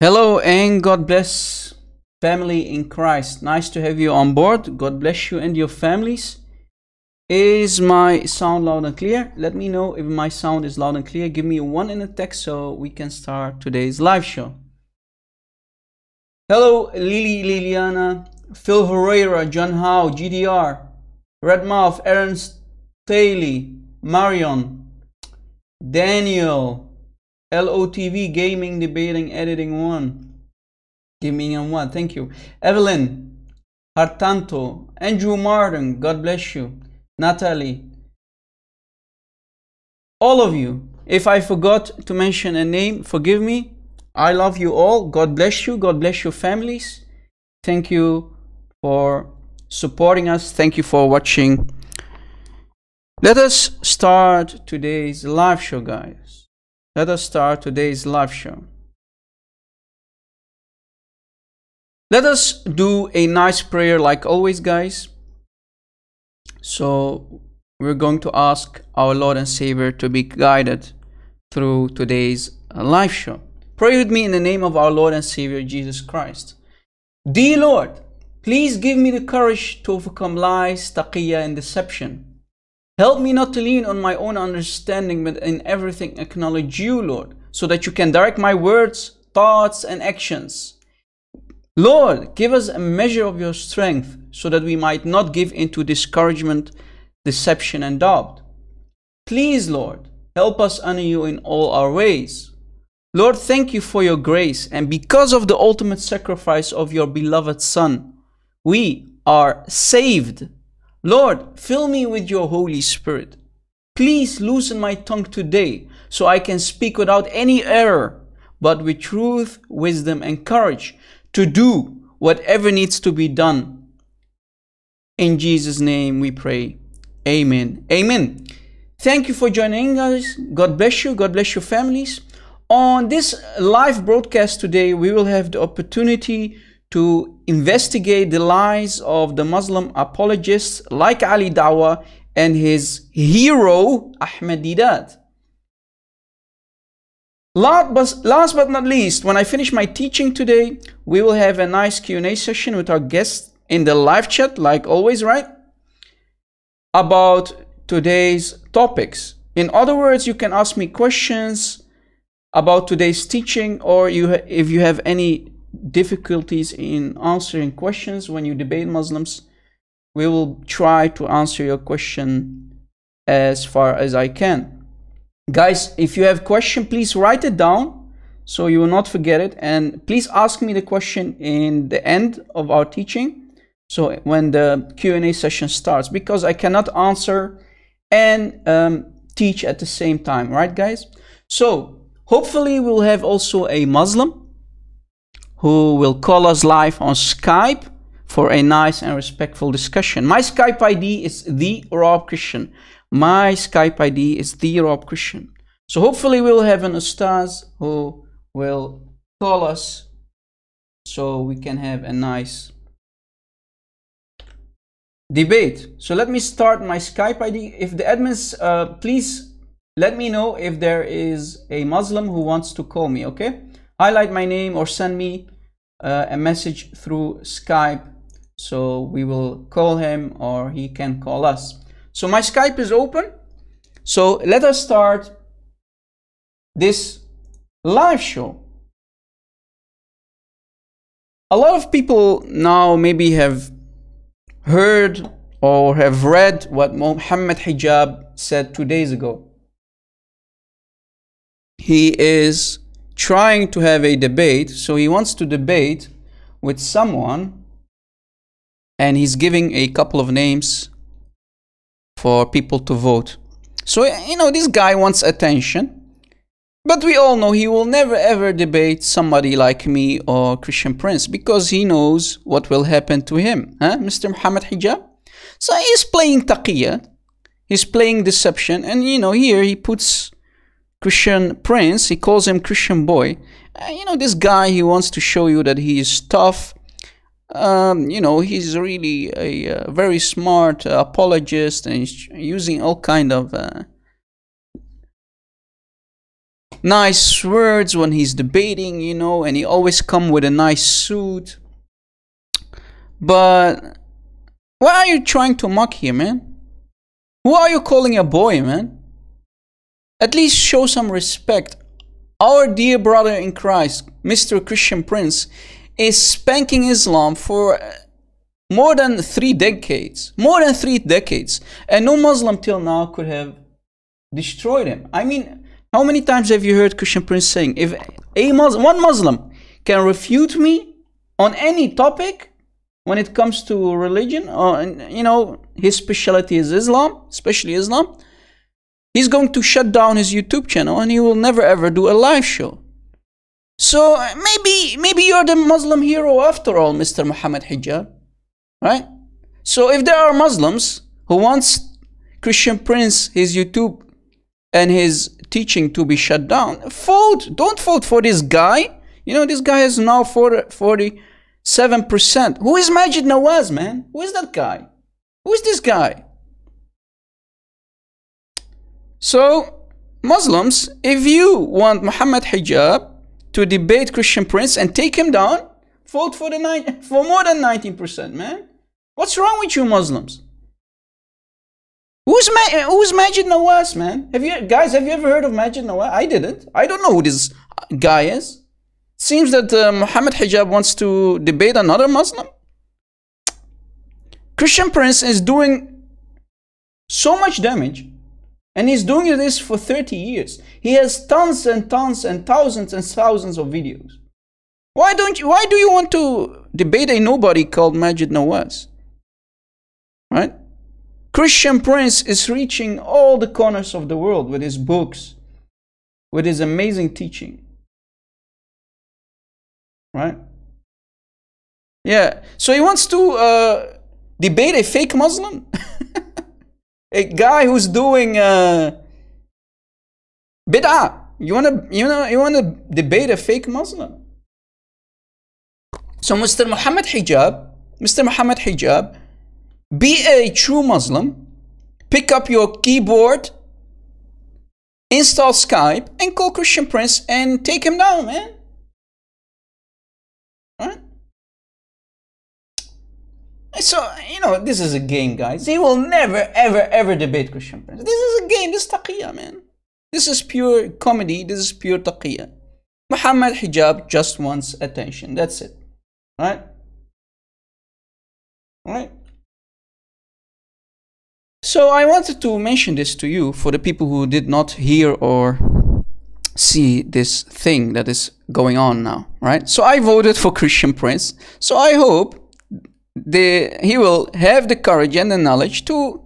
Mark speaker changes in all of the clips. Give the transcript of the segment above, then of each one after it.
Speaker 1: Hello and God bless family in Christ. Nice to have you on board. God bless you and your families. Is my sound loud and clear? Let me know if my sound is loud and clear. Give me a one in the text so we can start today's live show. Hello, Lily Liliana, Phil Herrera, John Howe, GDR, Redmouth, Aaron Staley, Marion, Daniel, LOTV Gaming Debating Editing 1. Gaming and 1, thank you. Evelyn, Hartanto, Andrew Martin, God bless you. Natalie, all of you. If I forgot to mention a name, forgive me. I love you all. God bless you. God bless your families. Thank you for supporting us. Thank you for watching. Let us start today's live show, guys. Let us start today's live show. Let us do a nice prayer like always, guys. So, we're going to ask our Lord and Savior to be guided through today's live show. Pray with me in the name of our Lord and Savior Jesus Christ. Dear Lord, please give me the courage to overcome lies, taqiyya, and deception. Help me not to lean on my own understanding, but in everything acknowledge you, Lord, so that you can direct my words, thoughts, and actions. Lord, give us a measure of your strength so that we might not give into discouragement, deception, and doubt. Please, Lord, help us honor you in all our ways. Lord, thank you for your grace, and because of the ultimate sacrifice of your beloved Son, we are saved. Lord, fill me with your Holy Spirit. Please loosen my tongue today so I can speak without any error, but with truth, wisdom, and courage to do whatever needs to be done. In Jesus' name we pray. Amen. Amen. Thank you for joining us. God bless you. God bless your families. On this live broadcast today, we will have the opportunity to investigate the lies of the Muslim apologists like Ali Dawah and his hero Ahmed but, last but not least, when I finish my teaching today, we will have a nice Q&A session with our guests in the live chat, like always, right? About today's topics. In other words, you can ask me questions about today's teaching, or you if you have any difficulties in answering questions. When you debate Muslims, we will try to answer your question as far as I can. Guys if you have question please write it down so you will not forget it. And please ask me the question in the end of our teaching. So when the q&a session starts because i cannot answer and um, teach at the same time right guys? So hopefully we'll have also a muslim who will call us live on skype for a nice and respectful discussion my skype id is the rob christian my Skype ID is the Rob Christian. So hopefully we'll have an Ustaz who will call us so we can have a nice debate. So let me start my Skype ID. If the admins, uh, please let me know if there is a Muslim who wants to call me, okay? Highlight my name or send me uh, a message through Skype so we will call him or he can call us. So my Skype is open. So let us start this live show. A lot of people now maybe have heard or have read what Muhammad Hijab said two days ago. He is trying to have a debate, so he wants to debate with someone and he's giving a couple of names for people to vote. So, you know, this guy wants attention. But we all know he will never ever debate somebody like me or Christian Prince because he knows what will happen to him, huh? Mr. Muhammad Hijab. So he's playing taqiyya, he's playing deception, and you know, here he puts Christian Prince, he calls him Christian boy. Uh, you know, this guy, he wants to show you that he is tough, um, you know, he's really a, a very smart uh, apologist and he's using all kind of uh, nice words when he's debating, you know, and he always come with a nice suit. But why are you trying to mock here, man? Who are you calling a boy, man? At least show some respect. Our dear brother in Christ, Mr. Christian Prince, is spanking Islam for uh, more than three decades. More than three decades. And no Muslim till now could have destroyed him. I mean, how many times have you heard Christian Prince saying, if a Muslim, one Muslim can refute me on any topic when it comes to religion, or, you know, his specialty is Islam, especially Islam, he's going to shut down his YouTube channel and he will never ever do a live show. So maybe maybe you're the Muslim hero after all, Mr. Muhammad Hijab. Right? So if there are Muslims who wants Christian Prince, his YouTube and his teaching to be shut down, vote. Don't vote for this guy. You know, this guy is now 40, 47%. Who is Maajid Nawaz, man? Who is that guy? Who is this guy? So, Muslims, if you want Muhammad Hijab to debate Christian Prince and take him down, vote for the nine, for more than 19%, man. What's wrong with you Muslims? Who's Ma- who's Maajid Nawaz, man? Have you guys have you ever heard of Maajid Nawaz? I didn't. I don't know who this guy is. Seems that uh, Muhammad Hijab wants to debate another Muslim. Christian Prince is doing so much damage and he's doing this for 30 years. He has tons and tons and thousands and thousands of videos. Why don't you why do you want to debate a nobody called Maajid Nawaz? Right? Christian Prince is reaching all the corners of the world with his books, with his amazing teaching. Right? Yeah. So he wants to uh, debate a fake Muslim? a guy who's doing uh, bid'ah. You wanna you know you wanna debate a fake Muslim? So Mr. Muhammad Hijab, Mr. Muhammad Hijab be a true Muslim, pick up your keyboard, install Skype, and call Christian Prince and take him down, man. So, you know, this is a game, guys. He will never, ever, ever debate Christian Prince. This is a game. This is taqiyya, man. This is pure comedy. This is pure taqiyya. Muhammad Hijab just wants attention. That's it. Right? Right? So I wanted to mention this to you for the people who did not hear or see this thing that is going on now, right? So I voted for Christian Prince. So I hope the, he will have the courage and the knowledge to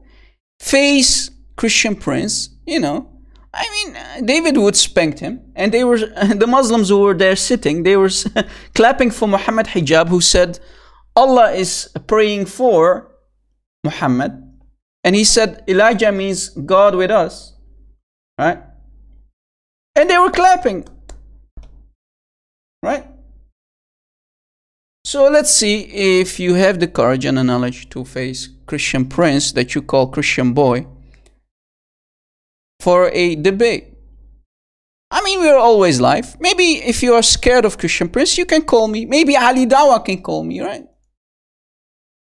Speaker 1: face Christian Prince, you know. I mean, uh, David Wood spank him, and they were the Muslims who were there sitting. They were clapping for Muhammad Hijab, who said, "Allah is praying for Muhammad, and he said, Elijah means God with us. Right? And they were clapping. Right? So let's see if you have the courage and the knowledge to face Christian Prince that you call Christian boy for a debate. I mean, we're always live. Maybe if you are scared of Christian Prince, you can call me. Maybe Ali Dawah can call me, right?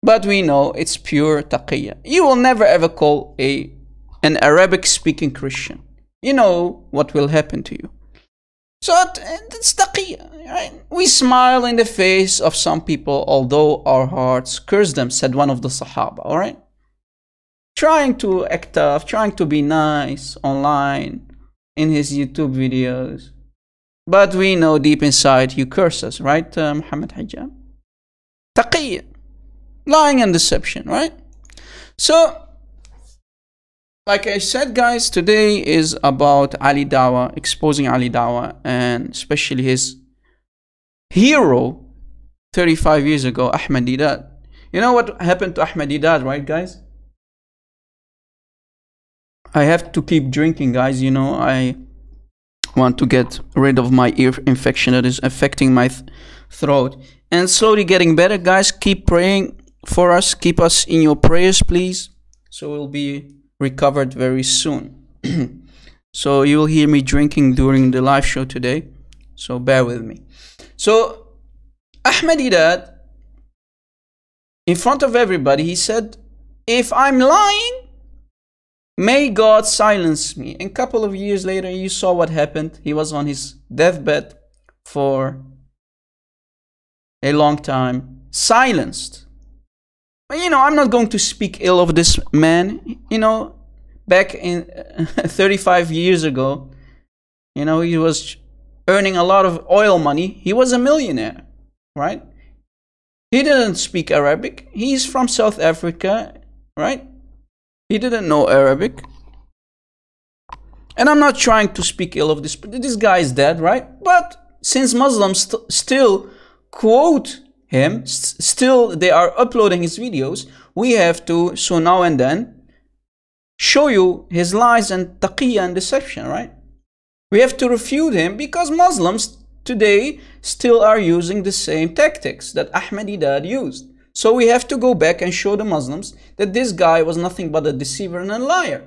Speaker 1: But we know it's pure taqiyya. You will never ever call a an Arabic speaking Christian. You know what will happen to you. So it's taqiyya. Right? We smile in the face of some people, although our hearts curse them, said one of the Sahaba. Alright? Trying to act tough, trying to be nice online in his YouTube videos. But we know deep inside you curse us, right, uh, Muhammad Hijab? Taqiyya lying and deception, right? So, like I said, guys, today is about Ali Dawah, exposing Ali Dawah, and especially his hero 35 years ago, Ahmed Deedat. You know what happened to Ahmed Deedat, right, guys? I have to keep drinking, guys. You know, I want to get rid of my ear infection that is affecting my th throat and slowly getting better, guys. Keep praying for us. Keep us in your prayers, please. So we'll be recovered very soon. So you will hear me drinking during the live show today. So bear with me. So Ahmed Deedat, in front of everybody, he said, if I'm lying, may God silence me. And a couple of years later, you saw what happened. He was on his deathbed for a long time, silenced. You know, I'm not going to speak ill of this man. You know, back in uh, 35 years ago, you know, he was earning a lot of oil money. He was a millionaire, right? He didn't speak Arabic. He's from South Africa, right? He didn't know Arabic. And I'm not trying to speak ill of this, this guy is dead, right? But since Muslims st still quote him, st still they are uploading his videos, we have to, so now and then, show you his lies and taqiyya and deception, right? We have to refute him because Muslims today still are using the same tactics that Ahmed Deedat used. So we have to go back and show the Muslims that this guy was nothing but a deceiver and a liar.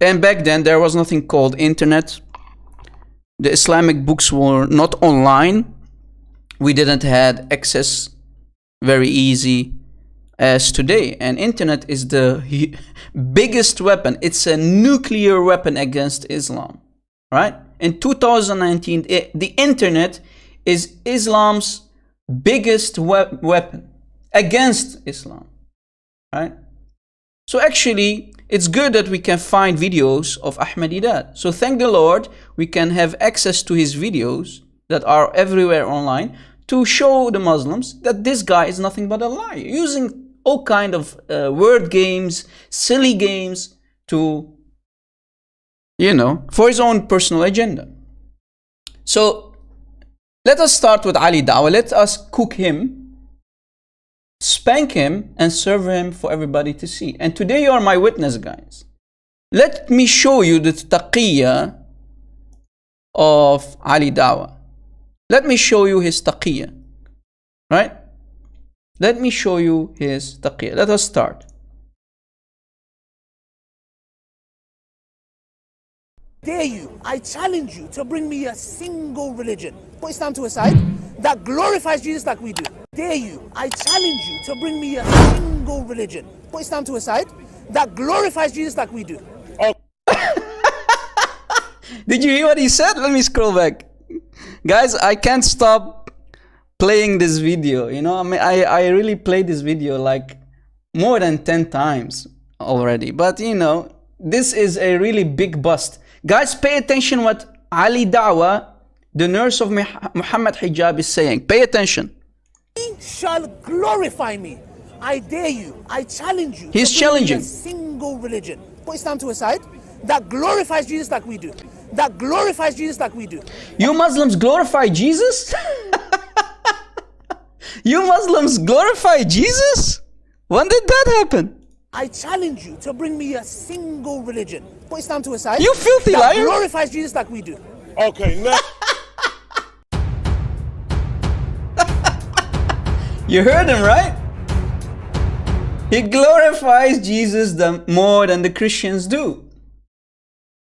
Speaker 1: And back then there was nothing called internet. The Islamic books were not online. We didn't had access very easy as today. And internet is the biggest weapon. It's a nuclear weapon against Islam, right? In 2019, it, eh, the internet is Islam's biggest we weapon against Islam, right? So actually, it's good that we can find videos of Ahmed Deedat. So thank the Lord, we can have access to his videos that are everywhere online to show the Muslims that this guy is nothing but a liar, using all kind of uh, word games, silly games to, you know, for his own personal agenda. So let us start with Ali Dawah. Let us cook him, spank him, and serve him for everybody to see. And today you are my witness, guys. Let me show you the taqiyya of Ali Dawah. Let me show you his taqiyya. Right? Let me show you his taqiyya. Let us start.
Speaker 2: Dare you, I challenge you to bring me a single religion, put Islam to a side, that glorifies Jesus like we do. Dare you, I challenge you to bring me a single religion, put Islam to a side, that glorifies Jesus like we do. Oh.
Speaker 1: Did you hear what he said? Let me scroll back. Guys, I can't stop playing this video you know i mean i i really played this video like more than 10 times already but you know this is a really big bust guys pay attention what ali dawah the nurse of muhammad hijab is saying. Pay attention.
Speaker 2: He shall glorify me. I dare you. I challenge you
Speaker 1: he's challenging.
Speaker 2: a single religion. Put islam to a side. That glorifies jesus like we do. That glorifies jesus like we do.
Speaker 1: You muslims glorify jesus? You Muslims glorify Jesus? When did that happen?
Speaker 2: I challenge you to bring me a single religion. Put Islam to a side.
Speaker 1: You filthy
Speaker 2: that
Speaker 1: liar.
Speaker 2: glorifies Jesus like we do.
Speaker 3: Okay, now.
Speaker 1: you heard him, right? He glorifies Jesus the, more than the Christians do.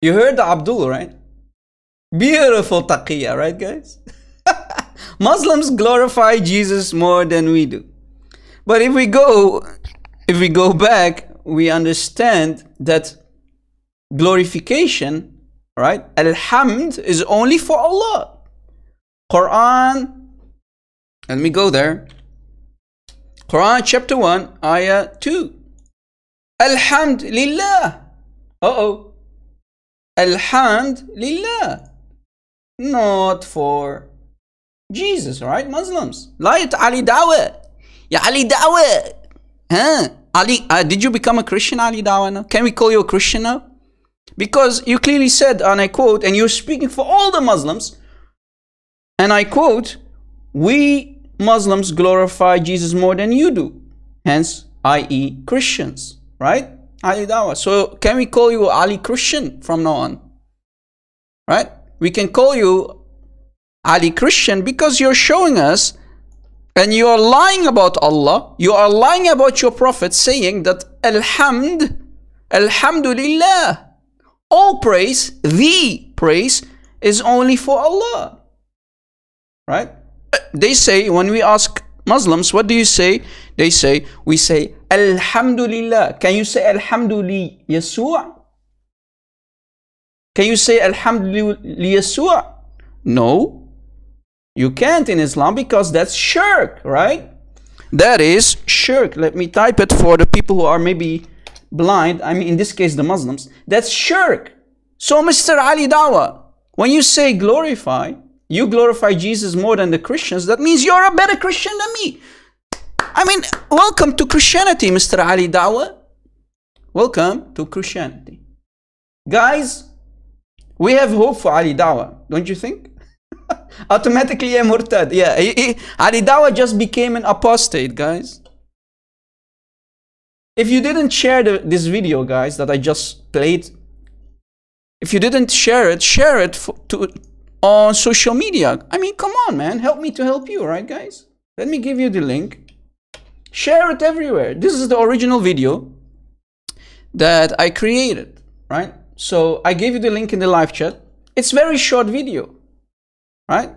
Speaker 1: You heard the Abdul, right? Beautiful taqiyya, right, guys? Muslims glorify Jesus more than we do. But if we go, if we go back, we understand that glorification, right? Alhamd is only for Allah. Quran, let me go there. Quran chapter 1, ayah 2. Alhamdulillah. Uh-oh. Alhamdulillah. Not for Jesus, right? Muslims. Light Ali Dawah. Ya Ali Dawah. Huh? Ali, uh, did you become a Christian, Ali Dawah? Can we call you a Christian now? Because you clearly said, and I quote, and you're speaking for all the Muslims, and I quote, we Muslims glorify Jesus more than you do. Hence, i.e. Christians, right? Ali Dawah. So can we call you Ali Christian from now on? Right? We can call you Ali Christian because you're showing us and you are lying about Allah, you are lying about your Prophet saying that alhamd, alhamdulillah. All praise, the praise, is only for Allah. Right? They say, when we ask Muslims, what do you say? They say, we say, Alhamdulillah. Can you say Alhamdulillah Yeshua? Can you say Alhamdulillah Yeshua? No. You can't in Islam because that's shirk, right? That is shirk. Let me type it for the people who are maybe blind. I mean, in this case, the Muslims. That's shirk. So, Mr. Ali Dawah, when you say glorify, you glorify Jesus more than the Christians, that means you're a better Christian than me. I mean, welcome to Christianity, Mr. Ali Dawah. Welcome to Christianity. Guys, we have hope for Ali Dawah, don't you think? Automatically a murtad. Yeah, he, he, Ali Dawah just became an apostate, guys. If you didn't share the, this video, guys, that I just played, if you didn't share it, share it for, to, on social media. I mean, come on, man. Help me to help you, right, guys? Let me give you the link. Share it everywhere. This is the original video that I created, right? So I gave you the link in the live chat. It's very short video, right?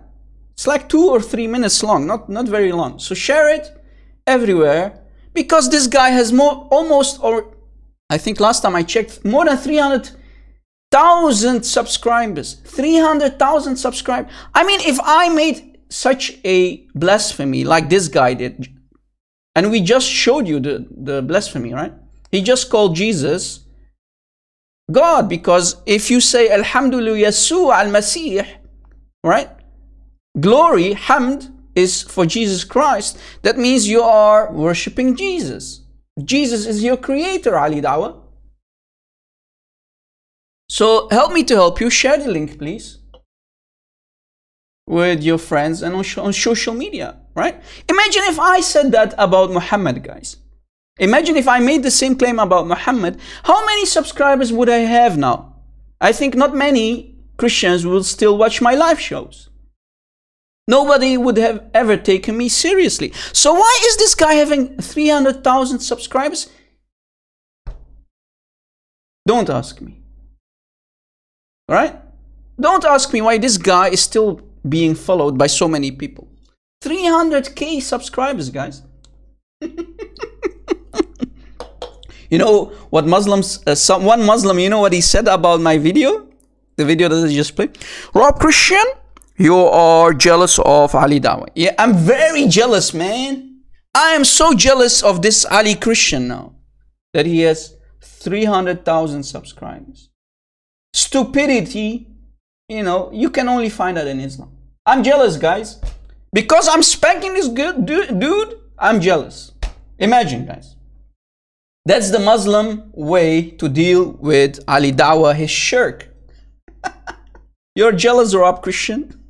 Speaker 1: It's like two or three minutes long, not, not very long. So share it everywhere because this guy has more, almost, or I think last time I checked, more than 300,000 subscribers. 300,000 subscribers. I mean, if I made such a blasphemy like this guy did, and we just showed you the, the blasphemy, right? He just called Jesus God because if you say Alhamdulillah Yasu al Masih, right? Glory, hamd, is for Jesus Christ. That means you are worshipping Jesus. Jesus is your creator, Ali Dawah. So help me to help you. Share the link, please, with your friends and on, on social media, right? Imagine if I said that about Muhammad, guys. Imagine if I made the same claim about Muhammad. How many subscribers would I have now? I think not many Christians will still watch my live shows. Nobody would have ever taken me seriously. So why is this guy having 300,000 subscribers? Don't ask me. Alright? Don't ask me why this guy is still being followed by so many people. 300k subscribers, guys. you know what Muslims, uh, some, one Muslim, you know what he said about my video? The video that I just played? Rob Christian, you are jealous of Ali Dawah. Yeah, I'm very jealous, man. I am so jealous of this Ali Christian now that he has 300,000 subscribers. Stupidity, you know, you can only find that in Islam. I'm jealous, guys. Because I'm spanking this good dude, I'm jealous. Imagine, guys. That's the Muslim way to deal with Ali Dawah, his shirk. You're jealous, Rob Christian?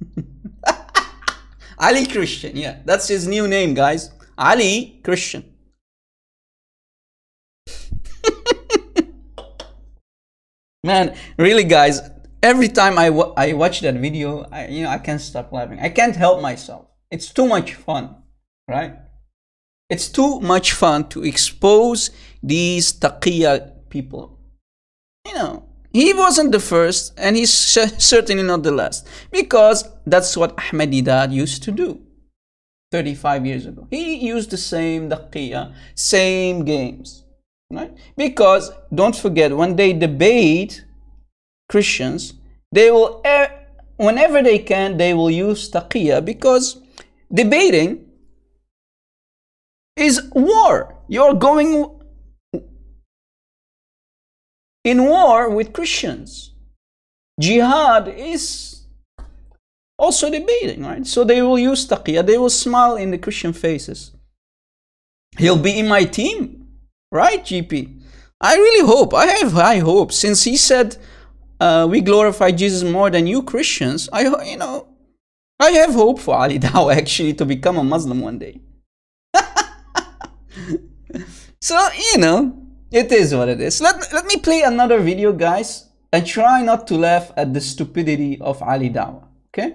Speaker 1: Ali Christian, yeah. That's his new name, guys. Ali Christian. Man, really, guys, every time I, I watch that video, I, you know, I can't stop laughing. I can't help myself. It's too much fun, right? It's too much fun to expose these taqiyya people. You know, he wasn't the first and he's certainly not the last because that's what Ahmed Deedat used to do 35 years ago. He used the same taqiyya, same games, right? Because don't forget, when they debate Christians, they will, whenever they can, they will use taqiyya because debating is war. You're going in war with Christians. Jihad is also debating, right? So they will use taqiyya, they will smile in the Christian faces. He'll be in my team, right, GP? I really hope, I have high hopes. Since he said uh, we glorify Jesus more than you Christians, I, you know, I have hope for Ali Dawah actually to become a Muslim one day. so, you know, it is what it is. Let, let me play another video, guys. And try not to laugh at the stupidity of Ali Dawah. Okay?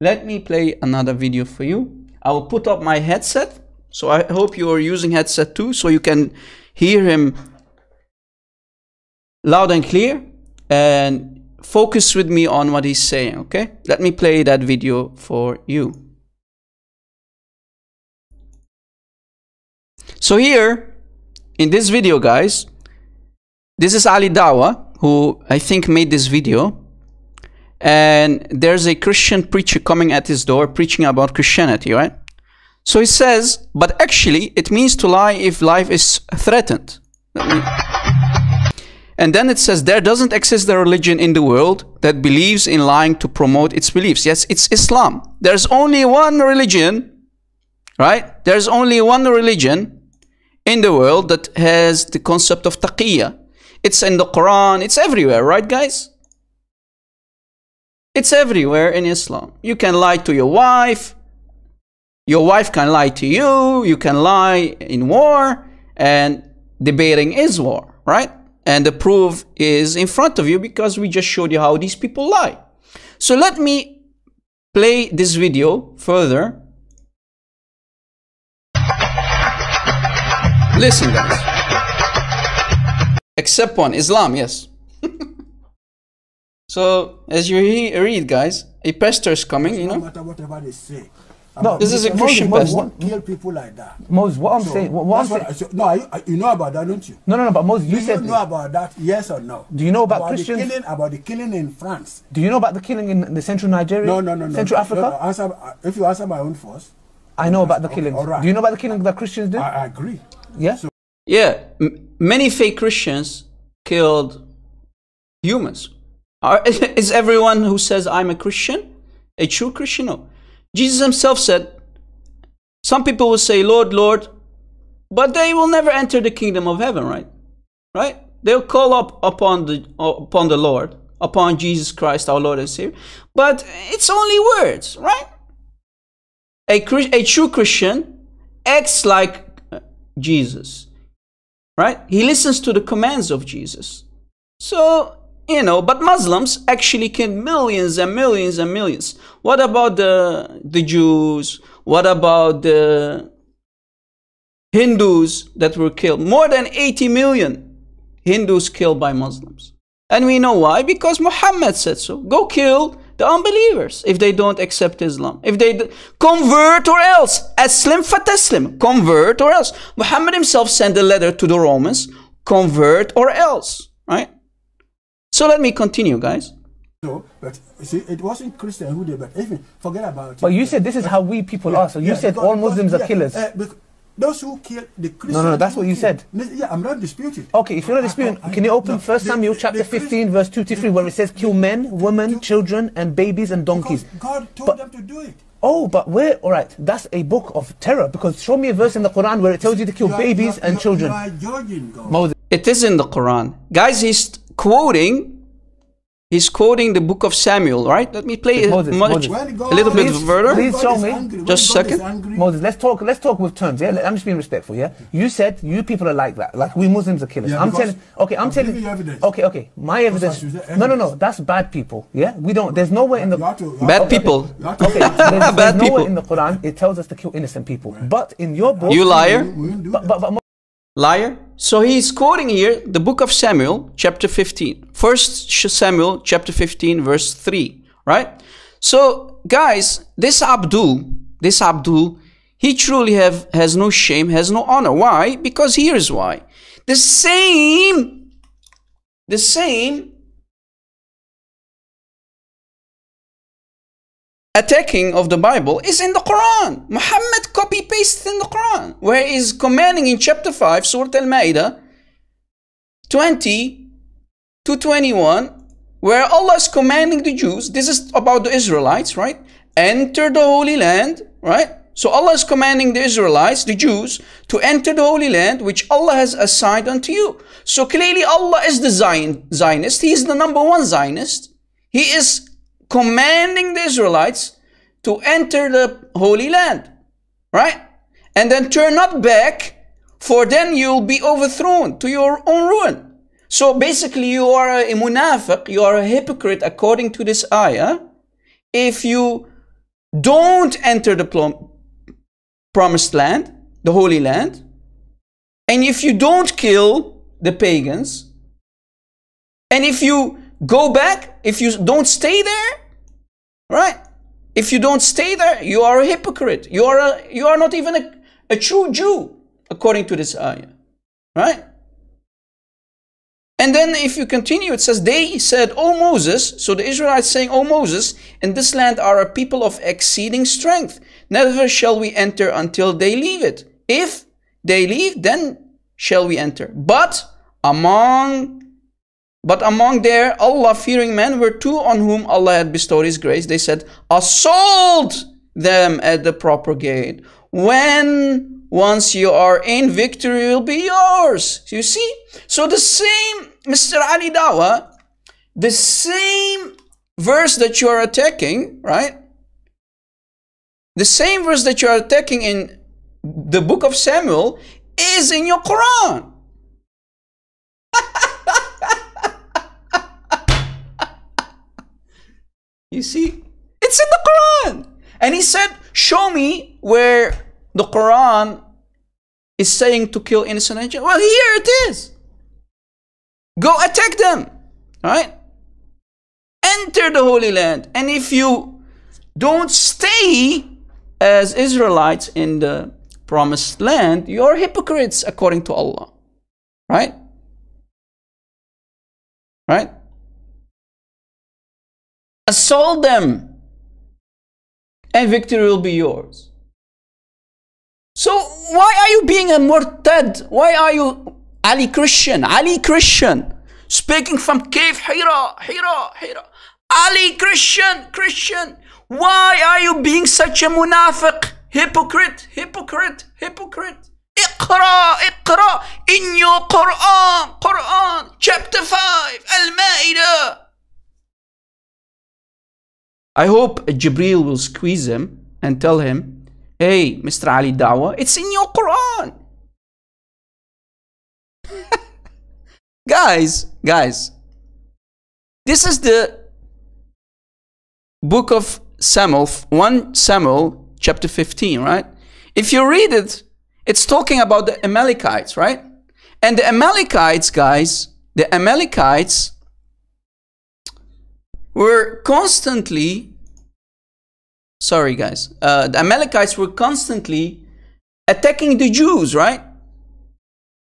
Speaker 1: Let me play another video for you. I will put up my headset. So I hope you are using headset too, so you can hear him loud and clear and focus with me on what he's saying, okay? Let me play that video for you. So here, in this video, guys, this is Ali Dawah, who I think made this video. And there's a Christian preacher coming at his door preaching about Christianity, right? So he says, but actually it means to lie if life is threatened. And then it says, there doesn't exist a religion in the world that believes in lying to promote its beliefs. Yes, it's Islam. There's only one religion, right? There's only one religion in the world that has the concept of taqiyya. It's in the Quran, it's everywhere, right, guys? It's everywhere in Islam. You can lie to your wife, your wife can lie to you, you can lie in war, and debating is war, right? And the proof is in front of you because we just showed you how these people lie. So let me play this video further. Listen, guys. Except one, Islam, yes. so, as you read, guys, a pastor is coming, you know.
Speaker 3: No matter whatever they say.
Speaker 4: No,
Speaker 1: This is a Christian
Speaker 4: Moses,
Speaker 1: pastor.
Speaker 4: what-
Speaker 3: kill people like that.
Speaker 4: Moses, what I'm
Speaker 3: So,
Speaker 4: saying, what, what I'm
Speaker 3: that's
Speaker 4: saying,
Speaker 3: what I- so- no, you, you know about that, don't you?
Speaker 4: no, no, no, but Moses, you
Speaker 3: Do
Speaker 4: said,
Speaker 3: you know about that? Yes or no?
Speaker 4: Do you know about
Speaker 3: the
Speaker 4: Christians?
Speaker 3: killing about the killing in France?
Speaker 4: do you know about the killing in the central Nigeria?
Speaker 3: No, no, no, no.
Speaker 4: Central
Speaker 3: no,
Speaker 4: Africa?
Speaker 3: no, answer, uh, if you answer my own first,
Speaker 4: I know about the
Speaker 3: Okay,
Speaker 4: killings.
Speaker 3: all right.
Speaker 4: Do you know about the killing that Christians did?
Speaker 3: I, I agree.
Speaker 4: Yeah?
Speaker 3: So
Speaker 1: Yeah, m- many fake Christians killed humans. Are, is everyone who says I'm a Christian a true Christian? No. Jesus himself said, some people will say, Lord, Lord, but they will never enter the kingdom of heaven, right? Right? They'll call up upon the upon the Lord, upon Jesus Christ, our Lord and Savior, but it's only words, right? A, a true Christian acts like Jesus right? He listens to the commands of Jesus. So, you know, but Muslims actually kill millions and millions and millions. What about the the Jews? What about the Hindus that were killed? More than 80 million Hindus killed by Muslims. And we know why? Because Muhammad said so. Go kill the unbelievers if they don't accept Islam. If they d- convert or else. Aslim fataslim. Convert or else. Muhammad himself sent a letter to the Romans. Convert or else. Right? So let me continue, guys.
Speaker 3: No, but see, it wasn't Christian who did, but even forget about it.
Speaker 4: But you said this is how we people are. So you
Speaker 3: Yeah,
Speaker 4: said
Speaker 3: because-
Speaker 4: all Muslims
Speaker 3: because-
Speaker 4: are killers.
Speaker 3: uh, bec- those who kill the Christians.
Speaker 4: no, no,
Speaker 3: that's
Speaker 4: what you
Speaker 3: kill-
Speaker 4: said.
Speaker 3: Yeah, I'm not disputing.
Speaker 4: Okay, if you're not disputing,
Speaker 3: I- I-
Speaker 4: can you open
Speaker 3: no,
Speaker 4: First Samuel
Speaker 3: the
Speaker 4: chapter
Speaker 3: Christ-
Speaker 4: 15, verse 2 to 3, where it says, kill men, women, children, and babies and donkeys?
Speaker 3: Because God told
Speaker 4: But-
Speaker 3: them to do it.
Speaker 4: Oh, but where? All right, that's a book of terror. Because show me a verse in the Quran where it tells you to kill
Speaker 3: You are-
Speaker 4: babies
Speaker 3: you are-
Speaker 4: and
Speaker 3: you-
Speaker 4: children.
Speaker 3: You are judging God.
Speaker 4: Moses.
Speaker 1: It is in the Quran. Guys, he's quoting. He's quoting the book of Samuel, right? Let me play it
Speaker 4: Moses,
Speaker 1: much,
Speaker 4: Moses.
Speaker 1: A
Speaker 3: God-
Speaker 1: little bit
Speaker 4: Please-
Speaker 1: further.
Speaker 4: please show me.
Speaker 3: angry,
Speaker 1: Just a second.
Speaker 4: Moses, let's talk. Let's talk with terms. Yeah, I'm just being respectful. Yeah, you said you people are like that. Like we Muslims are killers.
Speaker 3: Yeah,
Speaker 4: I'm telling. Okay, I'm
Speaker 3: I'm
Speaker 4: telling.
Speaker 3: you evidence.
Speaker 4: Okay, okay. My evidence.
Speaker 3: what you said,
Speaker 4: No, no, no. That's bad people. Yeah, we don't. There's nowhere in the.
Speaker 3: You have to- you
Speaker 1: Bad
Speaker 3: to-
Speaker 1: people.
Speaker 3: you
Speaker 4: Okay, there's, there's nowhere
Speaker 1: people.
Speaker 4: in the Quran it tells us to kill innocent people. But in your book,
Speaker 1: You liar.
Speaker 3: We won't do
Speaker 4: But, but, but
Speaker 1: Liar. So he's quoting here the book of Samuel, chapter 15. First Samuel, chapter 15, verse 3. Right? So, guys, this Abdul, this Abdul, he truly have has no shame, has no honor. Why? Because here's why. The same, the same attacking of the Bible is in the Quran. Muhammad copy pasted in the Quran, where he is commanding in chapter 5, Surah Al Ma'idah 20 to 21, where Allah is commanding the Jews, this is about the Israelites, right? Enter the Holy Land, right? So Allah is commanding the Israelites, the Jews, to enter the Holy Land which Allah has assigned unto you. So clearly Allah is the Zion, Zionist. He is the number one Zionist. He is commanding the Israelites to enter the Holy Land, right? And then turn not back, for then you'll be overthrown to your own ruin. So basically, you are a munafiq, you are a hypocrite according to this ayah. If you don't enter the promised land, the Holy Land, and if you don't kill the pagans, And if you go back, if you don't stay there, right? If you don't stay there, you are a hypocrite. You are a, you are not even a, a true Jew, according to this ayah. Right? And then if you continue, it says, They said, oh Moses, so the Israelites saying, oh Moses, in this land are a people of exceeding strength. Never shall we enter until they leave it. If they leave, then shall we enter. But among but among their Allah fearing men were two on whom Allah had bestowed His grace. They said, Assault them at the proper gate. When once you are in, victory will be yours. You see? So the same, Mr. Ali Dawah, the same verse that you are attacking, right? The same verse that you are attacking in the book of Samuel is in your Quran. You see? It's in the Quran. And he said, Show me where the Quran is saying to kill innocent angels. Well, here it is. Go attack them. Right? Enter the Holy Land. And if you don't stay as Israelites in the promised land, you're hypocrites according to Allah. Right? Right? Assault them, and victory will be yours. So, why are you being a murtad? Why are you Ali Christian? Ali Christian, speaking from cave Hira, Hira, Hira. Ali Christian, Christian. Why are you being such a munafiq? Hypocrite, hypocrite, hypocrite. اقرأ اقرأ in your Quran Quran chapter 5 Al-Ma'idah I hope Jibril will squeeze him and tell him hey Mr. Ali Dawah it's in your Quran guys guys this is the book of Samuel 1 Samuel chapter 15 right if you read it it's talking about the Amalekites, right? And the Amalekites, guys, the Amalekites were constantly, sorry, guys, uh, the Amalekites were constantly attacking the Jews, right?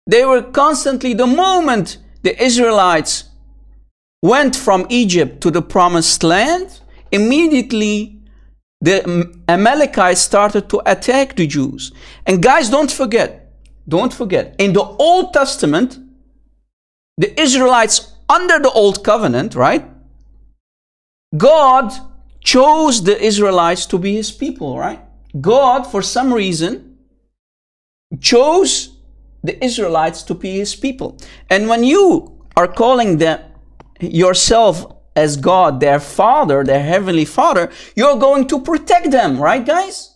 Speaker 1: They were constantly, the moment the Israelites went from Egypt to the promised land, immediately the Amalekites started to attack the Jews. And guys, don't forget, don't forget, in the Old Testament, the Israelites under the Old Covenant, right? God chose the Israelites to be his people, right? God, for some reason, chose the Israelites to be his people. And when you are calling them yourself as God, their Father, their Heavenly Father, you're going to protect them, right, guys?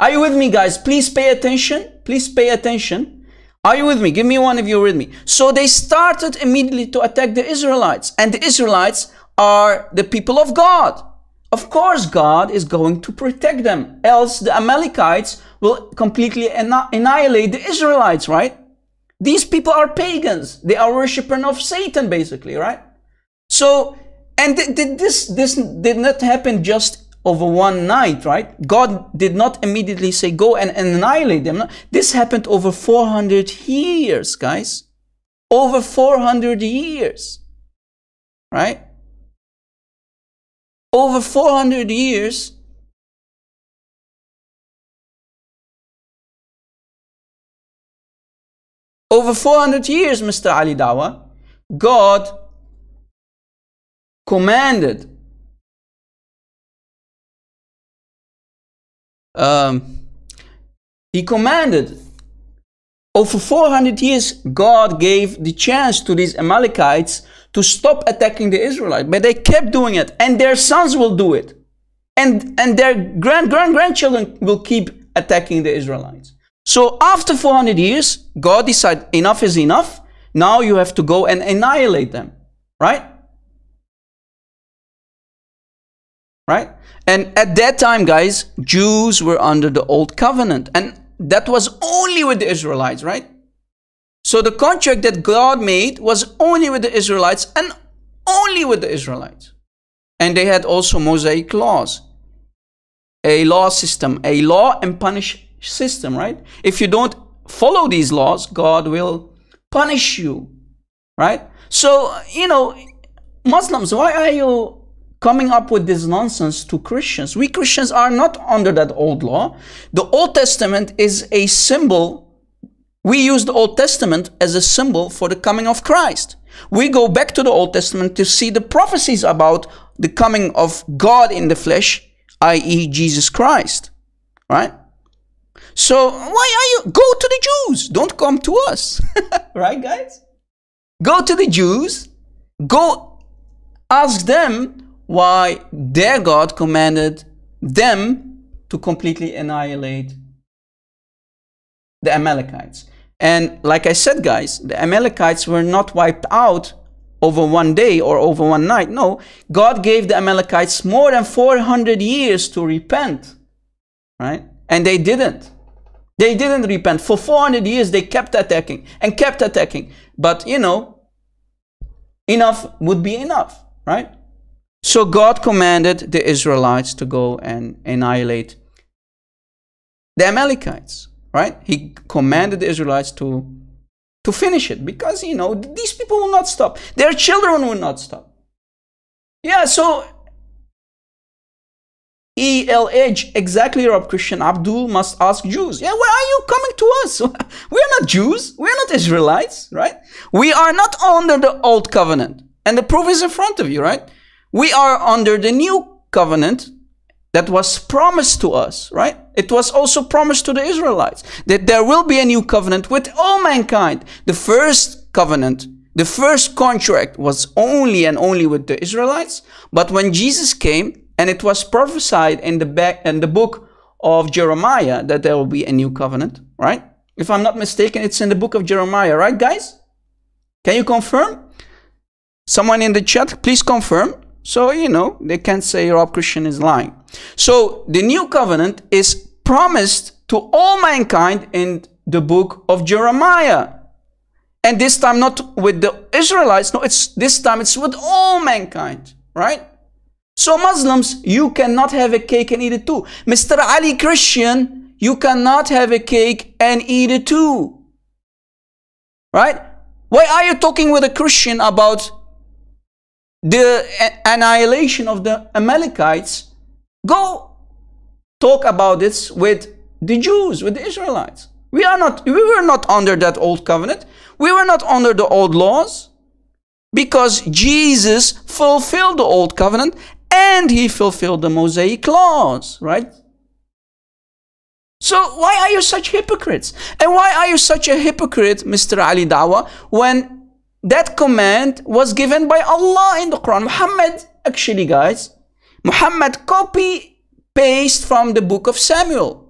Speaker 1: Are you with me, guys? Please pay attention. Please pay attention. Are you with me? Give me one if you're with me. So they started immediately to attack the Israelites, and the Israelites are the people of God. Of course, God is going to protect them, else the Amalekites will completely annihilate the Israelites, right? These people are pagans. They are worshippers of Satan, basically, right? So and th- th- this, this did not happen just over one night, right? God did not immediately say, go and annihilate them. This happened over 400 years, guys. Over 400 years, right? Over 400 years. Over 400 years, Mr. Ali Dawah, God commanded um, he commanded over 400 years god gave the chance to these amalekites to stop attacking the israelites but they kept doing it and their sons will do it and and their grand grand grandchildren will keep attacking the israelites so after 400 years god decided enough is enough now you have to go and annihilate them right right? And at that time, guys, Jews were under the old covenant, and that was only with the Israelites, right? So the contract that God made was only with the Israelites, and only with the Israelites. And they had also Mosaic laws, a law system, a law and punish system, right? If you don't follow these laws, God will punish you, right? So, you know, Muslims, why are you coming up with this nonsense to Christians? We Christians are not under that old law. The Old Testament is a symbol. We use the Old Testament as a symbol for the coming of Christ. We go back to the Old Testament to see the prophecies about the coming of God in the flesh, i.e., Jesus Christ, right? So why are you go to the Jews? Don't come to us. right, guys? Go to the Jews. Go ask them why their God commanded them to completely annihilate the Amalekites. And like I said, guys, the Amalekites were not wiped out over one day or over one night. No, God gave the Amalekites more than 400 years to repent, right? And they didn't. They didn't repent. For 400 years, they kept attacking and kept attacking. But, you know, enough would be enough, right? So God commanded the Israelites to go and annihilate the Amalekites, right? He commanded the Israelites to, to finish it because, you know, these people will not stop. Their children will not stop. Yeah, so ELH, exactly Rob Christian Abdul must ask Jews. Yeah, why are you coming to us? We are not Jews. We are not Israelites, right? We are not under the old covenant. And the proof is in front of you, right? We are under the new covenant that was promised to us, right? It was also promised to the Israelites that there will be a new covenant with all mankind. The first covenant, the first contract was only and only with the Israelites. But when Jesus came, and it was prophesied in the back in the book of Jeremiah that there will be a new covenant, right? If I'm not mistaken, it's in the book of Jeremiah, right, guys? Can you confirm? Someone in the chat, please confirm. So, you know, they can't say Rob Christian is lying. So, the new covenant is promised to all mankind in the book of Jeremiah. And this time not with the Israelites, no, it's this time it's with all mankind, right? So Muslims, you cannot have a cake and eat it too. Mr. Ali Christian, you cannot have a cake and eat it too. Right? Why are you talking with a Christian about the annihilation of the Amalekites? Go talk about this with the Jews, with the Israelites. We are not, we were not under that old covenant. We were not under the old laws because Jesus fulfilled the old covenant and he fulfilled the Mosaic laws, right? So why are you such hypocrites? And why are you such a hypocrite, Mr. Ali Dawah, when that command was given by Allah in the Quran. Muhammad, actually guys, Muhammad copy paste from the book of Samuel.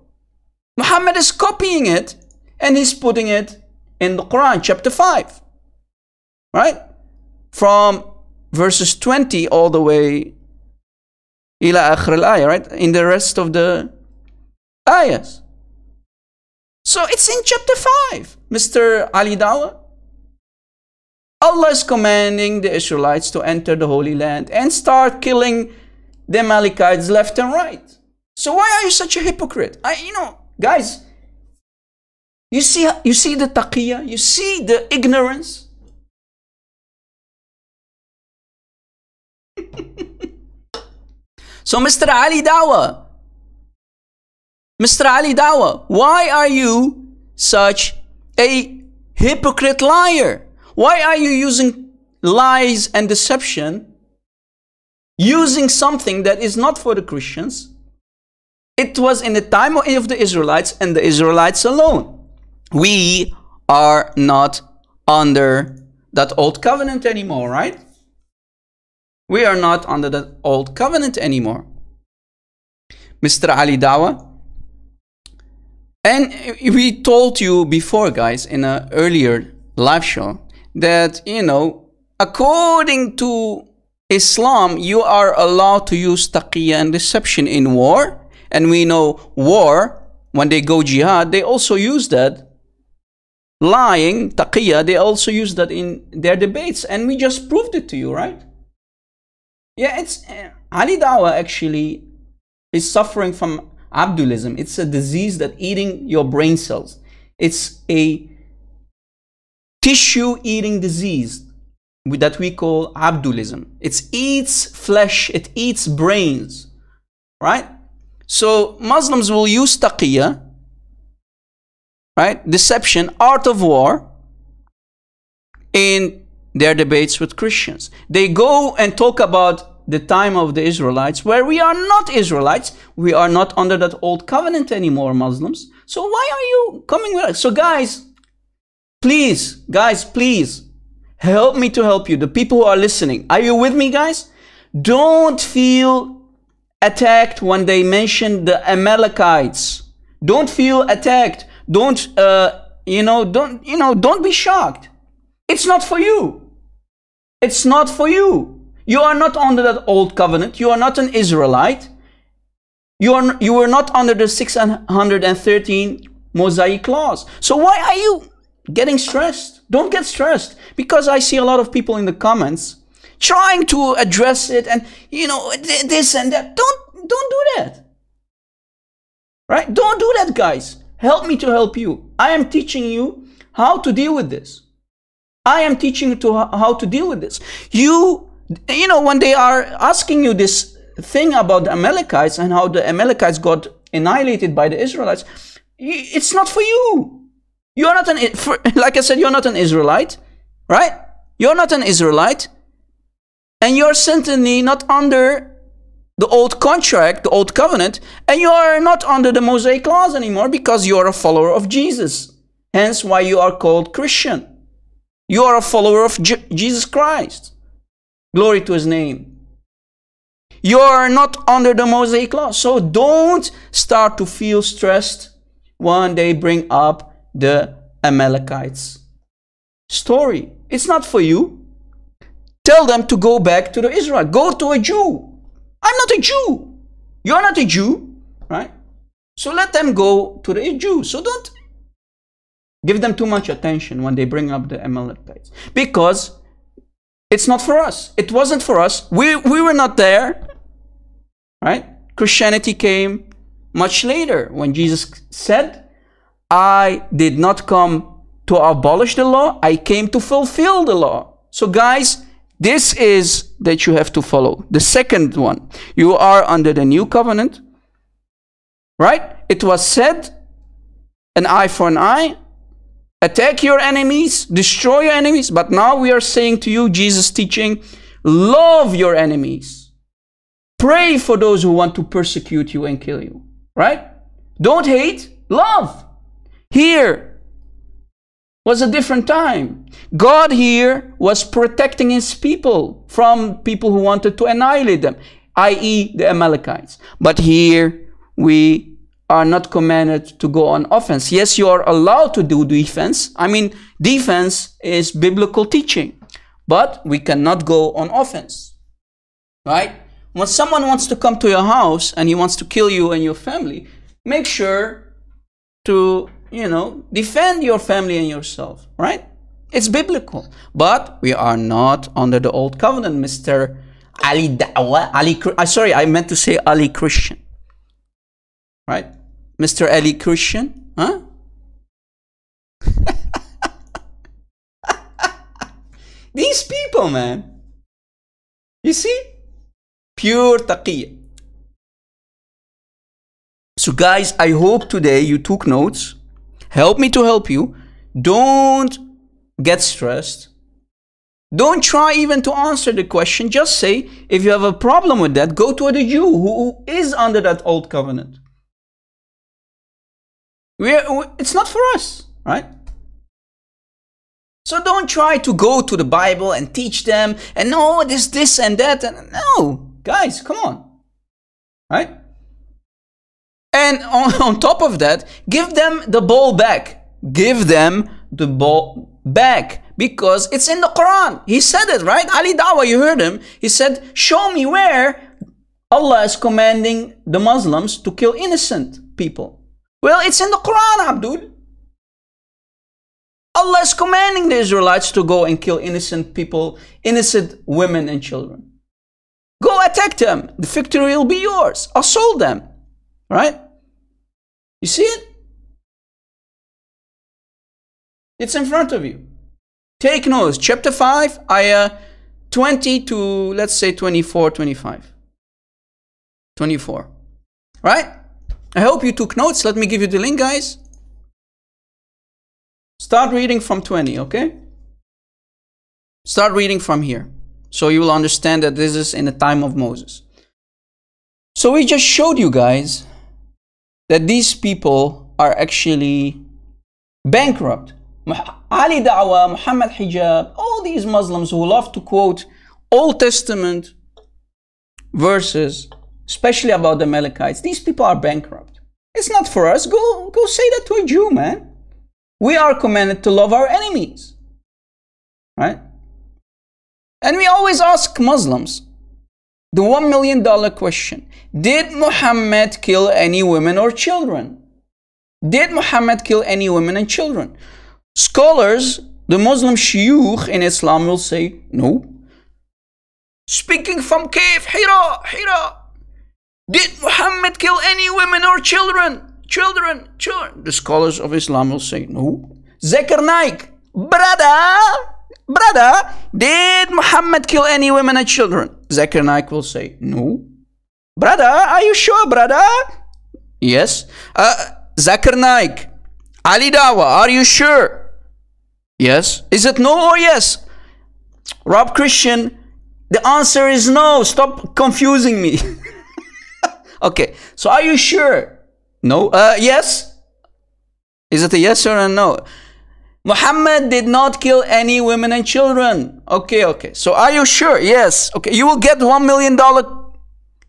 Speaker 1: Muhammad is copying it and he's putting it in the Quran, chapter 5. Right? From verses 20 all the way ila akhir al right? In the rest of the ayahs. So it's in chapter 5, Mr. Ali Dawah. Allah is commanding the Israelites to enter the Holy Land and start killing the Amalekites left and right. So why are you such a hypocrite? I, you know, guys, you see, you see the taqiyya, you see the ignorance. So, Mr. Ali Dawah, Mr. Ali Dawah, why are you such a hypocrite liar? Why are you using lies and deception, using something that is not for the Christians? It was in the time of the Israelites and the Israelites alone. We are not under that old covenant anymore, right? We are not under the old covenant anymore. Mr. Ali Dawah. And we told you before, guys, in an earlier live show, that, you know, according to Islam, you are allowed to use taqiyya and deception in war. And we know war, when they go jihad, they also use that. Lying, taqiyya, they also use that in their debates. And we just proved it to you, right? Yeah, it's uh, Ali Dawah actually is suffering from abdulism. It's a disease that eating your brain cells. It's a tissue eating disease that we call abdulism. It eats flesh, it eats brains, right? So Muslims will use taqiyya, right? Deception, art of war in their debates with Christians. They go and talk about the time of the Israelites where we are not Israelites. We are not under that old covenant anymore, Muslims. So why are you coming with us? So guys, please, guys, please help me to help you. The people who are listening, are you with me, guys? Don't feel attacked when they mention the Amalekites. Don't feel attacked. Don't, uh, you know, don't, you know, don't be shocked. It's not for you. It's not for you. You are not under that old covenant. You are not an Israelite. You are, you were not under the 613 Mosaic laws. So why are you getting stressed? Don't get stressed because I see a lot of people in the comments trying to address it and you know this and that. Don't don't do that. Right? Don't do that, guys. Help me to help you. I am teaching you how to deal with this. I am teaching you to how to deal with this. You you know, when they are asking you this thing about the Amalekites and how the Amalekites got annihilated by the Israelites, it's not for you. You're not an, like I said, you're not an Israelite, right? You're not an Israelite. And you're certainly not under the old contract, the old covenant, and you are not under the Mosaic laws anymore because you are a follower of Jesus. Hence why you are called Christian. You are a follower of Je Jesus Christ. Glory to his name. You are not under the Mosaic law. So don't start to feel stressed when they bring up the Amalekites story. It's not for you. Tell them to go back to the Israel. Go to a Jew. I'm not a Jew. You're not a Jew, right? So let them go to the Jew. So don't give them too much attention when they bring up the Amalekites. Because it's not for us. It wasn't for us. We, we were not there. Right? Christianity came much later when Jesus said, I did not come to abolish the law, I came to fulfill the law. So, guys, this is that you have to follow. The second one, you are under the new covenant, right? It was said, an eye for an eye, attack your enemies, destroy your enemies. But now we are saying to you, Jesus teaching, love your enemies. Pray for those who want to persecute you and kill you. Right? Don't hate, love. Here was a different time. God here was protecting his people from people who wanted to annihilate them, i.e., the Amalekites. But here we are not commanded to go on offense. Yes, you are allowed to do defense. I mean, defense is biblical teaching, but we cannot go on offense. Right? When someone wants to come to your house and he wants to kill you and your family, make sure to, you know, defend your family and yourself, right? It's biblical. But we are not under the old covenant, Mr. Ali Dawah, Ali, uh, sorry, I meant to say Ali Christian. Right? Mr. Ali Christian? Huh? These people, man. You see? Pure taqiyya. So guys, I hope today you took notes. Help me to help you. Don't get stressed. Don't try even to answer the question. Just say, if you have a problem with that, go to the Jew who is under that old covenant. We're, it's not for us, right? So don't try to go to the Bible and teach them and no, this, this, and that. And no, guys, come on, right? And on, on top of that, give them the ball back. Give them the ball back because it's in the Quran. He said it, right? Ali Dawah, you heard him. He said, Show me where Allah is commanding the Muslims to kill innocent people. Well, it's in the Quran, Abdul. Allah is commanding the Israelites to go and kill innocent people, innocent women and children. Go attack them. The victory will be yours. Assault them. Right? You see it? It's in front of you. Take notes. Chapter 5, ayah 20 to let's say 24, 25. 24. Right? I hope you took notes. Let me give you the link, guys. Start reading from 20, okay? Start reading from here. So you will understand that this is in the time of Moses. So we just showed you guys that these people are actually bankrupt. Ali Dawah, Muhammad Hijab, all these Muslims who love to quote Old Testament verses, especially about the Amalekites, these people are bankrupt. It's not for us. Go, go say that to a Jew, man. We are commanded to love our enemies. Right? And we always ask Muslims the one million dollar question Did Muhammad kill any women or children? Did Muhammad kill any women and children? Scholars, the Muslim shuyukh in Islam will say no. Speaking from cave, Hira, Hira. Did Muhammad kill any women or children? Children, children. The scholars of Islam will say no. Zakir Naik, brother, brother, did Muhammad kill any women and children? Zakir Naik will say no. Brother, are you sure, brother? Yes. Uh, Zakir Naik, Ali Dawah, are you sure? Yes. Is it no or yes? Rob Christian, the answer is no. Stop confusing me. okay, so are you sure? No. Uh, yes? Is it a yes or a no? Muhammad did not kill any women and children. Okay, okay. So are you sure? Yes. Okay, you will get $1 million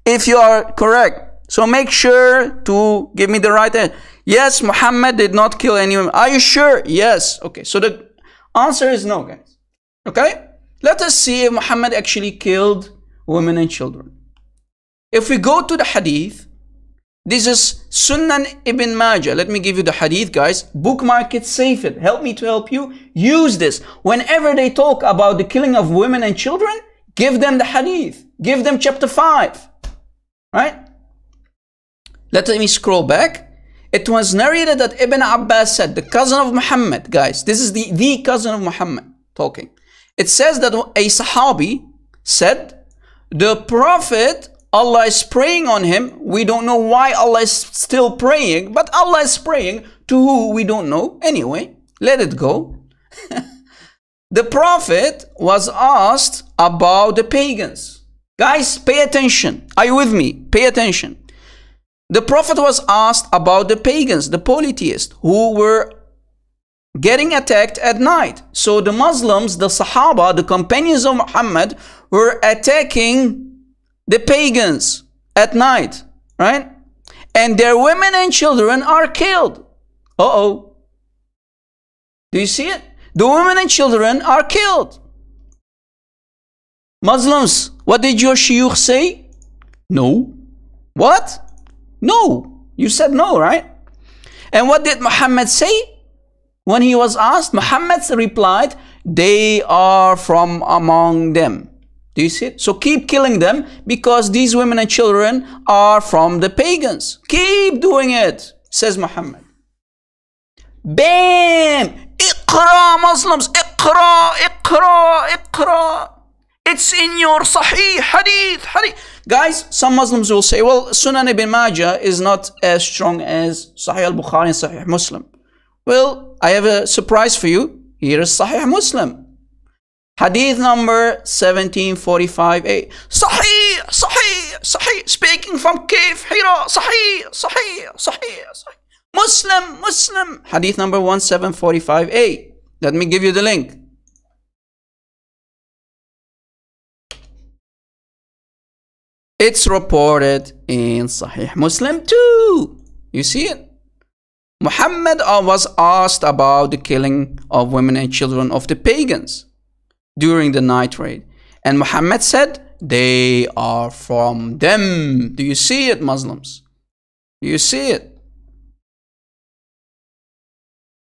Speaker 1: if you are correct. So make sure to give me the right answer. Yes, Muhammad did not kill any women. Are you sure? Yes. Okay, so the answer is no, guys. Okay? Let us see if Muhammad actually killed women and children. If we go to the hadith, this is Sunan ibn Majah. Let me give you the hadith, guys. Bookmark it, save it. Help me to help you. Use this. Whenever they talk about the killing of women and children, give them the hadith. Give them chapter 5. Right? Let me scroll back. It was narrated that Ibn Abbas said, the cousin of Muhammad, guys, this is the, the cousin of Muhammad talking. It says that a Sahabi said, the Prophet, Allah is praying on him. We don't know why Allah is still praying, but Allah is praying to who we don't know. Anyway, let it go. the Prophet was asked about the pagans. Guys, pay attention. Are you with me? Pay attention. The Prophet was asked about the pagans, the polytheists, who were getting attacked at night. So the Muslims, the Sahaba, the companions of Muhammad, were attacking the pagans at night, right? And their women and children are killed. Uh oh. Do you see it? The women and children are killed. Muslims, what did your shuyukh say? No. What? No. You said no, right? And what did Muhammad say? When he was asked, Muhammad replied, They are from among them. Do you see it? So keep killing them because these women and children are from the pagans. Keep doing it, says Muhammad. Bam! Iqra, Muslims! Iqra, Iqra, Iqra. It's in your Sahih Hadith, Hadith. Guys, some Muslims will say, well, Sunan ibn Majah is not as strong as Sahih al-Bukhari and Sahih Muslim. Well, I have a surprise for you. Here is Sahih Muslim. Hadith number 1745a. Sahih, Sahih, Sahih. Speaking from Kif Hira. Sahih, Sahih, Sahih, Sahih. Muslim, Muslim. Hadith number 1745a. Let me give you the link. It's reported in Sahih Muslim too. You see it? Muhammad uh, was asked about the killing of women and children of the pagans during the night raid. And Muhammad said, they are from them. Do you see it, Muslims? Do you see it?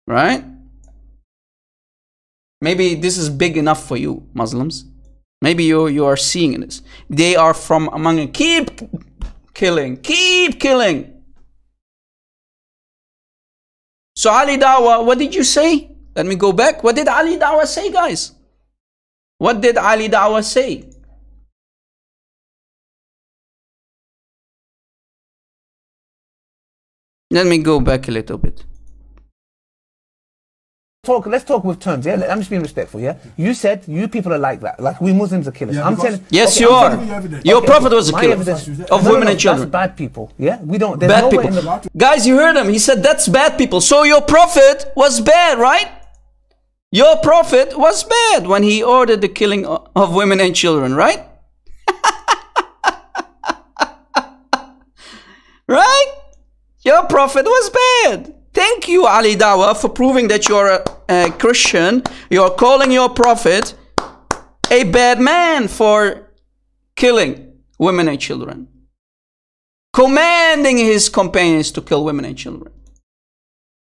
Speaker 1: Right? Maybe this is big enough for you, Muslims. Maybe you you are seeing this. They are from among you. Keep killing. Keep killing. So Ali Dawah, what did you say? Let me go back. What did Ali Dawah say, guys? What did Ali Dawah say? Let me go back a little bit.
Speaker 4: Talk. Let's talk with terms. Yeah, I'm just being respectful. Yeah, you said you people are like that. Like we Muslims are killers.
Speaker 3: Yeah,
Speaker 4: I'm
Speaker 3: because-
Speaker 4: telling.
Speaker 1: Yes,
Speaker 4: okay,
Speaker 1: you
Speaker 4: I'm
Speaker 1: are.
Speaker 4: telling-
Speaker 3: you.
Speaker 1: Your
Speaker 3: Okay,
Speaker 1: prophet was a killer
Speaker 4: evidence-
Speaker 1: of
Speaker 4: No, no,
Speaker 1: women
Speaker 4: no,
Speaker 1: and children.
Speaker 4: That's bad people. Yeah, we don't.
Speaker 1: Bad
Speaker 4: nowhere
Speaker 1: people.
Speaker 4: in the.
Speaker 1: Guys, you heard him. He said that's bad people. So your prophet was bad, right? Your prophet was bad when he ordered the killing of women and children, right? right? Your prophet was bad. Thank you, Ali Dawah, for proving that you're a, a Christian. You're calling your prophet a bad man for killing women and children commanding his companions to kill women and children.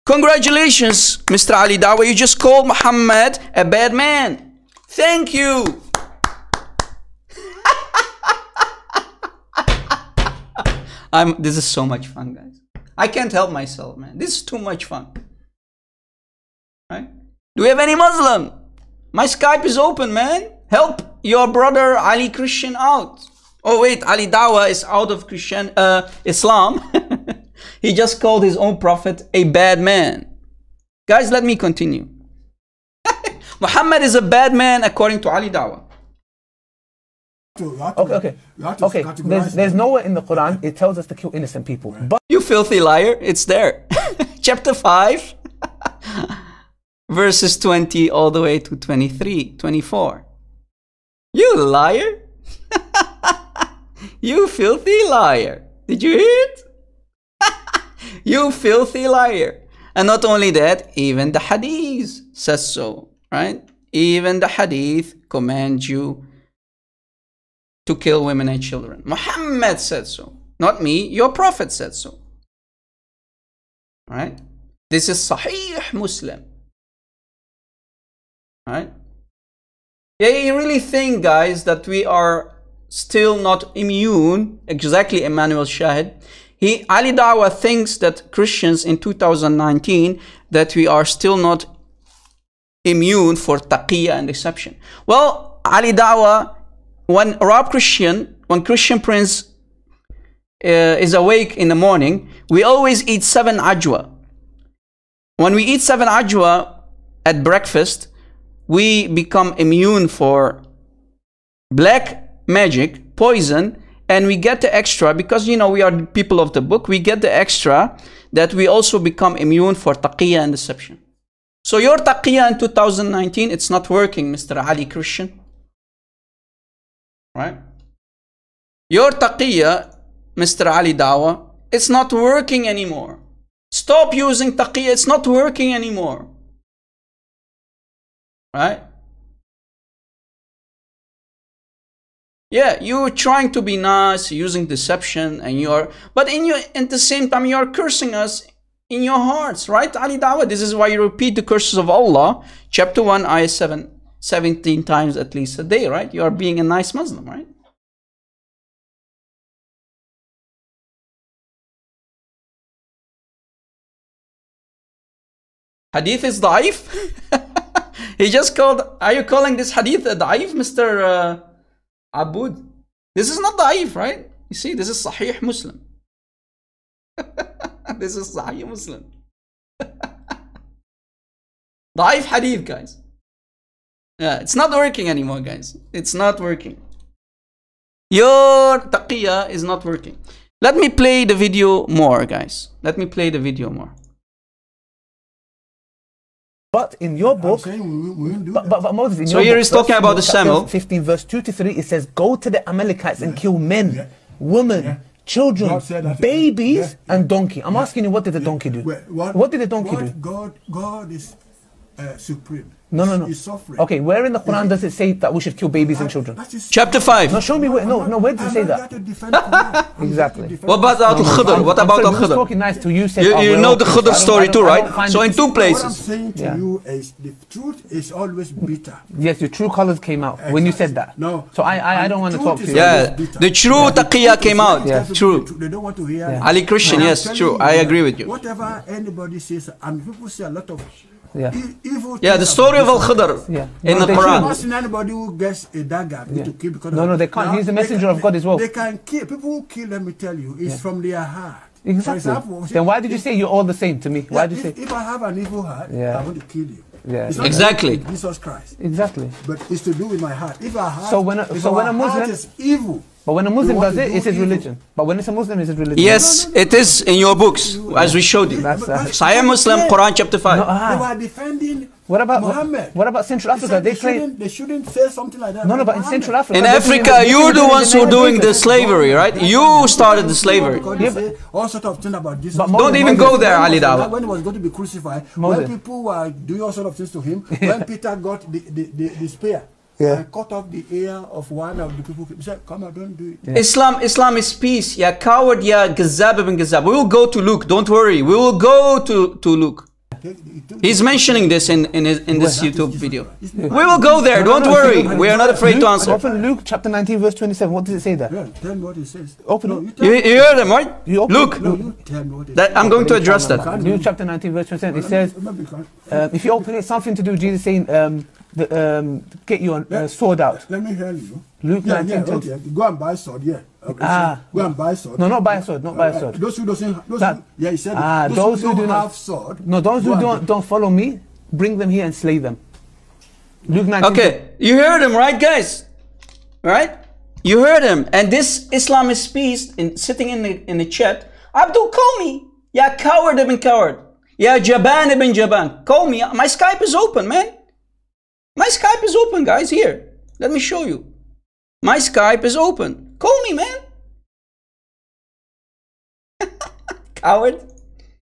Speaker 1: Congratulations, Mr. Ali Dawah. You just called Muhammad a bad man. Thank you. I'm this is so much fun, guys. I can't help myself, man. This is too much fun. Right? Do we have any Muslim? My Skype is open, man. Help your brother Ali Christian out. Oh wait, Ali Dawah is out of Christian uh, Islam. he just called his own prophet a bad man. Guys, let me continue. Muhammad is a bad man according to Ali Dawah.
Speaker 3: to- you have to-
Speaker 4: Okay, okay,
Speaker 3: you have to
Speaker 4: okay. There's, there's nowhere in the Quran it tells us to kill innocent people. But
Speaker 1: You filthy liar, it's there. Chapter 5, verses 20 all the way to 23, 24. You liar. you filthy liar. Did you hear it? You filthy liar. And not only that, even the hadith says so, right? Even the hadith commands you to kill women and children. Muhammad said so. Not me, your prophet said so. Right? This is Sahih Muslim. Right? Yeah, you really think, guys, that we are still not immune? Exactly, Emmanuel Shahid. He Ali Dawah thinks that Christians in 2019 that we are still not immune for taqiyya and deception. Well, Ali Dawah, when Arab Christian, when Christian Prince uh, is awake in the morning, we always eat seven ajwa. When we eat seven ajwa at breakfast, we become immune for black magic, poison, and we get the extra because you know we are people of the book. We get the extra that we also become immune for taqiyya and deception. So your taqiyya in 2019, it's not working, Mr. Ali Christian. Right? Your taqiyya, Mr. Ali Dawah, it's not working anymore. Stop using taqiyya, it's not working anymore. Right? Yeah, you're trying to be nice, using deception, and you're, but in your, at the same time, you're cursing us in your hearts, right? Ali Dawah, this is why you repeat the curses of Allah, chapter 1, ayah 7, 17 times at least a day, right? You are being a nice Muslim, right? Hadith is da'if? he just called, are you calling this hadith a da'if, Mr. Uh, Abud? This is not da'if, right? You see, this is Sahih Muslim. this is Sahih Muslim. da'if hadith, guys. Yeah, it's not working anymore, guys. It's not working. Your taqiyya is not working. Let me play the video more, guys. Let me play the video more.
Speaker 4: But in your
Speaker 3: I'm
Speaker 4: book,
Speaker 3: saying we, we won't do
Speaker 4: But,
Speaker 3: that.
Speaker 4: but, but Moses, in
Speaker 1: So
Speaker 4: your
Speaker 1: here
Speaker 4: book,
Speaker 1: he's talking about the
Speaker 4: chapter
Speaker 1: Samuel.
Speaker 4: 15, verse 2 to 3, it says, Go to the Amalekites and kill men,
Speaker 3: Yeah.
Speaker 4: women,
Speaker 3: Yeah.
Speaker 4: children,
Speaker 3: God said that-
Speaker 4: babies,
Speaker 3: Yeah.
Speaker 4: and donkey. I'm asking you, what did the donkey do?
Speaker 3: Well,
Speaker 4: what, did the donkey
Speaker 3: what
Speaker 4: do?
Speaker 3: God, God is uh, supreme.
Speaker 4: No, no, no.
Speaker 3: He's suffering.
Speaker 4: Okay, where in the Quran does it say that we should kill babies and children?
Speaker 1: Chapter 5.
Speaker 4: No, show me where. No, no, where does it say that?
Speaker 3: there to defend Quran. I'm
Speaker 4: Exactly.
Speaker 3: there to defend
Speaker 1: What about Al Khidr? What about
Speaker 4: sorry,
Speaker 1: Al
Speaker 4: we was
Speaker 1: Khidr?
Speaker 4: talking nice till you said.
Speaker 1: You, you
Speaker 4: we're
Speaker 1: know the
Speaker 4: Christians.
Speaker 1: Khidr story too, right? So in two places.
Speaker 3: What I'm
Speaker 1: places.
Speaker 3: saying to
Speaker 4: Yeah.
Speaker 3: you is the truth is always bitter.
Speaker 4: Yes, your true colors came out when you said that.
Speaker 3: No.
Speaker 4: So I, I, I don't want to talk to you.
Speaker 1: Yeah, the true taqiyya came out.
Speaker 4: Yeah.
Speaker 1: True.
Speaker 3: They don't want to hear. it.
Speaker 1: Ali Christian, yes, true. I agree with you.
Speaker 3: Whatever anybody says, and people say a lot of
Speaker 4: Yeah.
Speaker 3: e- evil.
Speaker 1: Yeah, the story of Al
Speaker 3: this.
Speaker 1: Khidr
Speaker 4: Yeah.
Speaker 1: in
Speaker 4: No,
Speaker 1: the
Speaker 4: they
Speaker 3: I've
Speaker 1: Quran.
Speaker 3: not seen anybody who gets a dagger to kill because
Speaker 4: No, no, they can't. He's a
Speaker 3: they
Speaker 4: messenger
Speaker 3: can-
Speaker 4: of God as well.
Speaker 3: They can kill people who kill. Let me tell you, it's from their heart. For
Speaker 4: Exactly.
Speaker 3: example,
Speaker 4: then why did you say you're all the same to me? Why
Speaker 3: Yeah,
Speaker 4: did you
Speaker 3: if,
Speaker 4: say?
Speaker 3: if I have an evil heart,
Speaker 4: Yeah.
Speaker 3: I want to kill you.
Speaker 4: Yeah.
Speaker 3: It's not
Speaker 1: Exactly.
Speaker 3: Jesus Christ,
Speaker 4: Exactly.
Speaker 3: but it's to do with my heart. If our heart,
Speaker 4: So when a-
Speaker 3: if
Speaker 4: so when a
Speaker 3: heart
Speaker 4: Muslim-
Speaker 3: is evil,
Speaker 4: But when a Muslim does
Speaker 3: to
Speaker 4: it, it's his religion. But when it's a Muslim, it's his religion.
Speaker 1: Yes, it is in your books, as we showed you.
Speaker 4: That's, uh,
Speaker 1: Sahih Muslim, Quran chapter 5.
Speaker 4: No, ah.
Speaker 3: they were defending
Speaker 4: What about
Speaker 3: Muhammad.
Speaker 4: what about Central Africa? They
Speaker 3: they, shouldn't, they shouldn't say something like that.
Speaker 4: no, no,
Speaker 3: about
Speaker 4: but in Central Africa,
Speaker 1: In Africa, you're the ones who are doing the slavery, right? You started the slavery.
Speaker 4: Yeah,
Speaker 3: they say all sort of things about Jesus.
Speaker 4: But
Speaker 1: Don't
Speaker 4: Moses-
Speaker 1: even go there, Ali
Speaker 3: he
Speaker 1: Dawa.
Speaker 3: When he was going to be crucified,
Speaker 4: Moses.
Speaker 3: when people were doing all sort of things to him, when Peter got the, the, the, the spear
Speaker 4: Yeah.
Speaker 3: and cut off the ear of one of the people, he said, Come on, don't do it.
Speaker 1: Islam, Islam is peace. Yeah, coward, ya Gazab ibn Gazab. We will go to Luke. Don't worry. We will go to, to Luke. He's mentioning this in, in, his, in this YouTube video. We will go there. Don't worry. We are not afraid to answer.
Speaker 4: Open Luke chapter 19, verse 27. What does it say there?
Speaker 3: Yeah, tell what he says.
Speaker 4: Open
Speaker 3: no, you
Speaker 1: You, you heard him, right?
Speaker 4: You
Speaker 1: Look,
Speaker 3: No, you tell me what he
Speaker 1: that I'm going to address that.
Speaker 4: Luke chapter 19, verse 27. It says, uh, if you open it, something to do with Jesus saying, um, the, um, get your uh, sword out.
Speaker 3: Let me hear you.
Speaker 4: Luke
Speaker 3: yeah,
Speaker 4: 19,
Speaker 3: yeah,
Speaker 4: 20.
Speaker 3: okay. Go and buy sword, yeah. Okay,
Speaker 4: Ah.
Speaker 3: so go and buy sword.
Speaker 4: No, not buy a sword, not buy a
Speaker 3: Uh,
Speaker 4: sword.
Speaker 3: Those who doesn't, those
Speaker 4: That-
Speaker 3: who, yeah, he said.
Speaker 4: Ah,
Speaker 3: those,
Speaker 4: those
Speaker 3: who,
Speaker 4: who
Speaker 3: don't
Speaker 4: do not-
Speaker 3: have sword.
Speaker 4: No, those who don't, don't follow me, bring them here and slay them. Luke 19.
Speaker 1: Okay, you heard him, right, guys? Right? You heard him. And this Islamist piece in, sitting in the, in the chat, Abdul, call me. Yeah, coward ibn coward. Yeah, Jaban ibn Jaban. Call me. My Skype is open, man. My Skype is open, guys. Here. Let me show you. My Skype is open. Call me, man. coward.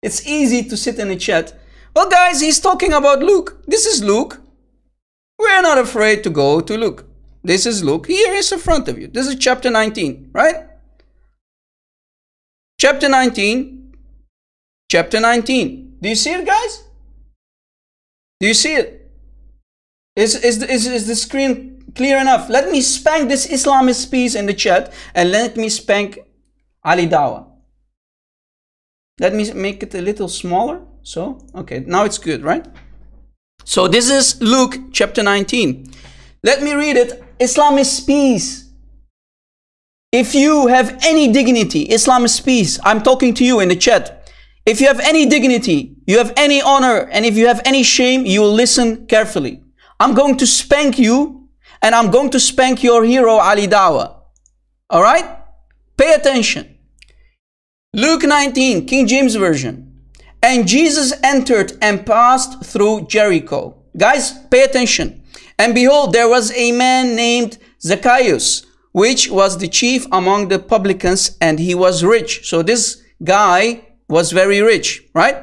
Speaker 1: It's easy to sit in a chat. Well, guys, he's talking about Luke. This is Luke. We're not afraid to go to Luke. This is Luke. Here is in front of you. This is chapter 19, right? Chapter 19. Chapter 19. Do you see it, guys? Do you see it? Is, is, is, is the screen clear enough? Let me spank this Islamist piece in the chat and let me spank Ali Dawah. Let me make it a little smaller. So, okay, now it's good, right? So this is Luke chapter 19. Let me read it. Islam is peace. If you have any dignity, Islam is peace. I'm talking to you in the chat. If you have any dignity, you have any honor, and if you have any shame, you will listen carefully. I'm going to spank you, and I'm going to spank your hero Ali Dawah. All right? Pay attention. Luke 19, King James Version. And Jesus entered and passed through Jericho. Guys, pay attention. And behold, there was a man named Zacchaeus, which was the chief among the publicans, and he was rich. So this guy was very rich, right?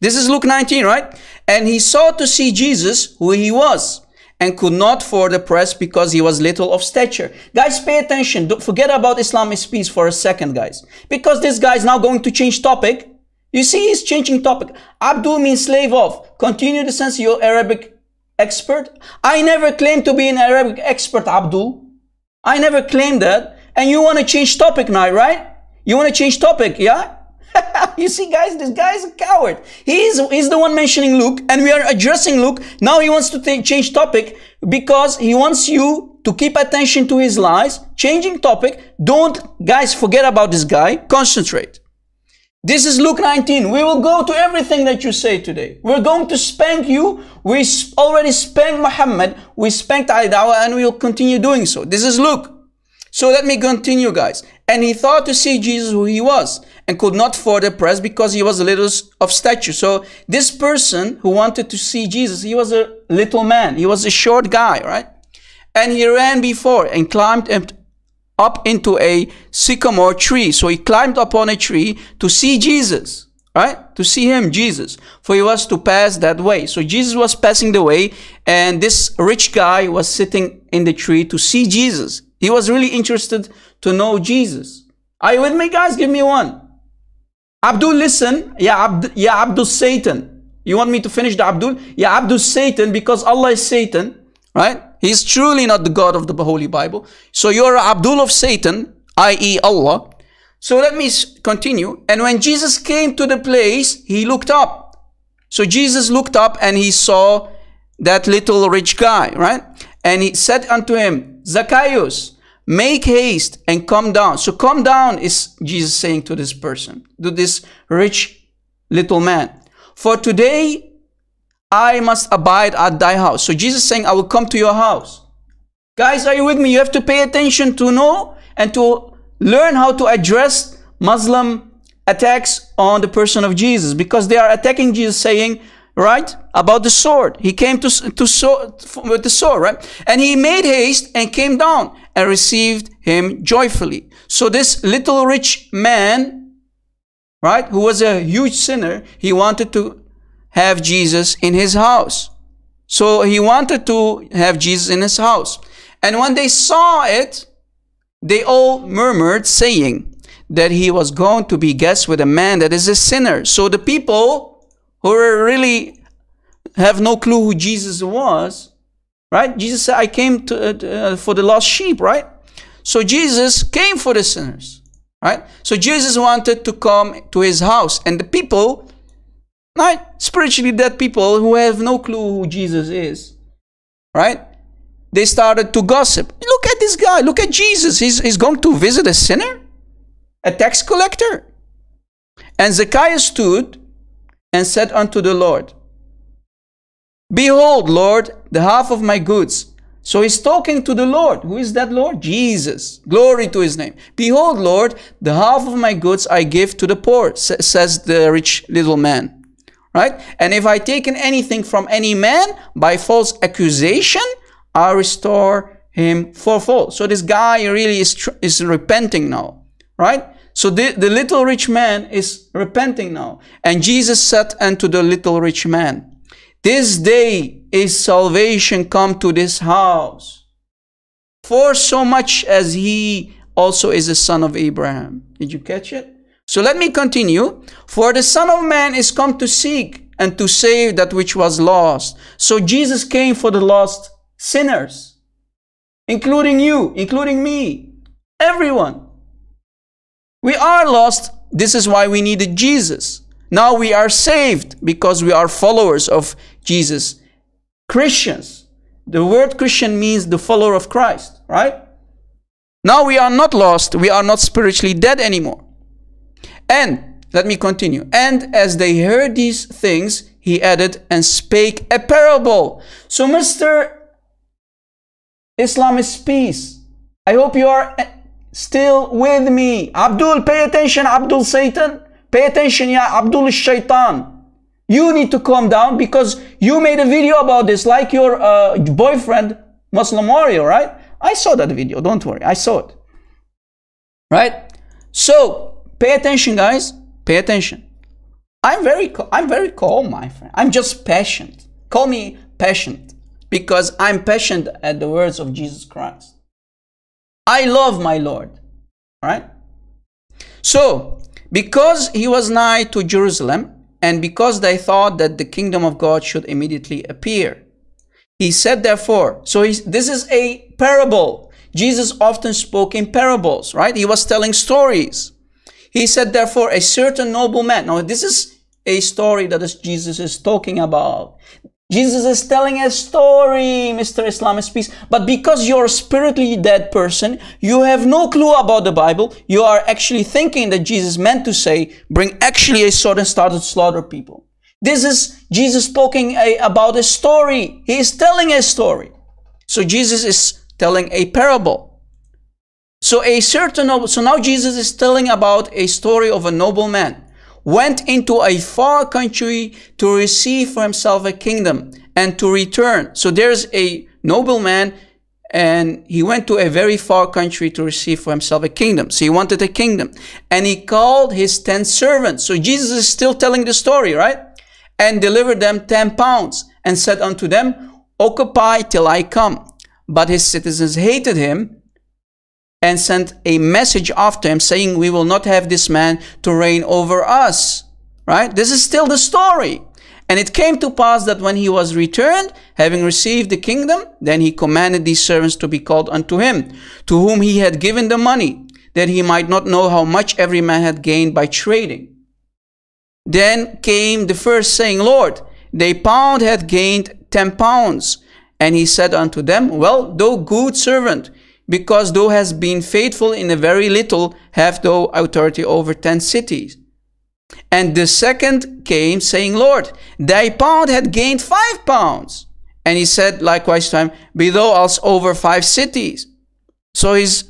Speaker 1: This is Luke 19, right? And he sought to see Jesus, who he was, and could not for the press because he was little of stature. Guys, pay attention. Don't forget about Islamic peace for a second, guys. Because this guy is now going to change topic. You see, he's changing topic. Abdul means slave of. Continue the sense you're Arabic expert. I never claimed to be an Arabic expert, Abdul. I never claimed that. And you want to change topic now, right? You want to change topic, yeah? you see, guys, this guy is a coward. He's, he's the one mentioning Luke, and we are addressing Luke. Now he wants to change topic because he wants you to keep attention to his lies. Changing topic. Don't, guys, forget about this guy. Concentrate. This is Luke 19. We will go to everything that you say today. We're going to spank you. We already spanked Muhammad. We spanked Ali and we will continue doing so. This is Luke. So let me continue, guys. And he thought to see Jesus who he was and could not further press because he was a little of stature. So this person who wanted to see Jesus, he was a little man. He was a short guy, right? And he ran before and climbed up- up into a sycamore tree. So he climbed upon a tree to see Jesus. right? To see him, Jesus, for he was to pass that way. So Jesus was passing the way, and this rich guy was sitting in the tree to see Jesus. He was really interested to know Jesus. Are you with me, guys? Give me one. Abdul, listen. Yeah, Abd, yeah, Abdul Satan. You want me to finish the Abdul? Yeah, Abdul Satan because Allah is Satan, right? He's truly not the God of the Holy Bible. So you're Abdul of Satan, i.e. Allah. So let me continue. And when Jesus came to the place, he looked up. So Jesus looked up and he saw that little rich guy, right? And he said unto him, Zacchaeus, make haste and come down. So come down is Jesus saying to this person, to this rich little man. For today I must abide at thy house. So Jesus saying, I will come to your house. Guys, are you with me? You have to pay attention to know and to learn how to address Muslim attacks on the person of Jesus because they are attacking Jesus saying, right, about the sword. He came to, to with the sword, right? And he made haste and came down and received him joyfully. So this little rich man, right, who was a huge sinner, he wanted to have Jesus in his house. So he wanted to have Jesus in his house. And when they saw it, they all murmured, saying that he was going to be guest with a man that is a sinner. So the people who really have no clue who Jesus was, right? Jesus said, I came to, uh, uh, for the lost sheep, right? So Jesus came for the sinners, right? So Jesus wanted to come to his house. And the people, right? Spiritually dead people who have no clue who Jesus is, right? they started to gossip. Look at this guy. Look at Jesus. He's, he's going to visit a sinner, a tax collector. And Zacchaeus stood and said unto the Lord, Behold, Lord, the half of my goods. So he's talking to the Lord. Who is that Lord? Jesus. Glory to his name. Behold, Lord, the half of my goods I give to the poor, says the rich little man. Right? And if I taken anything from any man by false accusation, I restore him fourfold. So this guy really is, is repenting now, right? So the, the little rich man is repenting now. And Jesus said unto the little rich man, This day is salvation come to this house. For so much as he also is a son of Abraham. Did you catch it? So let me continue. For the Son of Man is come to seek and to save that which was lost. So Jesus came for the lost sinners, including you, including me, everyone. We are lost. This is why we needed Jesus. Now we are saved because we are followers of Jesus. Christians. The word Christian means the follower of Christ, right? Now we are not lost. We are not spiritually dead anymore. And let me continue. And as they heard these things, he added and spake a parable. So Mr. Islam is peace. I hope you are still with me. Abdul, pay attention, Abdul Satan. Pay attention, yeah, Abdul Shaitan. You need to calm down because you made a video about this, like your uh, boyfriend, Muslim warrior, right? I saw that video, don't worry, I saw it. Right? So, pay attention, guys. Pay attention. I'm very, I'm very calm, my friend. I'm just patient. Call me patient because I'm patient at the words of Jesus Christ. I love my Lord. Right? So, because he was nigh to Jerusalem, and because they thought that the kingdom of God should immediately appear, he said, therefore, so this is a parable. Jesus often spoke in parables, right? He was telling stories. He said, therefore, a certain nobleman. Now, this is a story that is Jesus is talking about. Jesus is telling a story, Mr. Islamist peace. But because you're a spiritually dead person, you have no clue about the Bible. You are actually thinking that Jesus meant to say, bring actually a sword and start to slaughter people. This is Jesus talking a, about a story. He is telling a story. So Jesus is telling a parable. So a certain so now Jesus is telling about a story of a nobleman went into a far country to receive for himself a kingdom and to return. So there's a nobleman and he went to a very far country to receive for himself a kingdom. So he wanted a kingdom. And he called his 10 servants. So Jesus is still telling the story, right? And delivered them 10 pounds and said unto them, Occupy till I come. But his citizens hated him and sent a message after him saying, We will not have this man to reign over us. Right? This is still the story. And it came to pass that when he was returned, having received the kingdom, then he commanded these servants to be called unto him, to whom he had given the money, that he might not know how much every man had gained by trading. Then came the first saying, Lord, they pound had gained ten pounds. And he said unto them, Well, thou good servant, because thou hast been faithful in a very little, have thou authority over ten cities. And the second came, saying, Lord, thy pound had gained five pounds. And he said likewise to him, Be thou also over five cities. So he's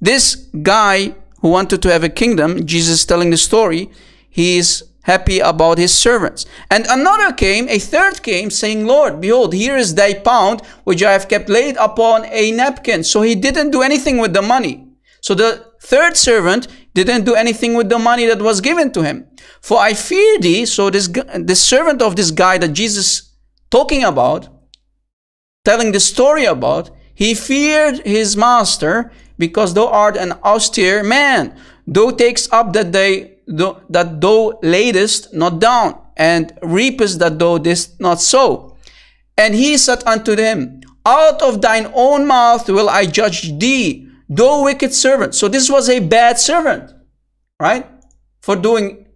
Speaker 1: this guy who wanted to have a kingdom, Jesus telling the story, he is happy about his servants. And another came, a third came, saying, Lord, behold, here is thy pound, which I have kept laid upon a napkin. So he didn't do anything with the money. So the third servant didn't do anything with the money that was given to him. For I fear thee, so this, this servant of this guy that Jesus talking about, telling the story about, he feared his master because thou art an austere man. Thou takes up that they that thou laidest not down, and reapest that thou didst not sow. And he said unto them, Out of thine own mouth will I judge thee, thou wicked servant. So this was a bad servant, right? For doing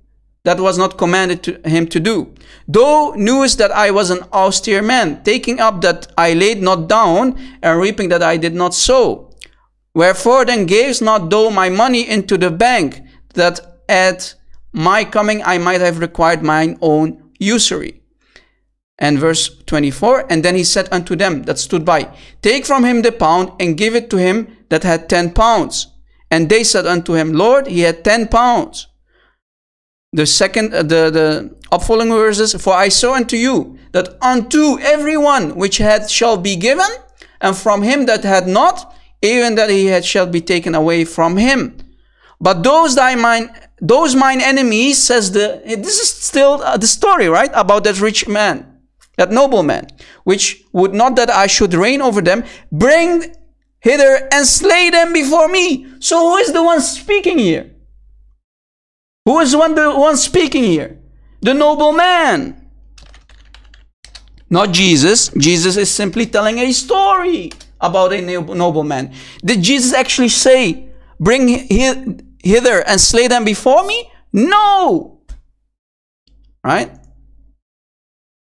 Speaker 1: that was not commanded to him to do. Thou knewest that I was an austere man, taking up that I laid not down, and reaping that I did not sow. Wherefore then gavest not thou my money into the bank, that at my coming I might have required mine own usury. And verse 24, and then he said unto them that stood by, Take from him the pound and give it to him that had ten pounds. And they said unto him, Lord, he had ten pounds. The second, uh, the, the upfollowing verses, For I saw unto you that unto everyone which had shall be given, and from him that had not, even that he had shall be taken away from him. But those thy mine those mine enemies says the this is still uh, the story right about that rich man that nobleman which would not that i should reign over them bring hither and slay them before me. So who is the one speaking here? Who is one the one speaking here? The nobleman. Not jesus. Jesus is simply telling a story about a noble nobleman. Did jesus actually say bring hither and slay them before me? No! Right?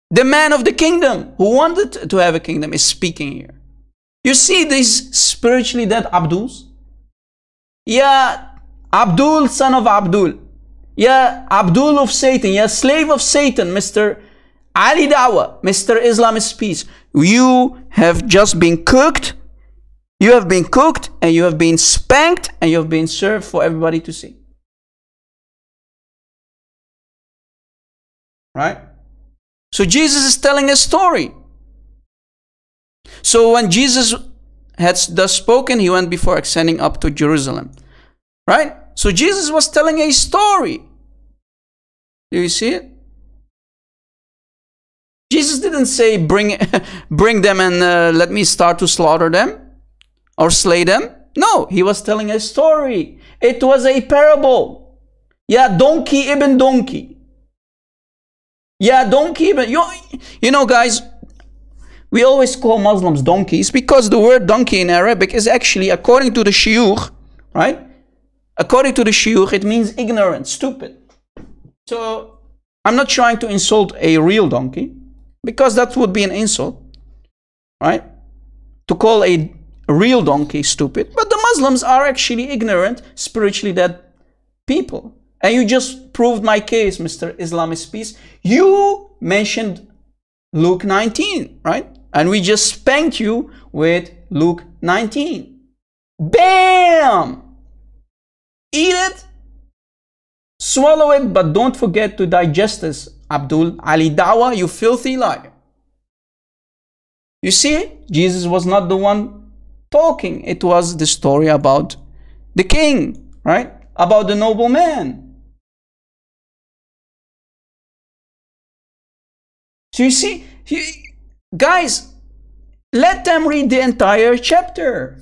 Speaker 1: The man of the kingdom who wanted to have a kingdom is speaking here. You see these spiritually dead Abduls? Yeah, Abdul, son of Abdul. Yeah, Abdul of Satan. Yeah, slave of Satan, Mr. Ali Dawah, Mr. Islamist peace. You have just been cooked you have been cooked and you have been spanked and you have been served for everybody to see. Right? So Jesus is telling a story. So when Jesus had thus spoken, he went before ascending up to Jerusalem. Right? So Jesus was telling a story. Do you see it? Jesus didn't say, bring, bring them and uh, let me start to slaughter them or slay them. No, he was telling a story. It was a parable. Yeah, donkey ibn donkey. Yeah, donkey ibn. You, you know, guys, we always call Muslims donkeys because the word donkey in Arabic is actually, according to the shiur, right? According to the shiur, it means ignorant, stupid. So I'm not trying to insult a real donkey because that would be an insult, right? To call a real donkey stupid, but the Muslims are actually ignorant, spiritually dead people. And you just proved my case, Mr. Islamist Peace. You mentioned Luke 19, right? And we just spanked you with Luke 19. Bam! Eat it, swallow it, but don't forget to digest this, Abdul Ali Dawah, you filthy liar. You see, Jesus was not the one talking. It was the story about the king, right? About the noble man. So you see, guys, let them read the entire chapter.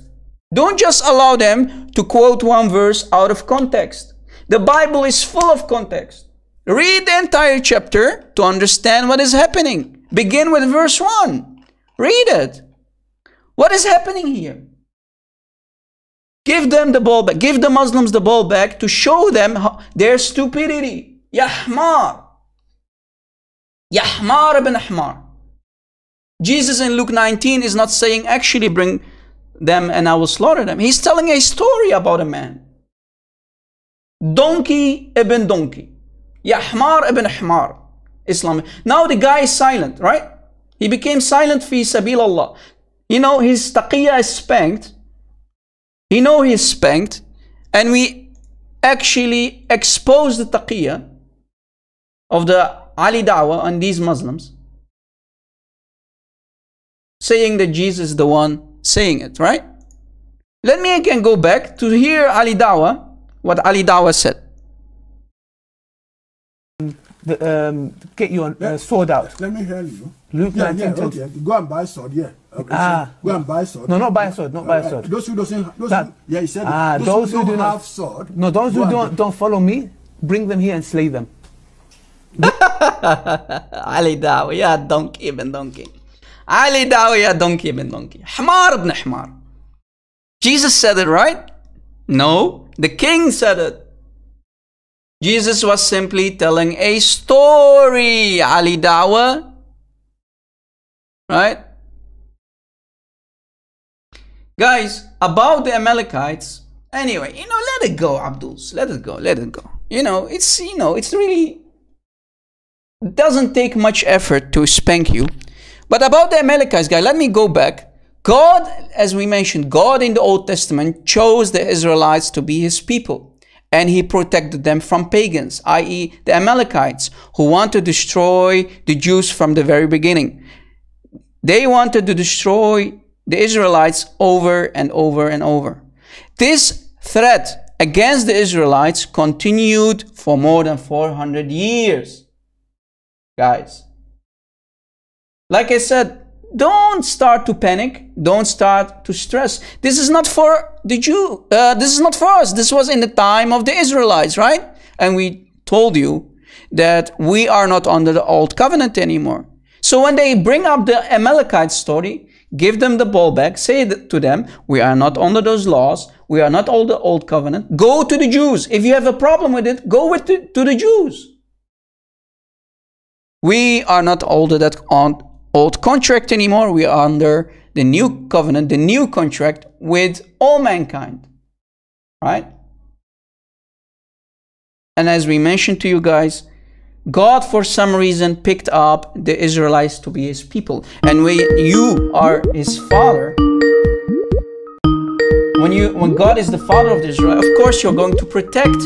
Speaker 1: Don't just allow them to quote one verse out of context. The Bible is full of context. Read the entire chapter to understand what is happening. Begin with verse 1. Read it. What is happening here? Give them the ball back. Give the Muslims the ball back to show them their stupidity. Yahmar. Yahmar ibn Ahmar. Jesus in Luke 19 is not saying actually bring them and I will slaughter them. He's telling a story about a man. Donkey ibn donkey. Yahmar ibn Ahmar. Islam. Now the guy is silent, right? He became silent fi sabil Allah. You know, his taqiyya is spanked. He know he's spanked. And we actually expose the taqiyya of the Ali Dawah and these Muslims. Saying that Jesus is the one saying it, right? Let me again go back to hear Ali Dawah, what Ali Dawah said.
Speaker 4: The, um, get your uh, sword out.
Speaker 3: Let me hear you.
Speaker 4: Luke
Speaker 3: yeah,
Speaker 4: 19,
Speaker 3: yeah, okay. Go and buy sword, yeah. Okay,
Speaker 4: Ah.
Speaker 3: so go and buy sword.
Speaker 4: No, not buy a sword, not buy a
Speaker 3: Uh,
Speaker 4: sword.
Speaker 3: Those who doesn't, those
Speaker 4: That-
Speaker 3: who, yeah, he said.
Speaker 4: Ah,
Speaker 3: those,
Speaker 4: those
Speaker 3: who,
Speaker 4: who
Speaker 3: don't
Speaker 4: do not-
Speaker 3: have sword.
Speaker 4: No, those who don't, don't follow me, bring them here and slay them.
Speaker 1: Ali Dawah, yeah, donkey ibn donkey. Ali Dawah, yeah, donkey ibn donkey. Hamar ibn Hamar. Jesus said it, right? No, the king said it. Jesus was simply telling a story, Ali Dawah. Right? Guys, about the Amalekites, anyway, you know, let it go, Abduls. Let it go, let it go. You know, it's, you know, it's really doesn't take much effort to spank you. But about the Amalekites, guy, let me go back. God, as we mentioned, God in the Old Testament chose the Israelites to be his people. And he protected them from pagans, i.e., the Amalekites, who want to destroy the Jews from the very beginning. They wanted to destroy the Israelites over and over and over. This threat against the Israelites continued for more than 400 years guys. Like I said, don't start to panic. Don't start to stress. This is not for the Jew. Uh, this is not for us. This was in the time of the Israelites, right? And we told you that we are not under the old covenant anymore. So when they bring up the Amalekite story, give them the ball back. Say to them, we are not under those laws. We are not under the old covenant. Go to the Jews. If you have a problem with it, go with the, to the Jews. We are not under that on old contract anymore. We are under the new covenant, the new contract with all mankind. Right? And as we mentioned to you guys, God for some reason picked up the Israelites to be his people. And when you are his father, when you when God is the father of Israel, of course you're going to protect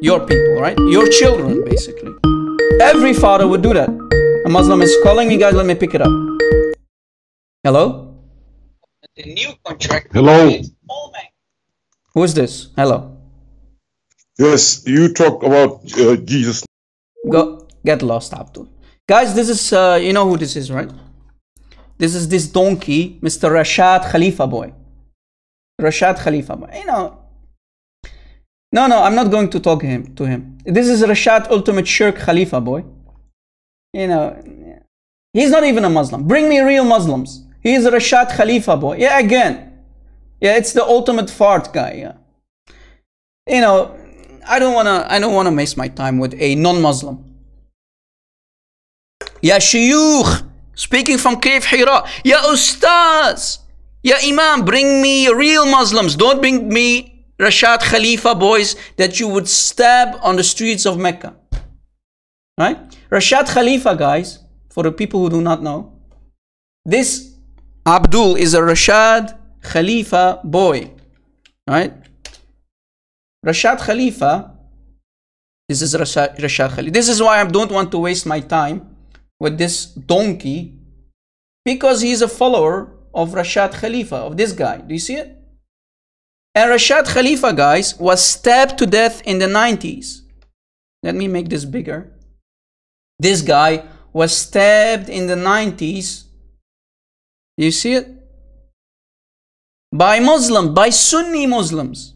Speaker 1: your people, right? Your children, basically. Every father would do that. A Muslim is calling me, guys. Let me pick it up. Hello? The new contract.
Speaker 5: Hello.
Speaker 1: Who is this? Hello.
Speaker 5: Yes, you talk about uh, Jesus.
Speaker 1: Go get lost, Abdul. Guys, this is uh, you know who this is, right? This is this donkey, Mr. Rashad Khalifa boy. Rashad Khalifa boy. You know. No, no, I'm not going to talk him to him. This is Rashad Ultimate Shirk Khalifa boy. You know, he's not even a Muslim. Bring me real Muslims. He's a Rashad Khalifa boy. Yeah, again. Yeah, it's the ultimate fart guy. Yeah. You know, I don't wanna I don't wanna waste my time with a non-Muslim. Ya shuyukh, speaking from Cave Hira. Ya ustaz, ya imam, bring me real Muslims. Don't bring me Rashad Khalifa boys that you would stab on the streets of Mecca. Right? Rashad Khalifa, guys, for the people who do not know, this Abdul is a Rashad Khalifa boy. Right? Rashad Khalifa, this is Rashad, Rashad Khalifa. This is why I don't want to waste my time with this donkey because he's a follower of Rashad Khalifa, of this guy. Do you see it? And Rashad Khalifa, guys, was stabbed to death in the 90s. Let me make this bigger. This guy was stabbed in the 90s. You see it? By Muslims, by Sunni Muslims.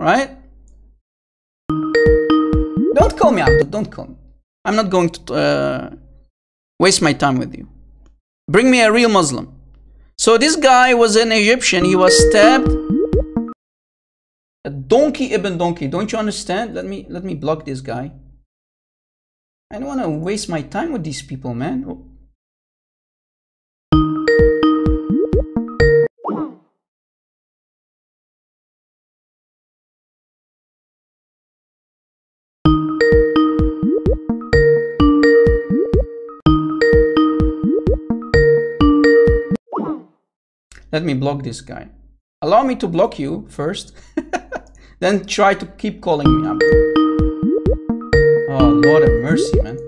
Speaker 1: Right? Don't call me Abdul, don't call me. I'm not going to uh, waste my time with you. Bring me a real Muslim. So this guy was an Egyptian. He was stabbed. A donkey ibn donkey. Don't you understand? Let me let me block this guy. I don't want to waste my time with these people, man. Let me block this guy. Allow me to block you first. then try to keep calling me up. Oh, Lord have mercy, man.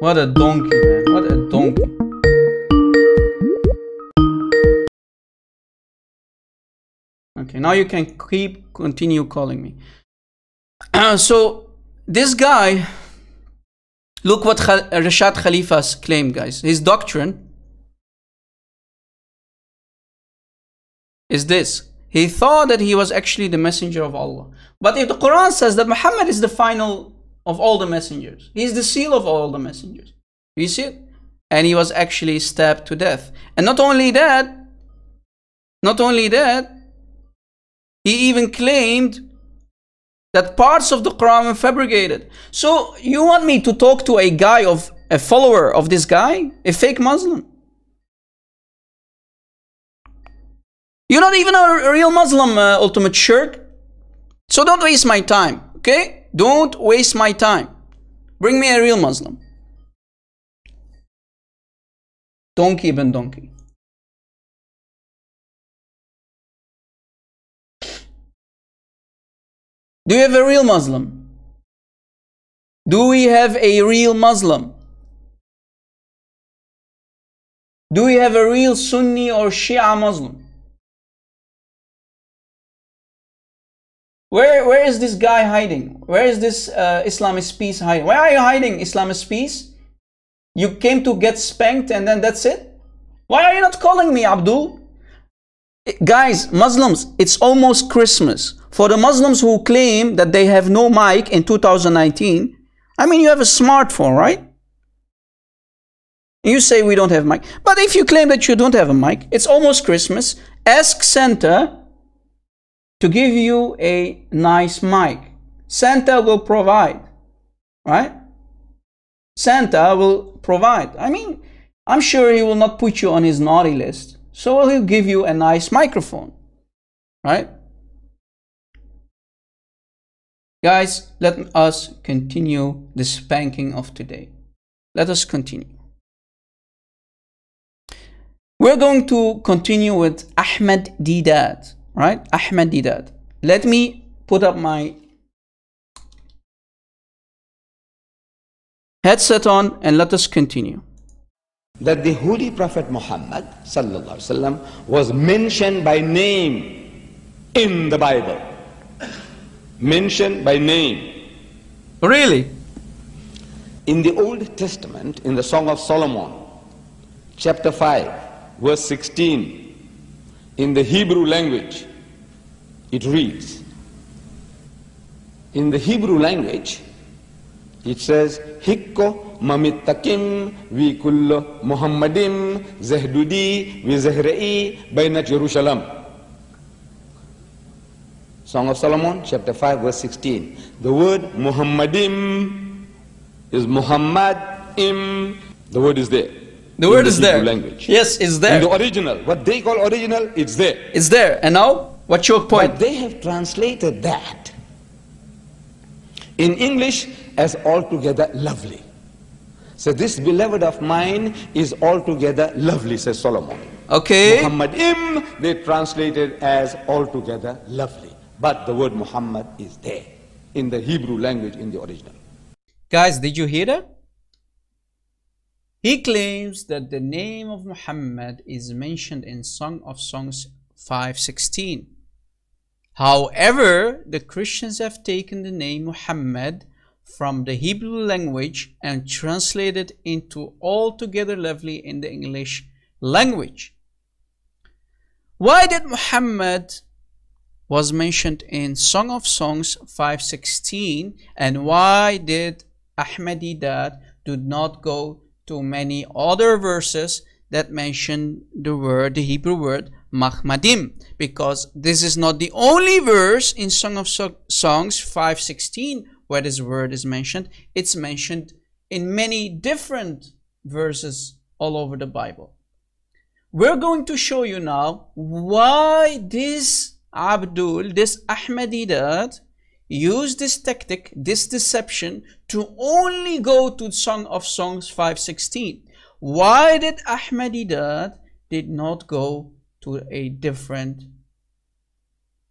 Speaker 1: What a donkey, man. What a donkey. Okay, now you can keep continue calling me. so this guy, look what Khal- Rashad Khalifa's claim, guys. His doctrine is this. He thought that he was actually the messenger of Allah. But if the Quran says that Muhammad is the final of all the messengers, he is the seal of all the messengers. You see it? And he was actually stabbed to death. And not only that, not only that, he even claimed that parts of the Quran were fabricated. So you want me to talk to a guy of a follower of this guy, a fake Muslim? You're not even a real Muslim, uh, ultimate shirk. So don't waste my time, okay? Don't waste my time. Bring me a real Muslim. Donkey ibn donkey. Do you have a real Muslim? Do we have a real Muslim? Do we have a real Sunni or Shia Muslim? Where, where is this guy hiding? Where is this uh, Islamist peace hiding? Where are you hiding, Islamist peace? You came to get spanked and then that's it? Why are you not calling me, Abdul? Guys, Muslims, it's almost Christmas. For the Muslims who claim that they have no mic in 2019, I mean, you have a smartphone, right? You say we don't have mic. But if you claim that you don't have a mic, it's almost Christmas. Ask Santa to give you a nice mic. Santa will provide, right? Santa will provide. I mean, I'm sure he will not put you on his naughty list. So he'll give you a nice microphone, right? Guys, let us continue the spanking of today. Let us continue. We're going to continue with Ahmed Deedat, right? Ahmed Deedat. Let me put up my headset on and let us continue.
Speaker 6: That the Holy Prophet Muhammad sallallahu alaihi wasallam was mentioned by name in the Bible. Mentioned by name.
Speaker 1: Really?
Speaker 6: In the Old Testament, in the Song of Solomon, chapter 5, verse 16, in the Hebrew language, it reads, in the Hebrew language, it says, Hikko vi kullo Muhammadim zahdudi vi zahra'i bainat Jerusalem. Song of Solomon, chapter 5, verse 16. The word Muhammadim is Muhammad im. The word is there.
Speaker 1: The
Speaker 6: in
Speaker 1: word is there.
Speaker 6: Language.
Speaker 1: Yes, it's
Speaker 6: In
Speaker 1: there.
Speaker 6: the original, what they call original, it's there.
Speaker 1: It's there. And now, what's your point?
Speaker 6: But they have translated that in English as altogether lovely. So this beloved of mine is altogether lovely, says Solomon.
Speaker 1: Okay.
Speaker 6: Muhammad im, they translated as altogether lovely. but the word Muhammad is there in the Hebrew language in the original.
Speaker 1: Guys, did you hear that? He claims that the name of Muhammad is mentioned in Song of Songs 516. However, the Christians have taken the name Muhammad from the Hebrew language and translated into altogether lovely in the English language. Why did Muhammad was mentioned in Song of Songs 516 and why did Ahmed Deedat do not go to many other verses that mention the word, the Hebrew word Mahmadim because this is not the only verse in Song of so Songs 516 where this word is mentioned. It's mentioned in many different verses all over the Bible. We're going to show you now why this Abdul, this Ahmed Deedat, used this tactic, this deception to only go to Song of Songs 516. Why did Ahmed Deedat did not go to a different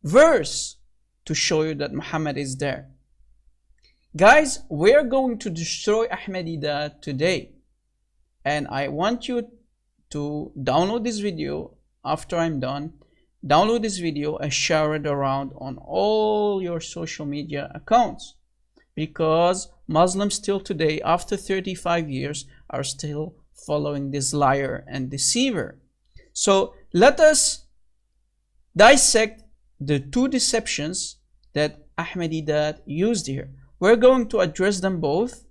Speaker 1: verse to show you that Muhammad is there? Guys, we're going to destroy Ahmed Deedat today. And I want you to download this video after I'm done. Download this video and share it around on all your social media accounts. Because Muslims till today, after 35 years, are still following this liar and deceiver. So let us dissect the two deceptions that Ahmed Deedat used here. We're going to address them both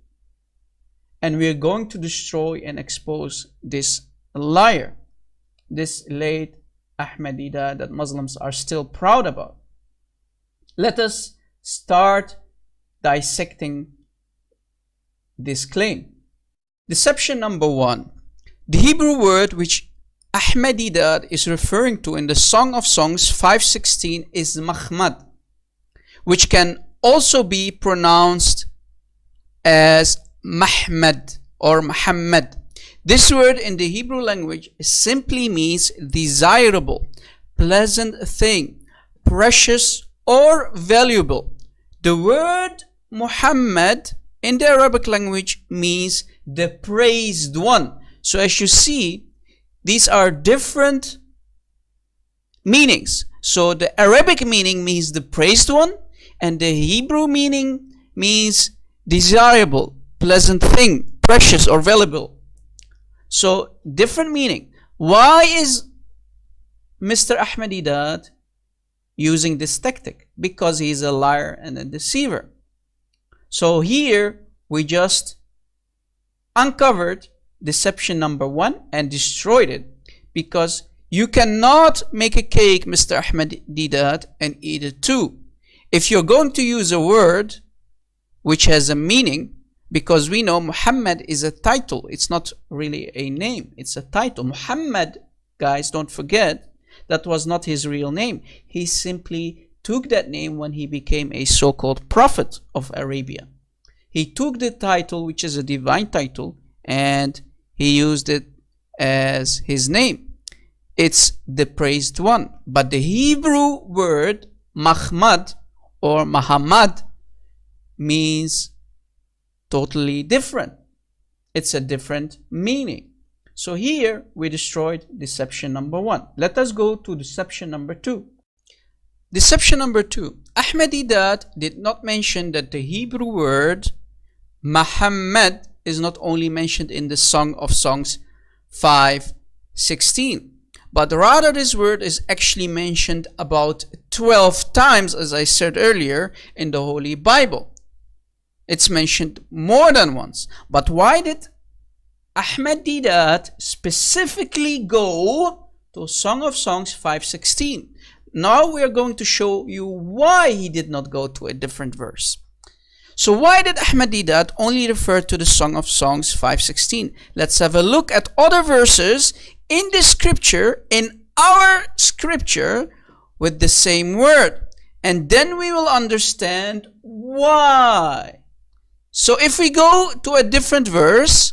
Speaker 1: and we're going to destroy and expose this liar, this late Ahmed Deedat that Muslims are still proud about. Let us start dissecting this claim. Deception number one. The Hebrew word which Ahmed Deedat is referring to in the Song of Songs 516 is Mahmad, which can also be pronounced as Mahmad or Muhammad. This word in the Hebrew language simply means desirable, pleasant thing, precious or valuable. The word Muhammad in the Arabic language means the praised one. So as you see, these are different meanings. So the Arabic meaning means the praised one and the Hebrew meaning means desirable, pleasant thing, precious or valuable. So different meaning. Why is Mr. Ahmed Deedat using this tactic? Because he is a liar and a deceiver. So here we just uncovered deception number one and destroyed it because you cannot make a cake, Mr. Ahmed Deedat, and eat it too. If you're going to use a word which has a meaning, because we know Muhammad is a title, it's not really a name, it's a title. Muhammad, guys, don't forget, that was not his real name. He simply took that name when he became a so-called prophet of Arabia. He took the title, which is a divine title, and he used it as his name. It's the praised one. But the Hebrew word Mahmad or Muhammad means totally different. It's a different meaning. So here we destroyed deception number one. Let us go to deception number two. Deception number two. Ahmed Deedat did not mention that the Hebrew word Muhammad is not only mentioned in the Song of Songs 5:16 but rather this word is actually mentioned about 12 times, as I said earlier, in the Holy Bible. It's mentioned more than once. But why did Ahmed Deedat specifically go to Song of Songs 5.16? Now we are going to show you why he did not go to a different verse. So why did Ahmed Deedat only refer to the Song of Songs 5.16? Let's have a look at other verses in the scripture, in our scripture, with the same word. And then we will understand why. So if we go to a different verse,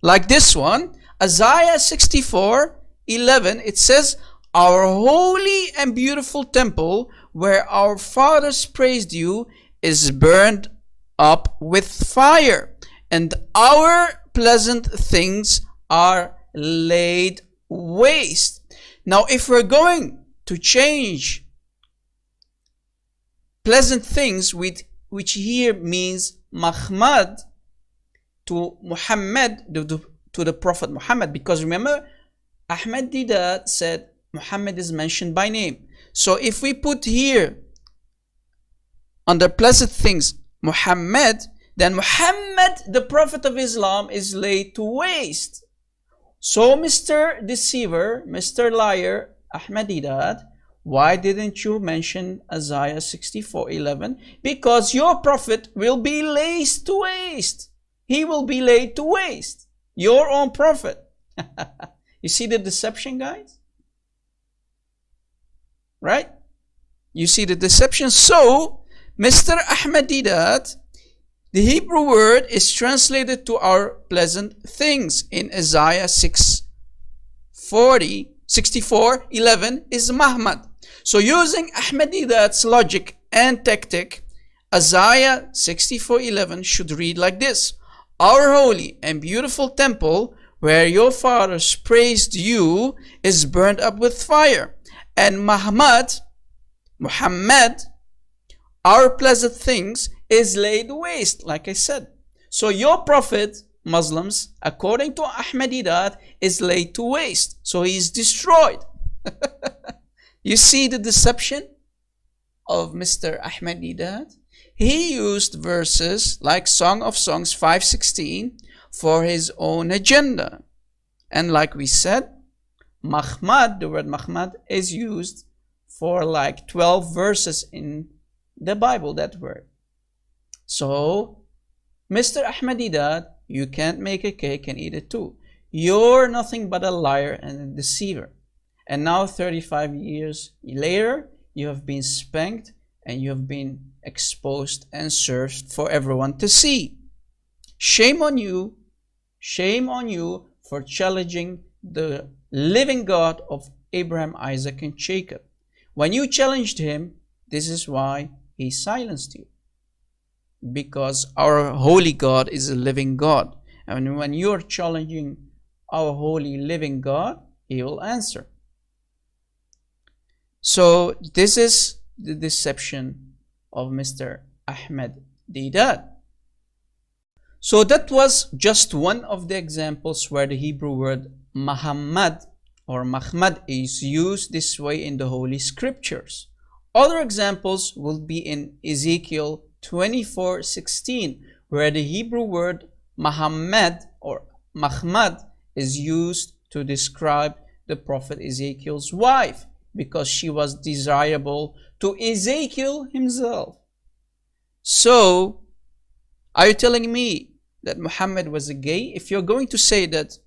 Speaker 1: like this one, Isaiah 64, 11, it says, Our holy and beautiful temple where our fathers praised you is burned up with fire, and our pleasant things are laid waste. Now, if we're going to change pleasant things, with, which here means Mahmad to Muhammad, to, the Prophet Muhammad, because remember, Ahmed Deedat said Muhammad is mentioned by name. So if we put here under pleasant things Muhammad, then Muhammad, the Prophet of Islam, is laid to waste. So, Mr. Deceiver, Mr. Liar, Ahmed Deedat, why didn't you mention Isaiah 64:11? Because your prophet will be laid to waste. He will be laid to waste. Your own prophet. you see the deception, guys? Right? You see the deception. So, Mr. Ahmed Deedat, the Hebrew word is translated to our pleasant things in Isaiah 6 40, 64, 11 is Muhammad. So using Ahmed Deedat's logic and tactic, Isaiah 64, 11 should read like this. Our holy and beautiful temple where your fathers praised you is burned up with fire. And Muhammad, Muhammad, our pleasant things is laid waste, like I said. So your prophet, Muslims, according to Ahmed Deedat, is laid to waste. So he is destroyed. you see the deception of Mr. Ahmed Deedat? He used verses like Song of Songs 516 for his own agenda. And like we said, Mahmad, the word Mahmad, is used for like 12 verses in the Bible, that word. So, Mr. Ahmed Deedat, you can't make a cake and eat it too. You're nothing but a liar and a deceiver. And now, 35 years later, you have been spanked and you have been exposed and served for everyone to see. Shame on you, shame on you for challenging the living God of Abraham, Isaac, and Jacob. When you challenged him, this is why he silenced you because our holy God is a living God. And when you're challenging our holy living God, He will answer. So this is the deception of Mr. Ahmed Deedat. So that was just one of the examples where the Hebrew word Muhammad or Mahmad is used this way in the Holy Scriptures. Other examples will be in Ezekiel 24:16 where the Hebrew word Muhammad or Mahmad is used to describe the prophet Ezekiel's wife because she was desirable to Ezekiel himself. So, are you telling me that Muhammad was a gay? If you're going to say that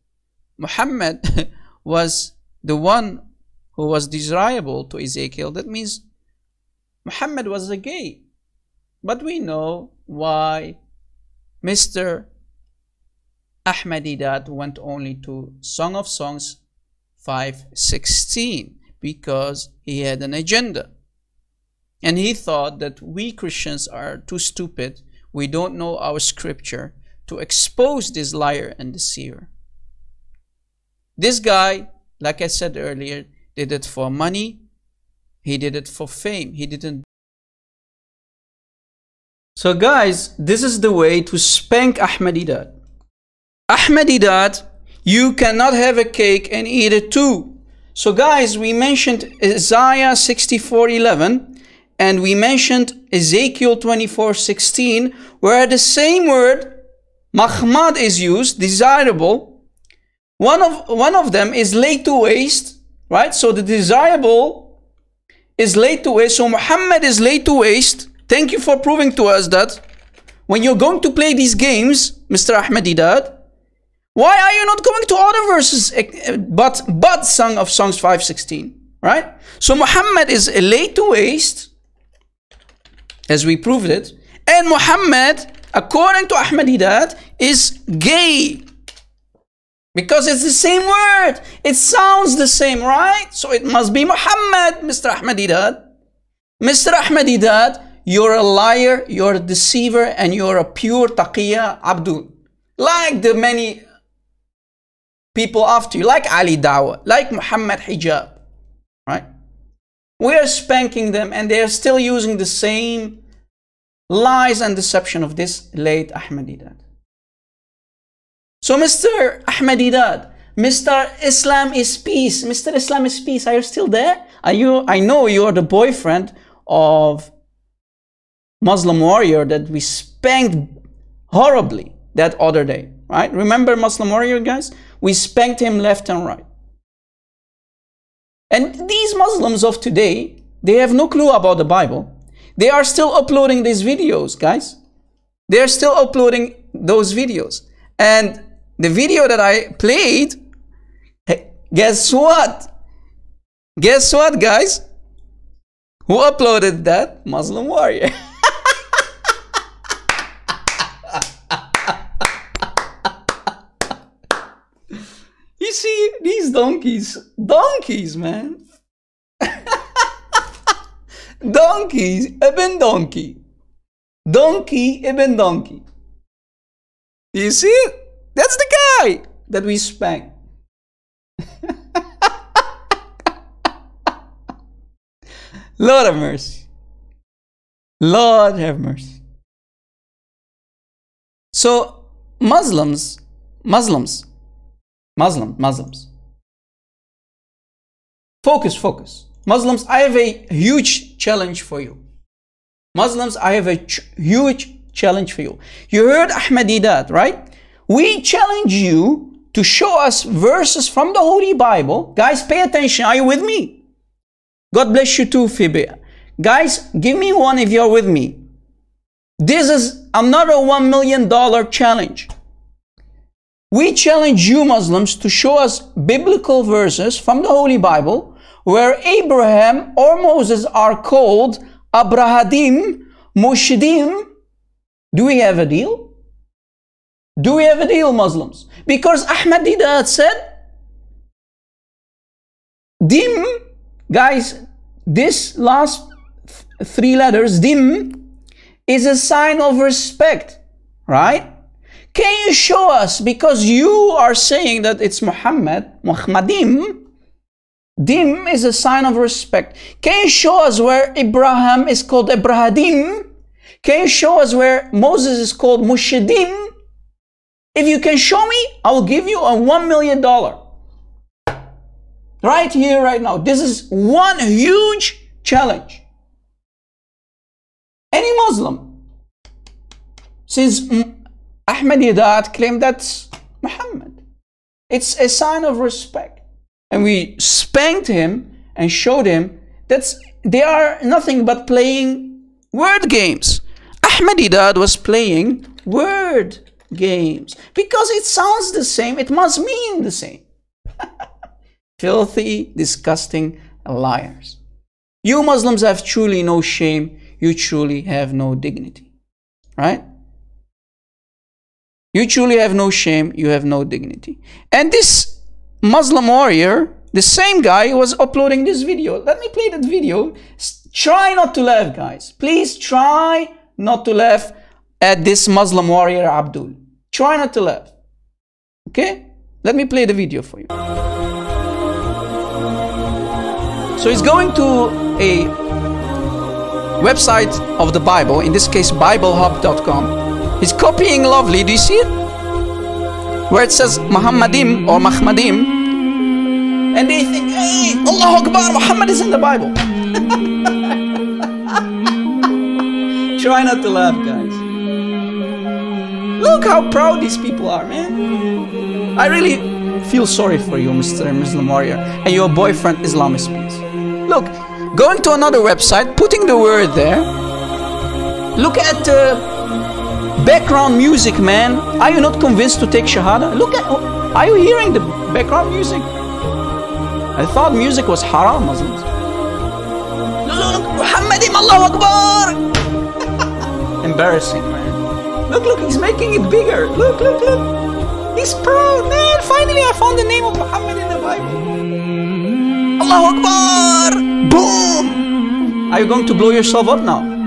Speaker 1: Muhammad was the one who was desirable to Ezekiel, that means Muhammad was a gay. But we know why Mr. Ahmed Deedat went only to Song of Songs 516 because he had an agenda. And he thought that we Christians are too stupid, we don't know our scripture to expose this liar and deceiver. This guy, like I said earlier, did it for money, he did it for fame, he didn't so guys, this is the way to spank Ahmed Deedat. Ahmadidat, you cannot have a cake and eat it too. So guys, we mentioned Isaiah 64:11 and we mentioned Ezekiel 24:16 where the same word mahmad is used, desirable. One of one of them is laid to waste, right? So the desirable is laid to waste. So Muhammad is laid to waste Thank you for proving to us that when you're going to play these games, Mr. Ahmed Deedat, why are you not going to other verses eh, but but Song of Songs 516? Right? So Muhammad is laid to waste, as we proved it, and Muhammad, according to Ahmed Deedat, is gay. Because it's the same word. It sounds the same, right? So it must be Muhammad, Mr. Ahmed Deedat. Mr. Ahmed Deedat, you're a liar, you're a deceiver, and you're a pure taqiyya Abdul. Like the many people after you, like Ali Dawah, like Muhammad Hijab, right? We are spanking them and they are still using the same lies and deception of this late Ahmed Deedat. So Mr. Ahmed Deedat, Mr. Islam is peace, Mr. Islam is peace, are you still there? Are you, I know you're the boyfriend of Muslim warrior that we spanked horribly that other day, right? Remember Muslim warrior guys? We spanked him left and right. And these Muslims of today, they have no clue about the Bible. They are still uploading these videos, guys. They are still uploading those videos. And the video that I played, guess what? Guess what, guys? Who uploaded that? Muslim warrior. you see, these donkeys, donkeys, man. donkeys, ibn donkey. Donkey, ibn donkey. You see it? That's the guy that we spanked. Lord have mercy. Lord have mercy. So, Muslims, Muslims, Muslim, Muslims. Focus, focus. Muslims, I have a huge challenge for you. Muslims, I have a ch- huge challenge for you. You heard Ahmed Deedat, right? We challenge you to show us verses from the Holy Bible. Guys, pay attention. Are you with me? God bless you too, Phoebe. Guys, give me one if you're with me. This is another $1 million challenge. We challenge you Muslims to show us biblical verses from the Holy Bible where Abraham or Moses are called Abrahadim, Mushidim. Do we have a deal? Do we have a deal, Muslims? Because Ahmed Deedat said, Dim, guys, this last th- three letters, Dim, is a sign of respect, right? Can you show us, because you are saying that it's Muhammad, Muhammadim, Dim is a sign of respect. Can you show us where Abraham is called Ibrahim? Can you show us where Moses is called Mushidim? If you can show me, I will give you a one million dollar. Right here, right now. This is one huge challenge. Any Muslim, since Ahmed Deedat claimed that's Muhammad, it's a sign of respect. And we spanked him and showed him that they are nothing but playing word games. Ahmed Deedat was playing word games because it sounds the same, it must mean the same. Filthy, disgusting liars. You Muslims have truly no shame, you truly have no dignity. Right? You truly have no shame, you have no dignity. And this Muslim warrior, the same guy who was uploading this video. Let me play that video. Try not to laugh, guys. Please try not to laugh at this Muslim warrior Abdul. Try not to laugh. Okay? Let me play the video for you. So he's going to a website of the Bible, in this case, BibleHub.com. He's copying lovely. Do you see it? Where it says Muhammadim or Mahmadim. And they think, hey, Allah Akbar, Muhammad is in the Bible. Try not to laugh, guys. Look how proud these people are, man. I really feel sorry for you, Mr. Muslim warrior, and your boyfriend Islamist peace. Look, going to another website, putting the word there. Look at the background music, man. Are you not convinced to take Shahada? Look at. Are you hearing the background music? I thought music was haram, Muslims. Look, Muhammadim, Allahu Akbar! Embarrassing, man. Look, look, he's making it bigger. Look, look, look. He's proud, man. Finally, I found the name of Muhammad in the Bible. Allahu Akbar! Boom! Are you going to blow yourself up now?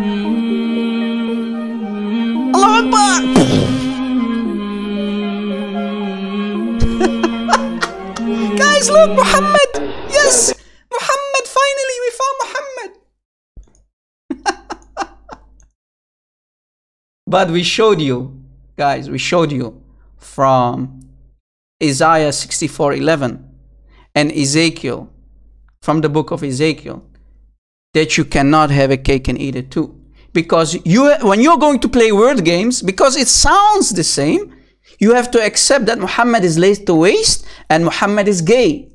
Speaker 1: Akbar! Guys, look, Muhammad! Yes! Muhammad, finally, we found Muhammad! but we showed you, guys, we showed you from Isaiah 64 11 and Ezekiel, from the book of Ezekiel, that you cannot have a cake and eat it too. Because you, when you're going to play word games, because it sounds the same, you have to accept that Muhammad is laid to waste and Muhammad is gay.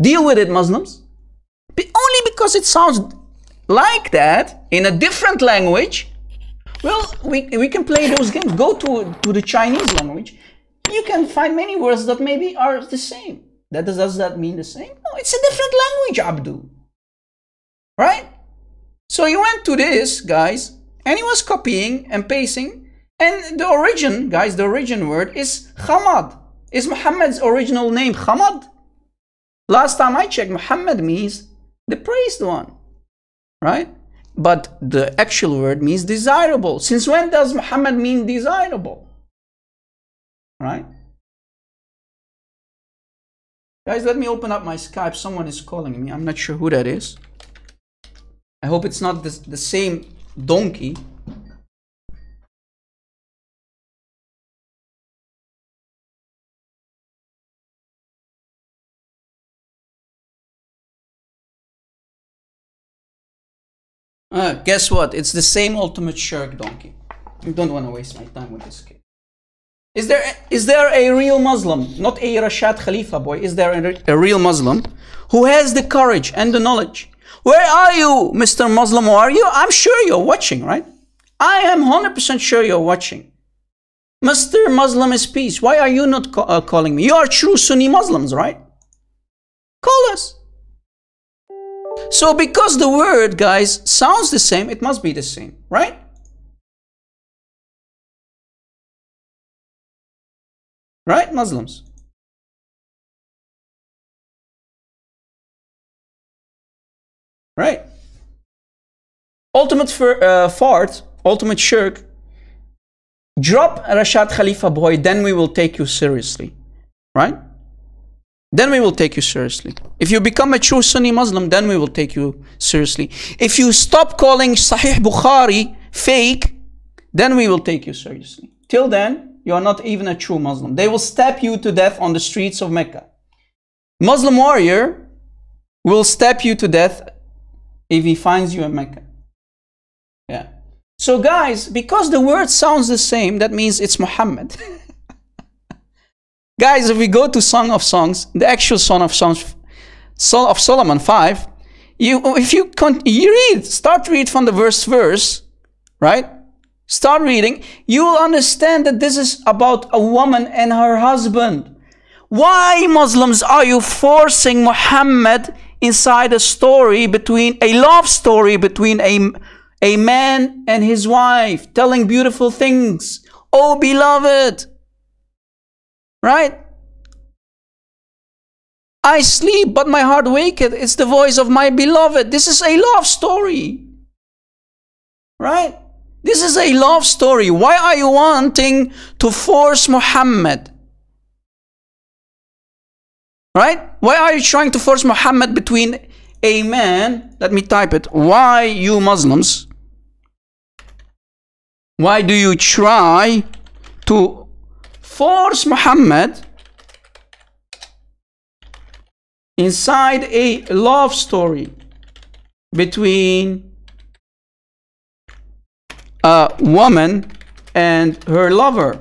Speaker 1: Deal with it, Muslims. Only because it sounds like that in a different language. Well, we, we can play those games. Go to, to the Chinese language. You can find many words that maybe are the same. That does, does that mean the same? No, it's a different language, Abdul. Right? So he went to this, guys, and he was copying and pasting. And the origin, guys, the origin word is Hamad. Is Muhammad's original name Hamad? Last time I checked, Muhammad means the praised one. Right? But the actual word means desirable. Since when does Muhammad mean desirable? Right? Guys, let me open up my Skype. Someone is calling me. I'm not sure who that is. I hope it's not the, the same donkey. Uh, guess what? It's the same ultimate shirk donkey. I don't want to waste my time with this kid. Is there is there a real Muslim, not a Rashad Khalifa boy? Is there a, a real Muslim who has the courage and the knowledge? Where are you, Mr. Muslim? Who are you? I'm sure you're watching, right? I am 100% sure you're watching. Mr. Muslim is peace. Why are you not ca- uh, calling me? You are true Sunni Muslims, right? Call us. So, because the word, guys, sounds the same, it must be the same, right? Right, Muslims? Right? Ultimate for, uh, fart, ultimate shirk. Drop Rashad Khalifa boy, then we will take you seriously. Right? Then we will take you seriously. If you become a true Sunni Muslim, then we will take you seriously. If you stop calling Sahih Bukhari fake, then we will take you seriously. Till then, you are not even a true Muslim. They will stab you to death on the streets of Mecca. Muslim warrior will stab you to death if he finds you in Mecca. Yeah. So, guys, because the word sounds the same, that means it's Muhammad. guys, if we go to Song of Songs, the actual Song of Songs, Song of Solomon 5, you, if you, con- you read, start read from the verse verse, right? Start reading, you will understand that this is about a woman and her husband. Why, Muslims, are you forcing Muhammad inside a story between a love story between a, a man and his wife, telling beautiful things? Oh, beloved. Right? I sleep, but my heart waketh. It's the voice of my beloved. This is a love story. Right? This is a love story. Why are you wanting to force Muhammad? Right? Why are you trying to force Muhammad between a man? Let me type it. Why you Muslims? Why do you try to force Muhammad inside a love story between a woman and her lover.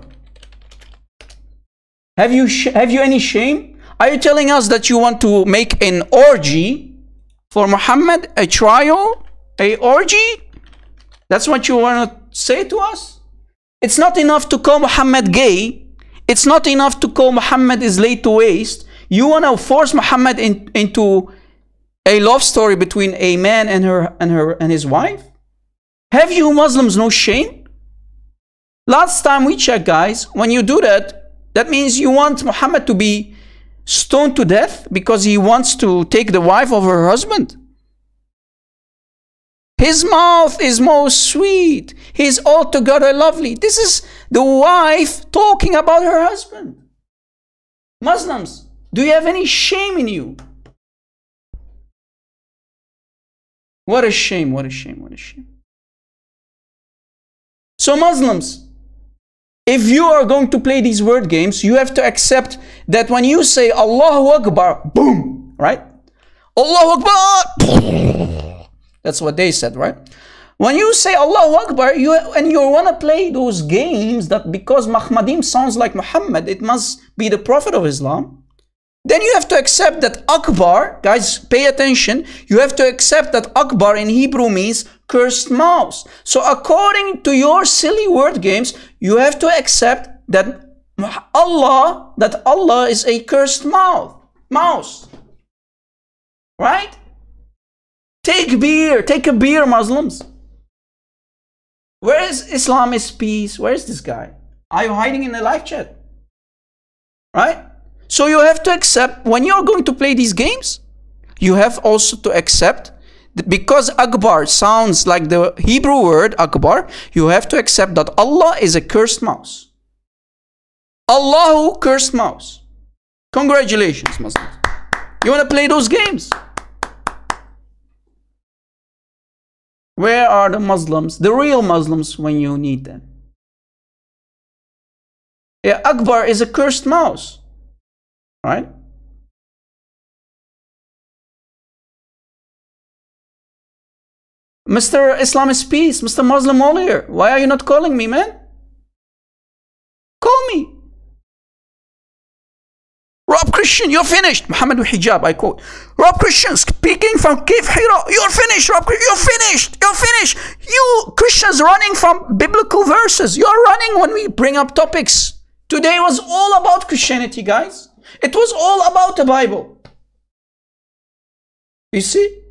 Speaker 1: Have you have you any shame? Are you telling us that you want to make an orgy for Muhammad, a trial, a orgy? That's what you want to say to us? It's not enough to call Muhammad gay. It's not enough to call Muhammad is laid to waste. You want to force Muhammad in, into a love story between a man and her and her and his wife? Have you Muslims no shame? Last time we checked, guys, when you do that, that means you want Muhammad to be stoned to death because he wants to take the wife of her husband. His mouth is most sweet. He is altogether lovely. This is the wife talking about her husband. Muslims, do you have any shame in you? What a shame, what a shame, what a shame. So, Muslims, if you are going to play these word games, you have to accept that when you say Allahu Akbar, boom, right? Allahu Akbar, that's what they said, right? When you say Allahu Akbar, you and you want to play those games that because Mahmadim sounds like Muhammad, it must be the Prophet of Islam. Then you have to accept that Akbar, guys, pay attention. You have to accept that Akbar in Hebrew means cursed mouse. So according to your silly word games, you have to accept that Allah, that Allah is a cursed mouth, mouse. Right? Take beer, take a beer, Muslims. Where is Islamist peace? Where is this guy? Are you hiding in the live chat? Right? So you have to accept when you're going to play these games, you have also to accept because Akbar sounds like the Hebrew word Akbar, you have to accept that Allah is a cursed mouse. Allahu cursed mouse. Congratulations, Muslims. You want to play those games? Where are the Muslims, the real Muslims, when you need them? Yeah, Akbar is a cursed mouse right? Mr. Islamist Peace, Mr. Muslim Warrior, why are you not calling me, man? Call me. Rob Christian, you're finished. Muhammad Hijab, I quote. Rob Christian speaking from Cave Hira. You're finished, Rob. You're finished. You're finished. You Christians running from biblical verses. You're running when we bring up topics. Today was all about Christianity, guys. It was all about the Bible. You see?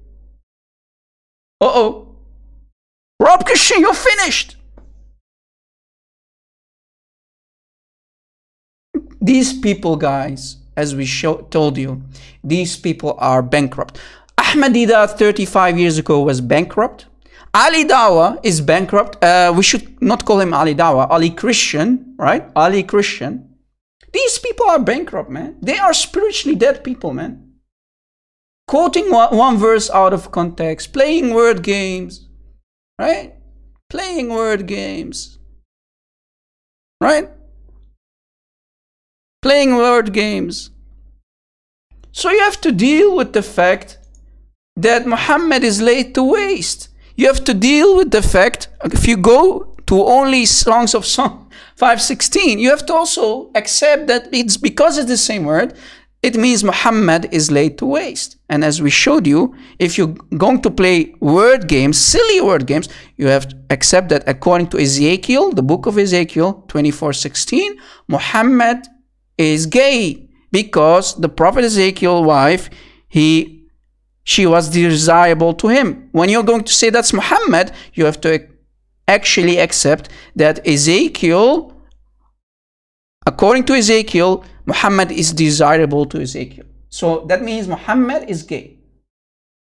Speaker 1: Uh oh. Rob Christian, you're finished. These people, guys, as we show, told you, these people are bankrupt. Ahmed Deedat 35 years ago was bankrupt. Ali Dawah is bankrupt. Uh, we should not call him Ali Dawah, Ali Christian, right? Ali Christian. These people are bankrupt, man. They are spiritually dead people, man. Quoting one verse out of context, playing word games, right? Playing word games, right? Playing word games. So you have to deal with the fact that Muhammad is laid to waste. You have to deal with the fact, if you go to only Songs of Song, 516, you have to also accept that it's because it's the same word, it means Muhammad is laid to waste. And as we showed you, if you're going to play word games, silly word games, you have to accept that according to Ezekiel, the book of Ezekiel 24:16, Muhammad is gay because the prophet Ezekiel wife, he she was desirable to him. When you're going to say that's Muhammad, you have to actually accept that Ezekiel, according to Ezekiel, Muhammad is desirable to Ezekiel. So that means Muhammad is gay.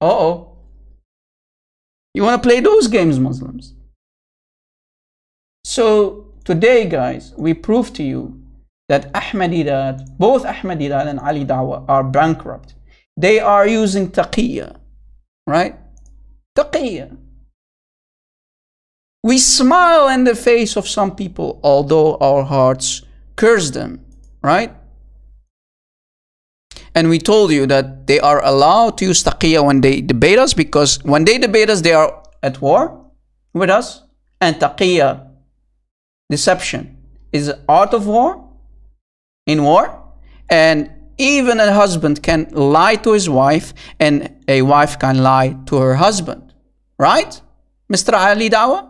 Speaker 1: Uh oh. You want to play those games, Muslims? So today, guys, we prove to you that Ahmed Deedat, both Ahmed Deedat and Ali Dawah are bankrupt. They are using taqiyya, right? Taqiyya. We smile in the face of some people, although our hearts curse them, right? And we told you that they are allowed to use taqiyya when they debate us because when they debate us, they are at war with us. And taqiyya, deception, is art of war, in war. And even a husband can lie to his wife and a wife can lie to her husband. Right? Mr. Ali Dawah?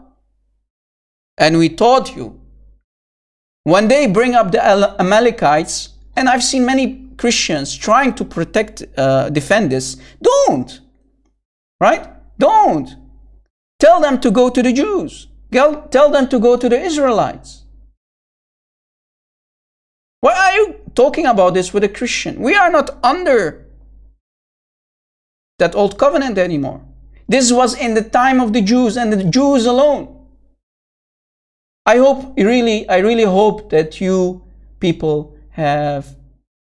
Speaker 1: And we taught you. When they bring up the Amalekites, and I've seen many Christians trying to protect, uh, defend this, don't. Right? Don't. Tell them to go to the Jews. Tell them to go to the Israelites. Why are you talking about this with a Christian? We are not under that old covenant anymore. This was in the time of the Jews and the Jews alone. I hope, really, I really hope that you people have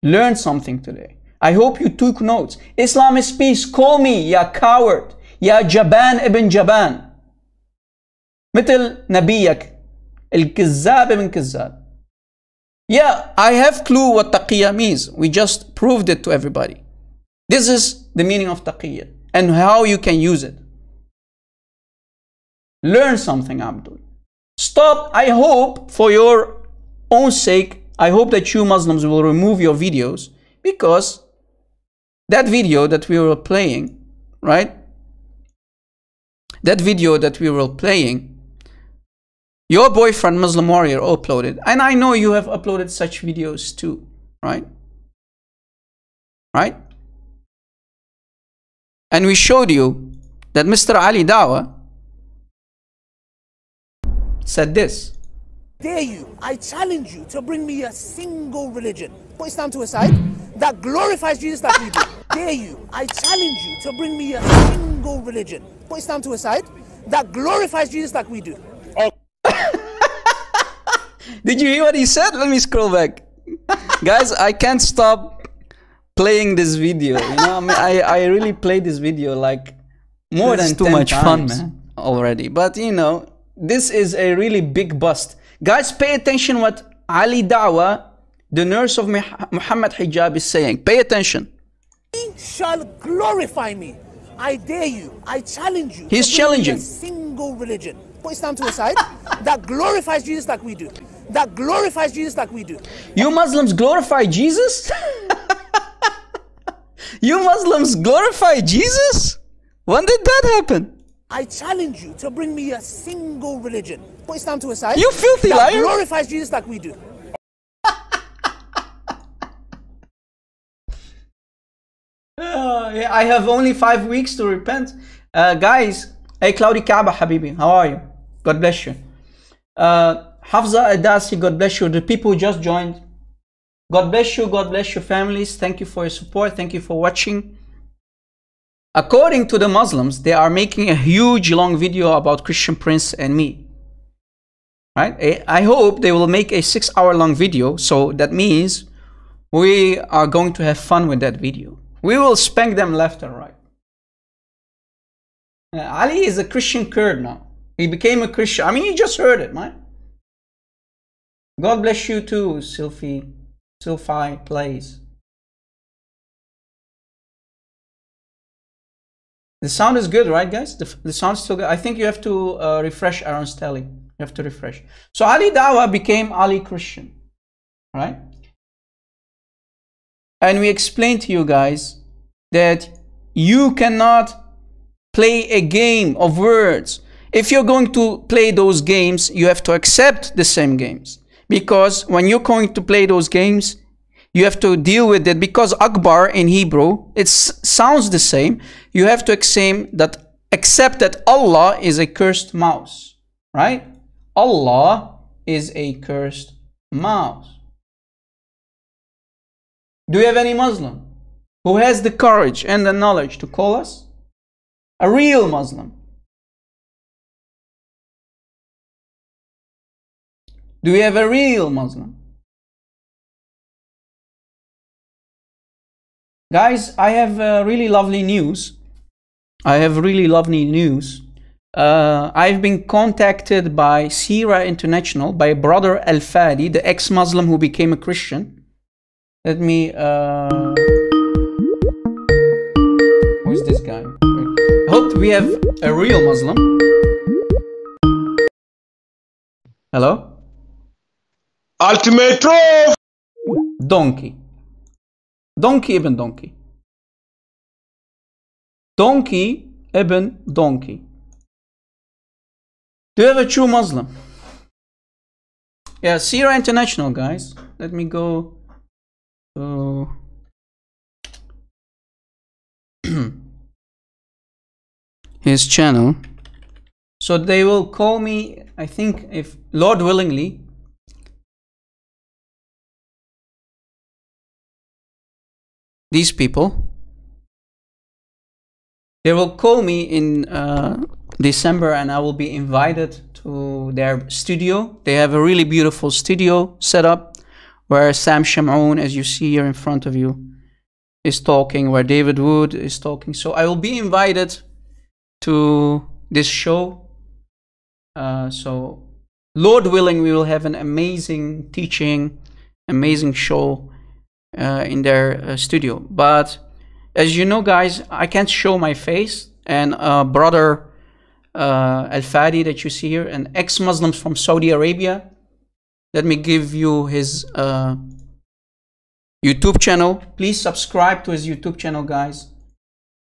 Speaker 1: learned something today. I hope you took notes. Islam is peace. Call me, ya coward, ya Jaban ibn Jaban. مثل نبيك الكذاب ابن كذاب. Yeah, I have clue what taqiyya means. We just proved it to everybody. This is the meaning of taqiyya and how you can use it. Learn something, Abdul. Stop. I hope for your own sake, I hope that you Muslims will remove your videos because that video that we were playing, right? That video that we were playing, your boyfriend Muslim Warrior uploaded, and I know you have uploaded such videos too, right? Right? And we showed you that Mr. Ali Dawah said this.
Speaker 2: Dare you, I challenge you to bring me a single religion. Put Islam to a side that glorifies Jesus like we do. dare you, I challenge you to bring me a single religion. Put Islam to a side that glorifies Jesus like we do. Oh.
Speaker 1: Did you hear what he said? Let me scroll back. Guys, I can't stop playing this video. You know, I mean, I, I really played this video like more
Speaker 7: It's
Speaker 1: than
Speaker 7: too
Speaker 1: 10
Speaker 7: much fun, man.
Speaker 1: already. But you know, this is a really big bust. Guys, pay attention what Ali Dawah, the nurse of Muhammad Hijab, is saying. Pay attention.
Speaker 2: He shall glorify me. I dare you, I challenge you.
Speaker 1: He's
Speaker 2: to bring me
Speaker 1: challenging.
Speaker 2: a single religion. Put Islam to a side that glorifies Jesus like we do. That glorifies Jesus like we do.
Speaker 1: You Muslims glorify Jesus? you Muslims glorify Jesus? When did that happen?
Speaker 2: I challenge you to bring me a single religion. Put Islam to a side.
Speaker 1: You filthy
Speaker 2: that
Speaker 1: liar.
Speaker 2: glorifies Jesus like we do.
Speaker 1: Uh, yeah, I have only five weeks to repent. Uh, guys, hey Cloudy Kaaba Habibi, how are you? God bless you. Uh, Hafza Adasi, God bless you. The people who just joined, God bless you, God bless your families. Thank you for your support. Thank you for watching. According to the Muslims, they are making a huge long video about Christian Prince and me. Right? I- hope they will make a six hour long video. So that means we are going to have fun with that video. We will spank them left and right. Uh, Ali is a Christian Kurd now. He became a Christian. I mean, you just heard it, man. God bless you too, Sylphie. Sylphie plays. The sound is good, right, guys? The, the sound is still good. I think you have to uh, refresh Aaron's tally. You have to refresh. So Ali Dawah became Ali Christian, right? And we explained to you guys that you cannot play a game of words. If you're going to play those games, you have to accept the same games. Because when you're going to play those games, you have to deal with it because Akbar in Hebrew, it sounds the same. You have to accept that, accept that Allah is a cursed mouse, right? Allah is a cursed mouse. Do you have any Muslim who has the courage and the knowledge to call us? A real Muslim. Do we have a real Muslim? Guys, I have uh, really lovely news. I have really lovely news. Uh, I've been contacted by CIRA International, by brother Al Fadi, the ex Muslim who became a Christian. Let me. Uh... Who's this guy? I hope we have a real Muslim. Hello?
Speaker 5: Ultimate!
Speaker 1: Donkey. Donkey ibn Donkey. Donkey ibn Donkey. Do you have a true Muslim? Yeah, CIRA International, guys. Let me go to his channel. So they will call me, I think, if Lord willingly, these people they will call me in uh, December and I will be invited to their studio. They have a really beautiful studio set up where Sam Shamoun, as you see here in front of you, is talking, where David Wood is talking. So I will be invited to this show. Uh, so, Lord willing, we will have an amazing teaching, amazing show uh, in their uh, studio. But as you know, guys, I can't show my face. And uh, brother uh, Al Fadi that you see here, an ex Muslim from Saudi Arabia, let me give you his uh, YouTube channel. Please subscribe to his YouTube channel, guys.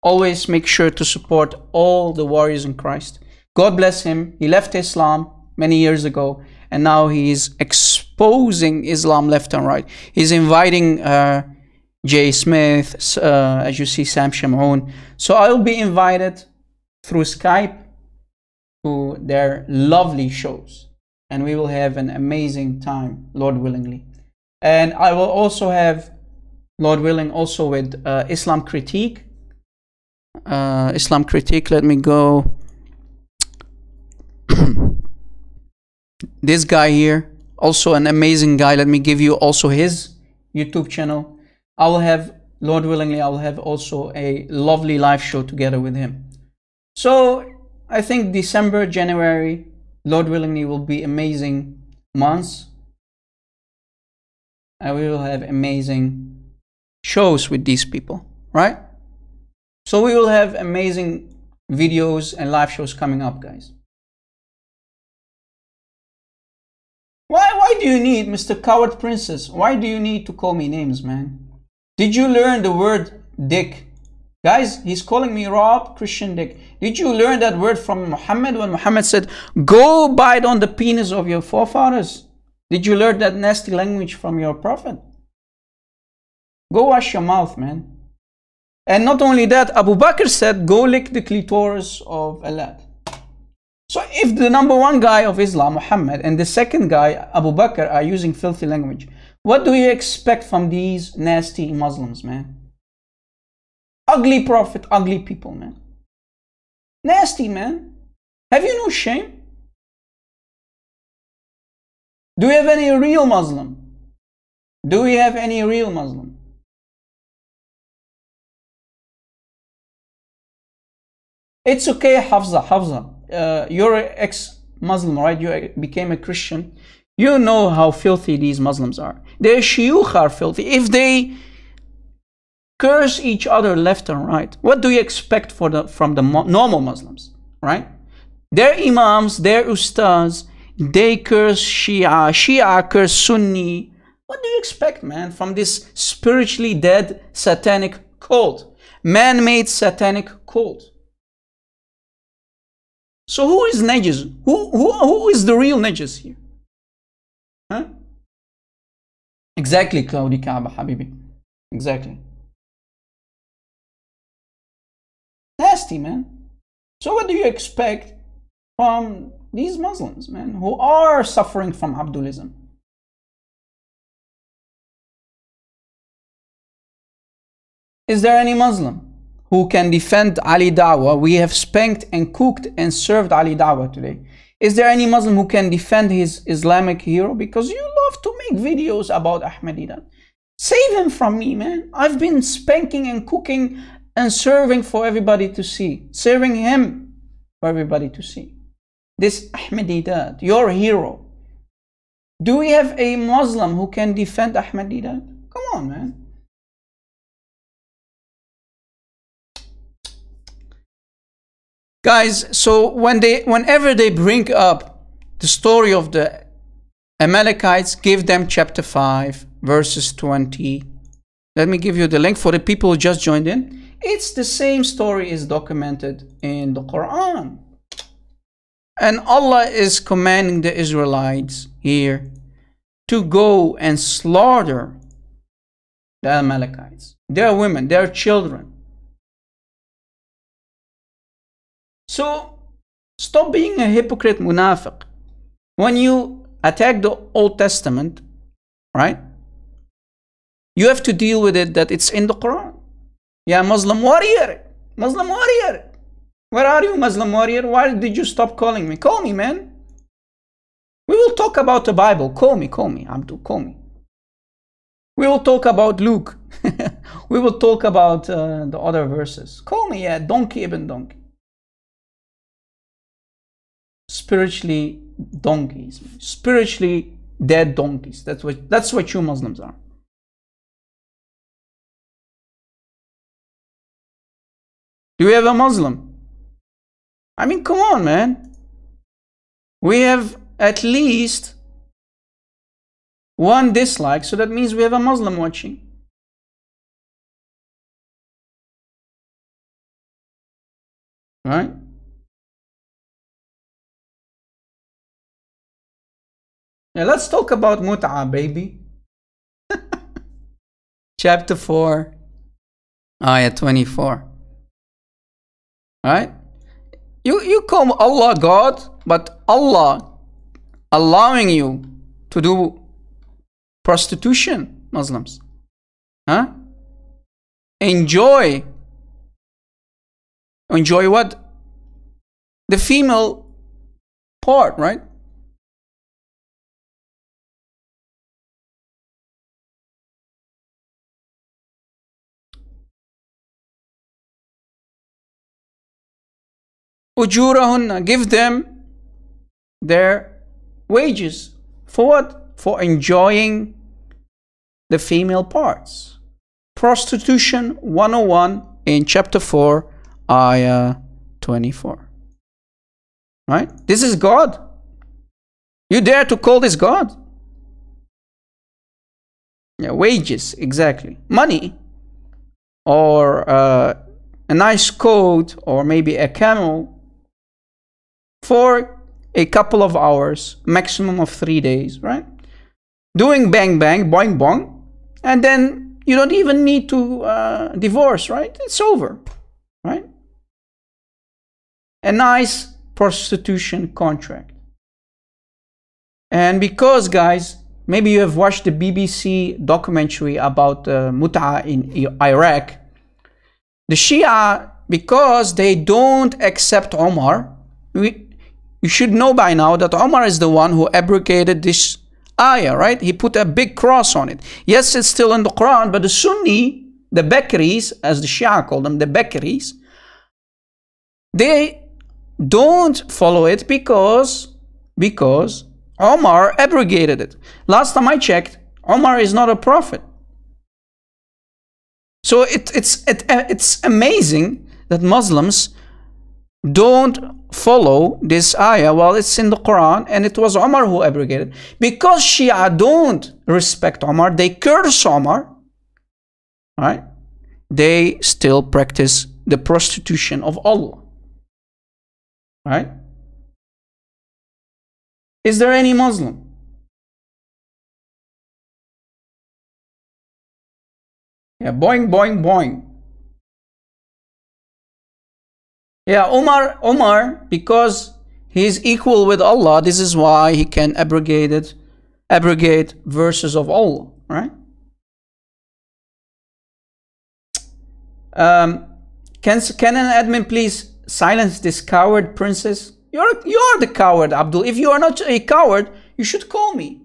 Speaker 1: Always make sure to support all the warriors in Christ. God bless him. He left Islam many years ago, and now he is exposing Islam left and right. He's inviting uh, Jay Smith, uh, as you see, Sam Shamoun. So I'll be invited through Skype to their lovely shows, and we will have an amazing time, Lord willingly. And I will also have, Lord willing, also with uh, Islam Critique. Uh, Islam Critique, let me go. this guy here, also an amazing guy. Let me give you also his YouTube channel. I will have, Lord willingly, I will have also a lovely live show together with him. So I think December, January, Lord willingly, will be amazing months. And we will have amazing shows with these people, right? So we will have amazing videos and live shows coming up, guys. Why, why do you need, Mr. Coward Princess, why do you need to call me names, man? Did you learn the word dick? Guys, he's calling me Rob Christian Dick. Did you learn that word from Muhammad when Muhammad said, Go bite on the penis of your forefathers? Did you learn that nasty language from your prophet? Go wash your mouth, man. And not only that, Abu Bakr said, Go lick the clitoris of Allah. So if the number one guy of Islam, Muhammad, and the second guy, Abu Bakr, are using filthy language, what do you expect from these nasty Muslims, man? Ugly prophet, ugly people, man. Nasty, man. Have you no shame? Do we have any real Muslim? Do we have any real Muslim? It's okay, Hafza, Hafza. Uh, you're ex-Muslim, right? You became a Christian. You know how filthy these Muslims are. Their shuyukh are filthy. If they curse each other left and right, what do you expect for the, from the normal Muslims, right? Their imams, their ustaz, they curse Shia, Shia curse Sunni. What do you expect, man, from this spiritually dead satanic cult? Man-made satanic cult. So who is Najis? Who, who, who is the real Najis here? Huh? Exactly, Claudi Kaaba, Habibi. Exactly. Nasty, man. So what do you expect from these Muslims, man, who are suffering from Abdulism? Is there any Muslim who can defend Ali Dawah? We have spanked and cooked and served Ali Dawah today. Is there any Muslim who can defend his Islamic hero? Because you love to make videos about Ahmadiyya. Save him from me, man. I've been spanking and cooking and serving for everybody to see. Serving him for everybody to see. This Ahmadiyya, your hero. Do we have a Muslim who can defend Ahmadiyya? Come on, man. Guys, so when they, whenever they bring up the story of the Amalekites, give them chapter 5, verses 20. Let me give you the link for the people who just joined in. It's the same story is documented in the Quran. And Allah is commanding the Israelites here to go and slaughter the Amalekites, their women, their children. So stop being a hypocrite munafiq. When you attack the Old Testament, right? You have to deal with it that it's in the Quran. Yeah, Muslim warrior, Muslim warrior. Where are you, Muslim warrior? Why did you stop calling me? Call me, man. We will talk about the Bible. Call me, call me, Abdul, call me. We will talk about Luke. we will talk about uh, the other verses. Call me, yeah, donkey ibn donkey. Spiritually donkeys, spiritually dead donkeys. That's what that's what you Muslims are. Do we have a Muslim? I mean, come on, man. We have at least one dislike, so that means we have a Muslim watching. Right? Now let's talk about mut'a, baby. Chapter 4, ayah 24. Right? You, you call Allah God, but Allah allowing you to do prostitution, Muslims. Huh? Enjoy. Enjoy what? The female part, right? Ujurahunna, give them their wages. For what? For enjoying the female parts. Prostitution 101 in chapter 4, ayah 24. Right? This is God. You dare to call this God? Yeah, wages, exactly. Money or uh, a nice coat or maybe a camel for a couple of hours, maximum of three days, right? Doing bang bang, boing boing, and then you don't even need to uh, divorce, right? It's over, right? A nice prostitution contract. And because, guys, maybe you have watched the BBC documentary about uh, Mut'a in Iraq, the Shia, because they don't accept Omar, we, you should know by now that Omar is the one who abrogated this ayah, right? He put a big cross on it. Yes, it's still in the Quran, but the Sunni, the Bakris, as the Shia call them, the Bakris, they don't follow it because, because Omar abrogated it. Last time I checked, Omar is not a prophet. So it, it's, it, it's amazing that Muslims don't follow this ayah while it's in the Quran and it was omar who abrogated. Because Shia don't respect omar they curse omar right? They still practice the prostitution of Allah, right? Is there any Muslim? Yeah, boing, boing, boing. Yeah, Omar, Omar, because he is equal with Allah, this is why he can abrogate it, abrogate verses of Allah, right? Um, can, can an admin please silence this coward princess? You're, you're the coward, Abdul. If you are not a coward, you should call me.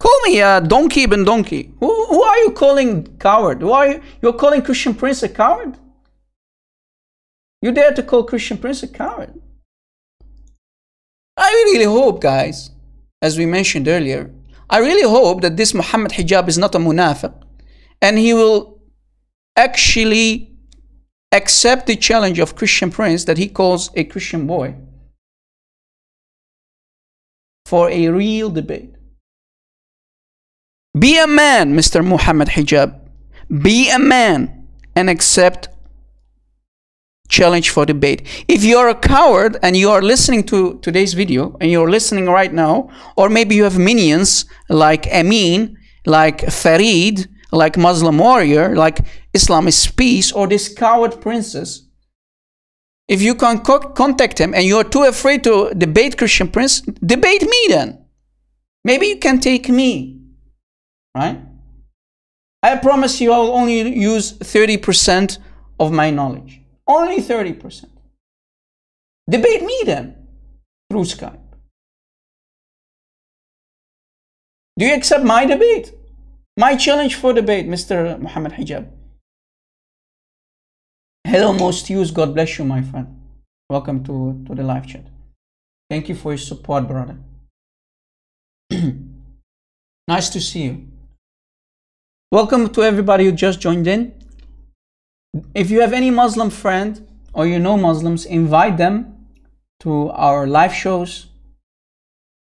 Speaker 1: Call me a donkey ibn donkey. Who, who are you calling coward? Who are you? You're calling Christian prince a coward? You dare to call Christian Prince a coward? I really hope, guys, as we mentioned earlier, I really hope that this Muhammad Hijab is not a munafiq and he will actually accept the challenge of Christian Prince that he calls a Christian boy for a real debate. Be a man, Mr. Muhammad Hijab. Be a man and accept challenge for debate. If you're a coward and you are listening to today's video and you're listening right now, or maybe you have minions like Amin, like Farid, like Muslim warrior, like Islam is peace, or this coward princess, if you can co contact him and you're too afraid to debate Christian Prince, debate me then. Maybe you can take me, right? I promise you I'll only use 30% of my knowledge. Only 30%. Debate me then through Skype. Do you accept my debate? My challenge for debate, Mr. Muhammad Hijab. Hello, most use. God bless you, my friend. Welcome to, to the live chat. Thank you for your support, brother. nice to see you. Welcome to everybody who just joined in. If you have any Muslim friend or you know Muslims, invite them to our live shows.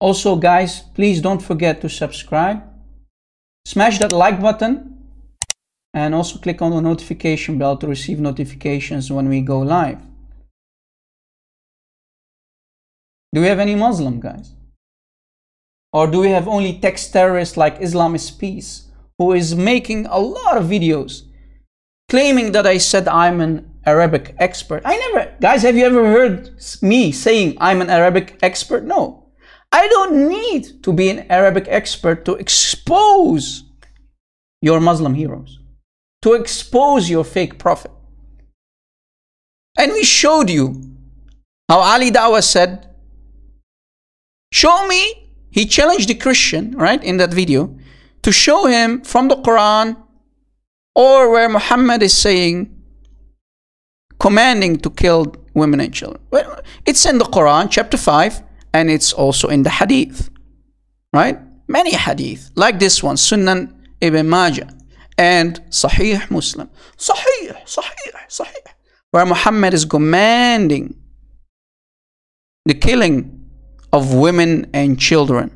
Speaker 1: Also, guys, please don't forget to subscribe. Smash that like button and also click on the notification bell to receive notifications when we go live. Do we have any Muslim guys? Or do we have only text terrorists like Islam is Peace, who is making a lot of videos claiming that I said I'm an Arabic expert? I never, guys, have you ever heard me saying I'm an Arabic expert? No. I don't need to be an Arabic expert to expose your Muslim heroes, to expose your fake prophet. And we showed you how Ali Dawah said, Show me, he challenged the Christian, right, in that video, to show him from the Quran or where Muhammad is saying, commanding to kill women and children. Well, it's in the Quran, chapter 5, and it's also in the Hadith, right? Many Hadith, like this one, Sunan Ibn Majah, and Sahih Muslim. Sahih, Sahih, Sahih. Where Muhammad is commanding the killing of women and children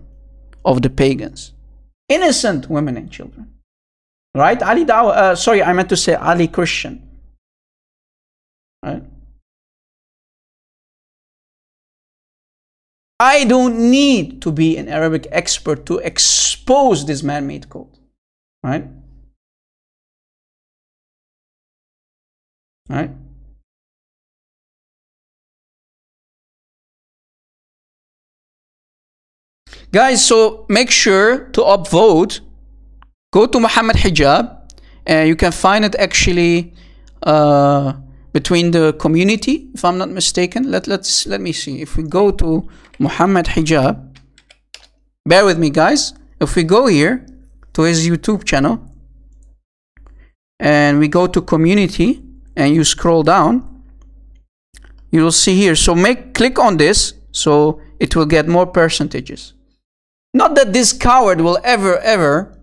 Speaker 1: of the pagans. Innocent women and children. Right? Ali Dawah, uh, sorry, I meant to say Ali Christian. Right? I don't need to be an Arabic expert to expose this man-made code. Right? Right? Guys, so make sure to upvote. Go to Muhammad Hijab, and you can find it actually uh, between the community, if I'm not mistaken. Let let's let me see. If we go to Muhammad Hijab, bear with me, guys. If we go here to his YouTube channel, and we go to community, and you scroll down, you will see here. So make click on this, so it will get more percentages. Not that this coward will ever, ever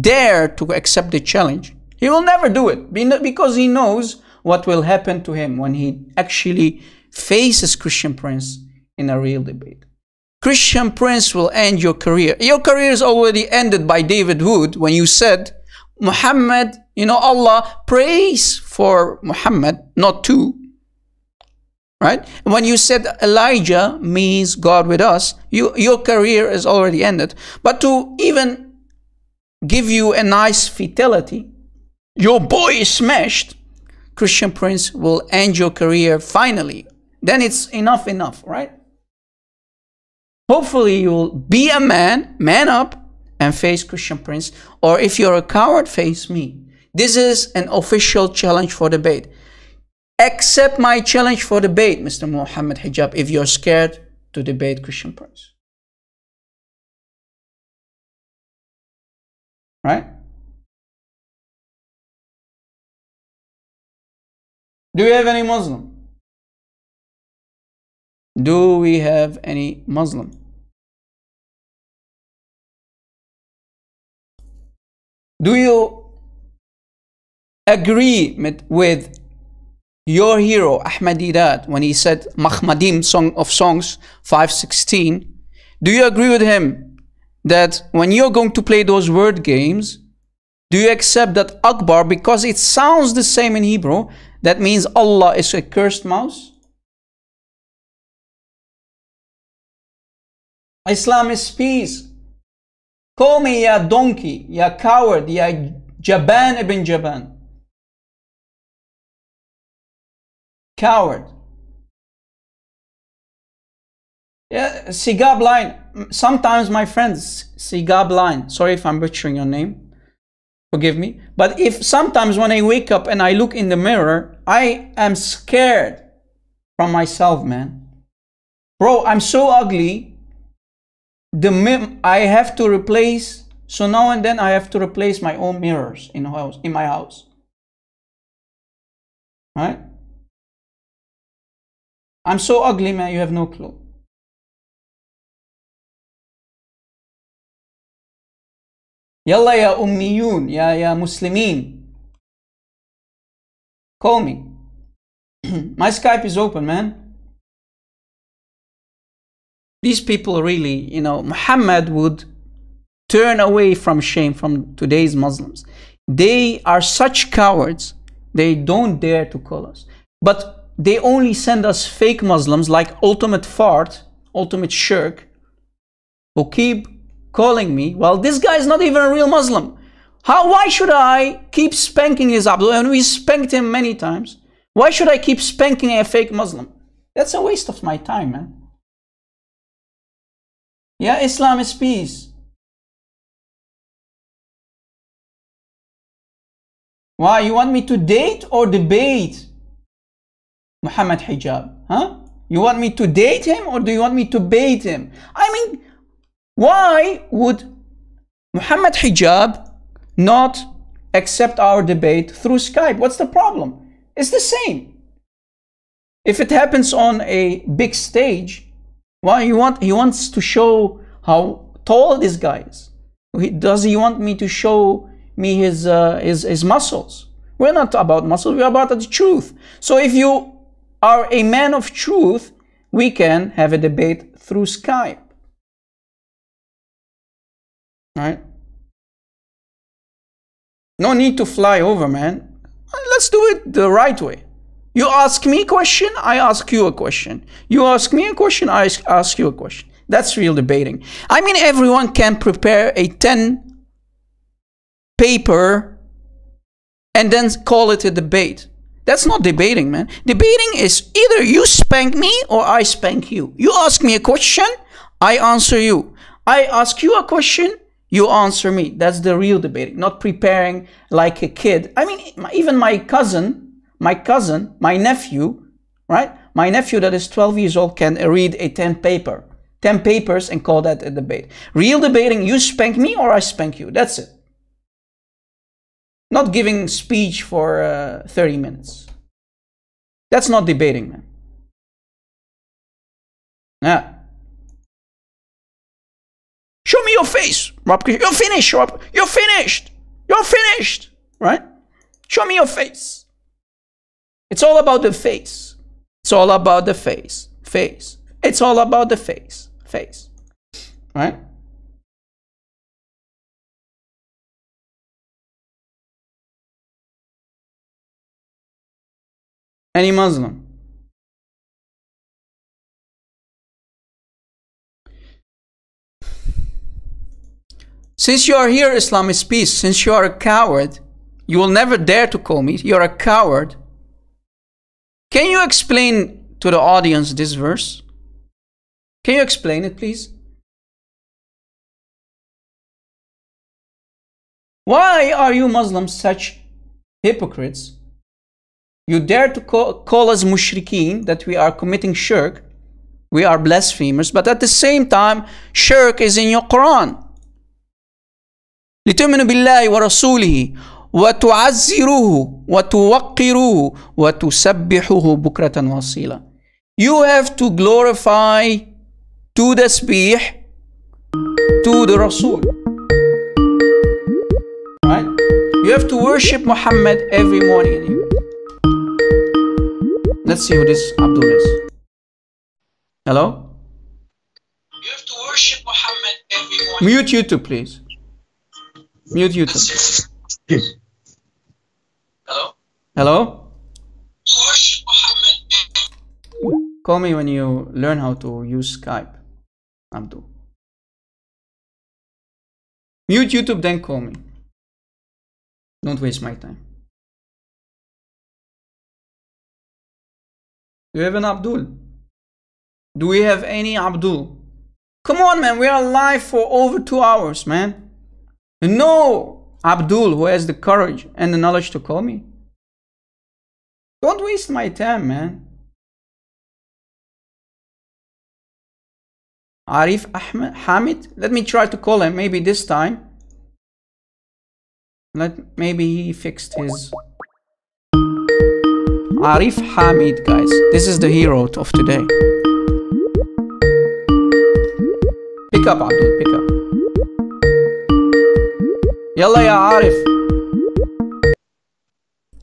Speaker 1: dare to accept the challenge. He will never do it because he knows what will happen to him when he actually faces Christian Prince in a real debate. Christian Prince will end your career. Your career is already ended by David Wood when you said, Muhammad, you know, Allah prays for Muhammad, not to, Right? When you said Elijah means God with us, you, your career is already ended. But to even give you a nice fatality, your boy is smashed, Christian Prince will end your career finally. Then it's enough, enough, right? Hopefully, you'll be a man, man up, and face Christian Prince. Or if you're a coward, face me. This is an official challenge for debate. Accept my challenge for debate, Mr. Muhammad Hijab, if you're scared to debate Christian Prince. Right? Do we have any Muslim? Do we have any Muslim? Do you agree with your hero Ahmed when he said Mahmadim Song of Songs 516, do you agree with him that when you're going to play those word games, do you accept that Akbar, because it sounds the same in Hebrew, that means Allah is a cursed mouse? Islam is peace. Call me ya donkey, ya coward, ya Jaban ibn Jaban. Coward. Yeah, Sigab line. Sometimes my friends, Sigab line. Sorry if I'm butchering your name. Forgive me. But if sometimes when I wake up and I look in the mirror, I am scared from myself, man. Bro, I'm so ugly. The mim I have to replace so now and then I have to replace my own mirrors in house in my house. Right? I'm so ugly, man, you have no clue. يلا يا أميون يا يا مسلمين Call me. My Skype is open, man. These people really, you know, Muhammad would turn away from shame from today's Muslims. They are such cowards, they don't dare to call us. But they only send us fake Muslims like Ultimate Fart, Ultimate Shirk, who keep calling me. Well, this guy is not even a real Muslim. How, why should I keep spanking his Abdul? And we spanked him many times. Why should I keep spanking a fake Muslim? That's a waste of my time, man. Yeah, Islam is peace. Why? You want me to date or debate Muhammad Hijab? Huh? You want me to date him or do you want me to bait him? I mean, why would Muhammad Hijab not accept our debate through Skype. What's the problem? It's the same. If it happens on a big stage, why he want he wants to show how tall this guy is. Does he want me to show me his uh, his, his muscles? We're not about muscles. We're about the truth. So if you are a man of truth, we can have a debate through Skype. Right? No need to fly over, man. Let's do it the right way. You ask me a question, I ask you a question. You ask me a question, I ask you a question. That's real debating. I mean, everyone can prepare a 10 paper and then call it a debate. That's not debating, man. Debating is either you spank me or I spank you. You ask me a question, I answer you. I ask you a question, you answer me. That's the real debating, not preparing like a kid. I mean, even my cousin, my cousin, my nephew, right? My nephew that is 12 years old can read a 10 paper, 10 papers and call that a debate. Real debating, you spank me or I spank you. That's it. Not giving speech for uh, 30 minutes. That's not debating, man. Yeah. Face. You're finished, Rob. You're finished. You're finished, right? Show me your face. It's all about the face. It's all about the face. Face. It's all about the face. Face. Right? Any Muslim Since you are here, Islam is peace. Since you are a coward, you will never dare to call me. You're a coward. Can you explain to the audience this verse? Can you explain it, please? Why are you Muslims such hypocrites? You dare to call, call us mushrikeen, that we are committing shirk, we are blasphemers, but at the same time, shirk is in your Quran. لتؤمنوا بالله ورسوله وتعزروه وتوقروه وتسبحوه بكرة وصيلا You have to glorify to the speech to the Rasul. Right? You have to worship Muhammad every morning. Let's see who this Abdul is. Hello? You have to worship Muhammad every morning. Mute YouTube, please. Mute YouTube. Hello? Hello? Call me when you learn how to use Skype. Abdul. Mute YouTube, then call me. Don't waste my time. Do we have an Abdul? Do we have any Abdul? Come on, man. We are live for over two hours, man. No Abdul who has the courage and the knowledge to call me. Don't waste my time, man. Arif Ahmed Hamid. Let me try to call him. Maybe this time. Let maybe he fixed his. Arif Hamid, guys. This is the hero of today. Pick up, Abdul. Pick up. Yalla ya Arif.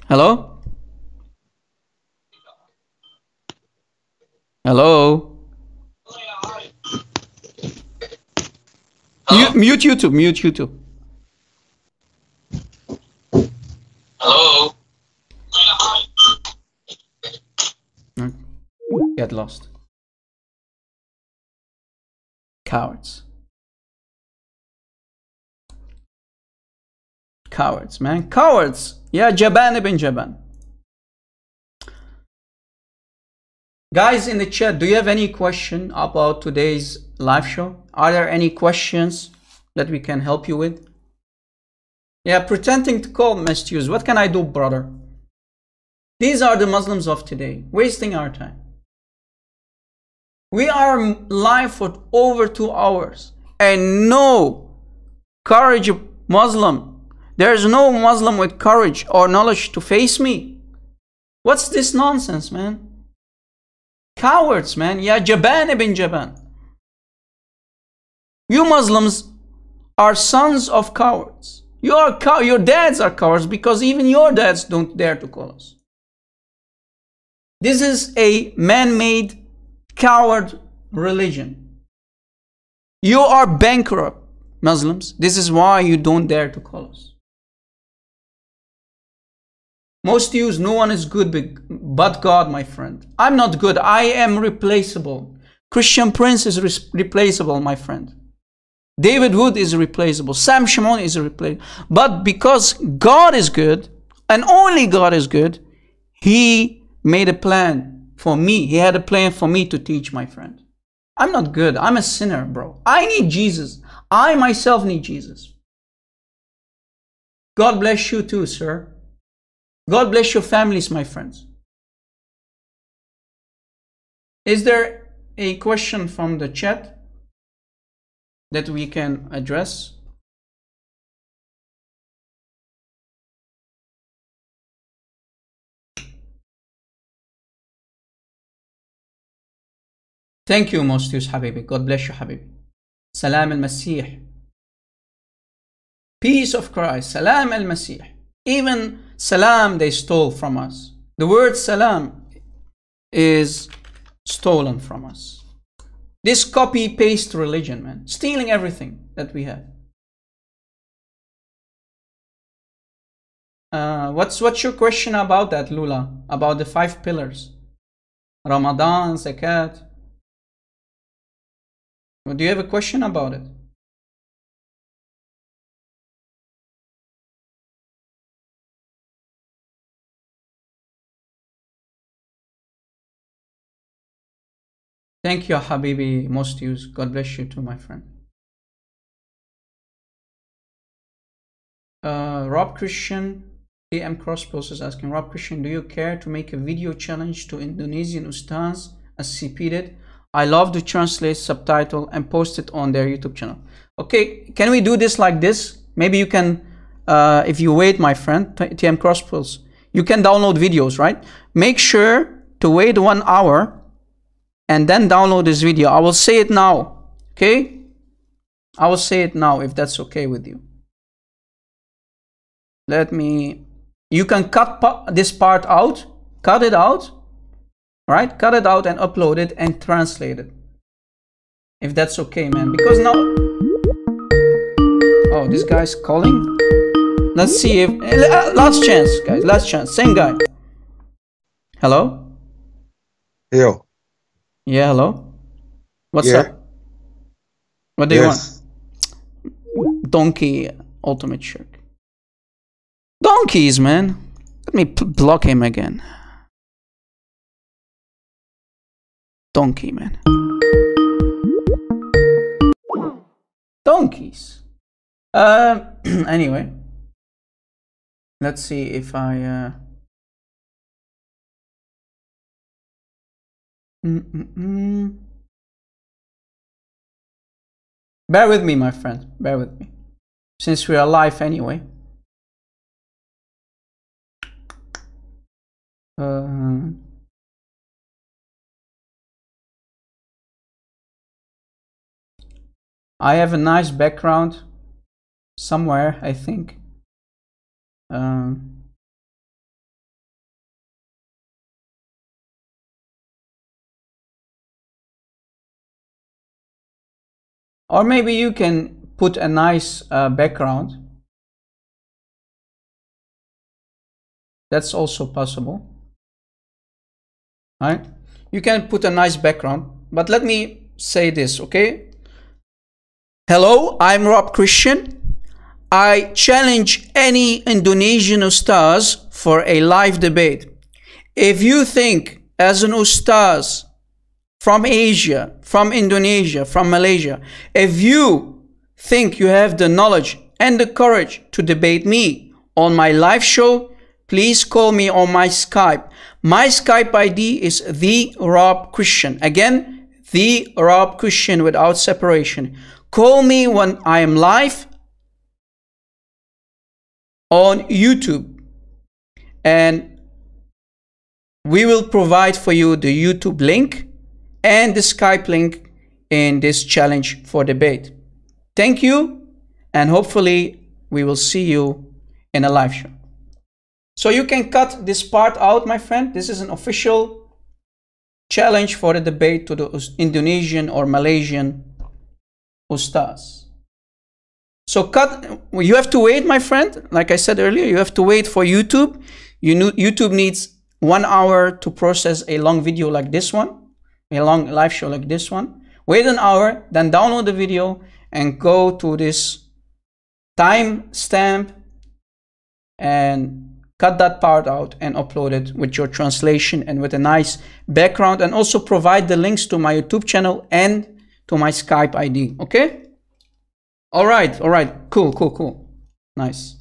Speaker 1: Hello? Hello? Mute, mute YouTube, mute YouTube.
Speaker 7: Hello.
Speaker 1: Get lost. Cowards. Cowards, man. Cowards. Yeah, Jaban ibn Jaban. Guys in the chat, do you have any question about today's live show? Are there any questions that we can help you with? Yeah, pretending to call messages. What can I do, brother? These are the Muslims of today, wasting our time. We are live for over two hours and no courage Muslim. There is no Muslim with courage or knowledge to face me. What's this nonsense, man? Cowards, man. Yeah, Jaban ibn Jaban. You Muslims are sons of cowards. Your, cow your dads are cowards because even your dads don't dare to call us. This is a man-made coward religion. You are bankrupt, Muslims. This is why you don't dare to call us. Most use no one is good but God, my friend. I'm not good. I am replaceable. Christian Prince is re replaceable, my friend. David Wood is replaceable. Sam Shamoun is replaceable. But because God is good, and only God is good, He made a plan for me. He had a plan for me to teach, my friend. I'm not good. I'm a sinner, bro. I need Jesus. I myself need Jesus. God bless you too, sir. God bless your families, my friends. Is there a question from the chat that we can address? Thank you, Mostius Habibi. God bless you, Habibi. Salam al-Masih. Peace of Christ. Salam al-Masih. Even salam they stole from us. The word salam is stolen from us. This copy paste religion, man, stealing everything that we have. Uh, what's what's your question about that, Lula? About the five pillars, Ramadan, Zakat. Do you have a question about it? Thank you, Habibi. Most use. God bless you too, my friend. Uh, Rob Christian, AM Crosspost is asking, Rob Christian, do you care to make a video challenge to Indonesian Ustans as CP did? I love to translate, subtitle, and post it on their YouTube channel. Okay, can we do this like this? Maybe you can, uh, if you wait, my friend, TM Crosspost, you can download videos, right? Make sure to wait one hour and then download this video. I will say it now, okay? I will say it now if that's okay with you. Let me, you can cut this part out, cut it out, right? Cut it out and upload it and translate it. If that's okay, man, because now, oh, this guy's calling. Let's see if, eh, last chance, guys, last chance, same guy. Hello?
Speaker 5: Yo.
Speaker 1: Yeah, hello? What's
Speaker 5: Yeah.
Speaker 1: up? What do you want? Donkey Ultimate Shirk. Donkeys, man. Let me p- block him again. Donkey, man. Donkeys. Uh, anyway. Let's see if I... Uh... Mm-mm-mm. Bear with me, my friend. Bear with me. Since we are live anyway. Uh, I have a nice background somewhere, I think. Um, or maybe you can put a nice uh, background. That's also possible. Right? You can put a nice background, but let me say this, okay? Hello, I'm Rob Christian. I challenge any Indonesian ustaz for a live debate. If you think, as an ustaz from Asia, from Indonesia, from Malaysia, if you think you have the knowledge and the courage to debate me on my live show, please call me on my Skype. My Skype ID is the Rob Christian. Again, the Rob Christian without separation. Call me when I am live on YouTube and we will provide for you the YouTube link and the Skype link in this challenge for debate. Thank you and hopefully we will see you in a live show. So you can cut this part out, my friend. This is an official challenge for the debate to the Indonesian or Malaysian ustaz. So cut, you have to wait, my friend. Like I said earlier, you have to wait for YouTube. You YouTube needs one hour to process a long video like this one, a long live show like this one. Wait an hour, then download the video and go to this timestamp and cut that part out and upload it with your translation and with a nice background and also provide the links to my YouTube channel and to my Skype ID. Okay? All right, all right. Cool, cool, cool. Nice.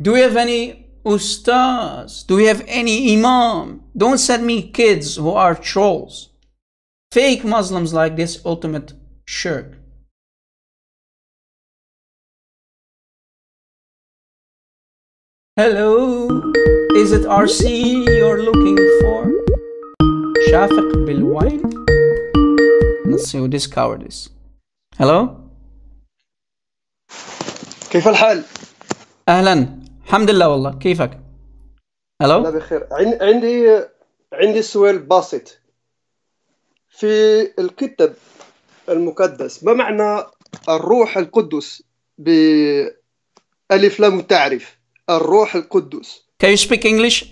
Speaker 1: Do we have any Ustaz, Do we have any imam? Don't send me kids who are trolls. Fake Muslims like this, ultimate shirk. Hello, is it RC you're looking for? Shafiq Bilwain? Let's see who this coward is. Hello?
Speaker 7: كيف الحال؟
Speaker 1: أهلا الحمد لله والله. كيفك؟ Hello?
Speaker 7: بخير. عن- عندي عندي سؤال بسيط. في الكتاب المقدس ما معنى الروح القدس بألف لام تعرف؟ الروح القدس.
Speaker 1: Can you speak English?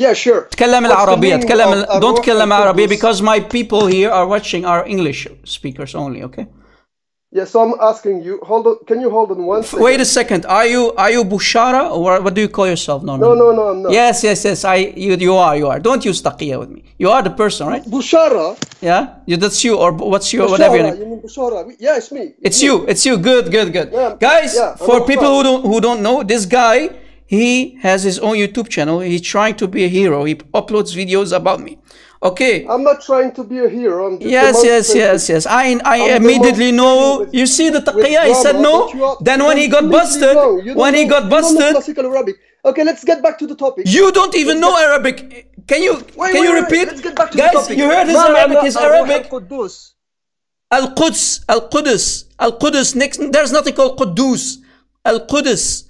Speaker 7: Yeah sure.
Speaker 1: تكلم العربية. تكلم don't تكلم عربية because my people here are watching are English speakers only okay?
Speaker 7: Yes, yeah, so I'm asking you. Hold on. Can you hold on one second?
Speaker 1: Wait a second. Are you are you Bushara or what do you call yourself normally?
Speaker 7: No, no, no, I'm not.
Speaker 1: Yes, yes, yes. I you you are you are. Don't use taqiya with me. You are the person, right?
Speaker 7: Bushara.
Speaker 1: Yeah. You, that's you or what's your Bushara, whatever your name?
Speaker 7: You mean Bushara? Yeah, it's me.
Speaker 1: It's, it's you. It's you. Good, good, good.
Speaker 7: Yeah,
Speaker 1: Guys,
Speaker 7: yeah,
Speaker 1: for people who don't who don't know, this guy he has his own YouTube channel. He's trying to be a hero. He uploads videos about me okay.
Speaker 7: I'm not trying to be a hero
Speaker 1: yes yes yes yes. I i
Speaker 7: I'm
Speaker 1: immediately know.
Speaker 7: with,
Speaker 1: you see the taqiyah he said no. then when he got busted when he got busted
Speaker 7: okay let's get back to the topic.
Speaker 1: You don't even let's know get, arabic. Can you
Speaker 7: wait,
Speaker 1: can
Speaker 7: wait,
Speaker 1: you repeat? guys you heard his
Speaker 7: no,
Speaker 1: arabic
Speaker 7: is
Speaker 1: arabic? Al-quds al-quds al-quds next there's nothing called qudus al-quds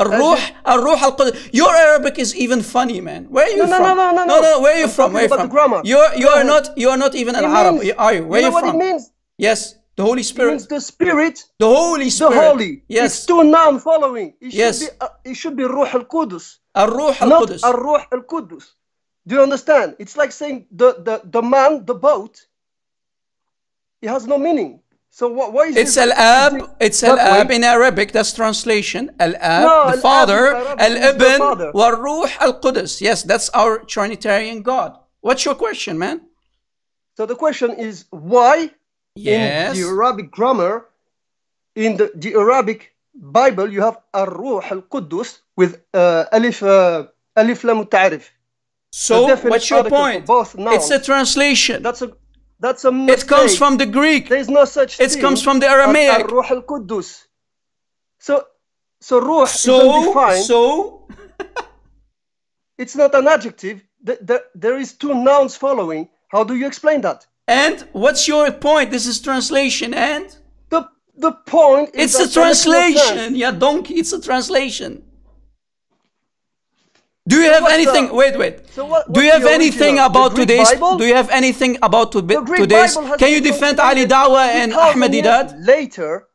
Speaker 1: Qudus. Al Ruh, Al Ruh, Al Qudus. Your Arabic is even funny, man. Where are you
Speaker 7: No, no,
Speaker 1: from?
Speaker 7: no, no, no,
Speaker 1: no,
Speaker 7: no.
Speaker 1: Where are you
Speaker 7: I'm
Speaker 1: from?
Speaker 7: talking
Speaker 1: Where are you
Speaker 7: about
Speaker 1: from?
Speaker 7: the grammar.
Speaker 1: You're you
Speaker 7: Go
Speaker 1: are
Speaker 7: ahead.
Speaker 1: not you are not even an
Speaker 7: It
Speaker 1: Arab.
Speaker 7: means-
Speaker 1: Are you? Where
Speaker 7: you
Speaker 1: are
Speaker 7: know
Speaker 1: you
Speaker 7: what
Speaker 1: from?
Speaker 7: it means?
Speaker 1: Yes, the Holy
Speaker 7: It
Speaker 1: Spirit.
Speaker 7: means the spirit,
Speaker 1: The Holy
Speaker 7: the
Speaker 1: Spirit.
Speaker 7: holy.
Speaker 1: Yes.
Speaker 7: It's two noun following. It
Speaker 1: Yes.
Speaker 7: should be uh, it should be الروح القدس.
Speaker 1: Al Ruh, Al
Speaker 7: Not
Speaker 1: Qudus.
Speaker 7: الروح القدس. Do you understand? It's like saying the the the man, the boat. It has no meaning. So what, why is
Speaker 1: it's? Al-Ab, it's
Speaker 7: Al-Ab
Speaker 1: in Arabic, that's translation. Al-Ab,
Speaker 7: no,
Speaker 1: the Father, Al-Ibn, War-Ruh, Al-Qudus. Yes, that's our Trinitarian God. What's your question, man?
Speaker 7: So the question is why
Speaker 1: yes.
Speaker 7: in the Arabic grammar, in the, the Arabic Bible, you have Ar-Ruh, Al-Qudus with uh, Alif, uh, Alif Lam Ta'rif.
Speaker 1: So what's your point?
Speaker 7: Both.
Speaker 1: It's a translation.
Speaker 7: That's a that's a mistake.
Speaker 1: It comes from the Greek.
Speaker 7: There's no such
Speaker 1: It
Speaker 7: thing.
Speaker 1: It comes from the Aramaic.
Speaker 7: Ar-Ruh al-Quddus. So, so Ruh is
Speaker 1: So,
Speaker 7: undefined.
Speaker 1: so,
Speaker 7: it's not an adjective. Th- th- there is two nouns following. How do you explain that?
Speaker 1: and what's your point? This is translation, and
Speaker 7: The the point is
Speaker 1: it's a
Speaker 7: that there makes no sense.
Speaker 1: translation. Yeah, donkey. It's a translation. Do you have anything?
Speaker 7: the-
Speaker 1: wait, wait.
Speaker 7: So what-
Speaker 1: Do you have anything? About today's?
Speaker 7: Bible?
Speaker 1: Do you have anything about to, today's? Can you defend Ali Dawah and
Speaker 7: 2000
Speaker 1: Ahmed Deedat?
Speaker 7: Later,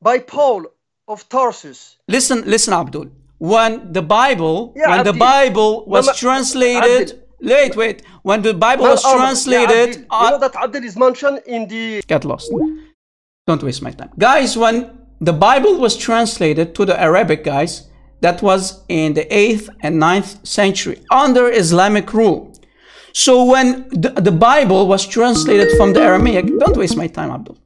Speaker 7: by Paul of Tarsus.
Speaker 1: Listen, listen, Abdul. When the Bible,
Speaker 7: Yeah,
Speaker 1: when the Bible was translated, wait, wait. When the Bible was
Speaker 7: Amr. Yeah,
Speaker 1: translated,
Speaker 7: Abdil.
Speaker 1: uh,
Speaker 7: you know that Abdul is mentioned in the
Speaker 1: get lost. Don't waste my time. Guys, when the Bible was translated to the Arabic, guys, that was in the 8th and 9th century under Islamic rule. So when the, the Bible was translated from the Aramaic, don't waste my time, Abdul.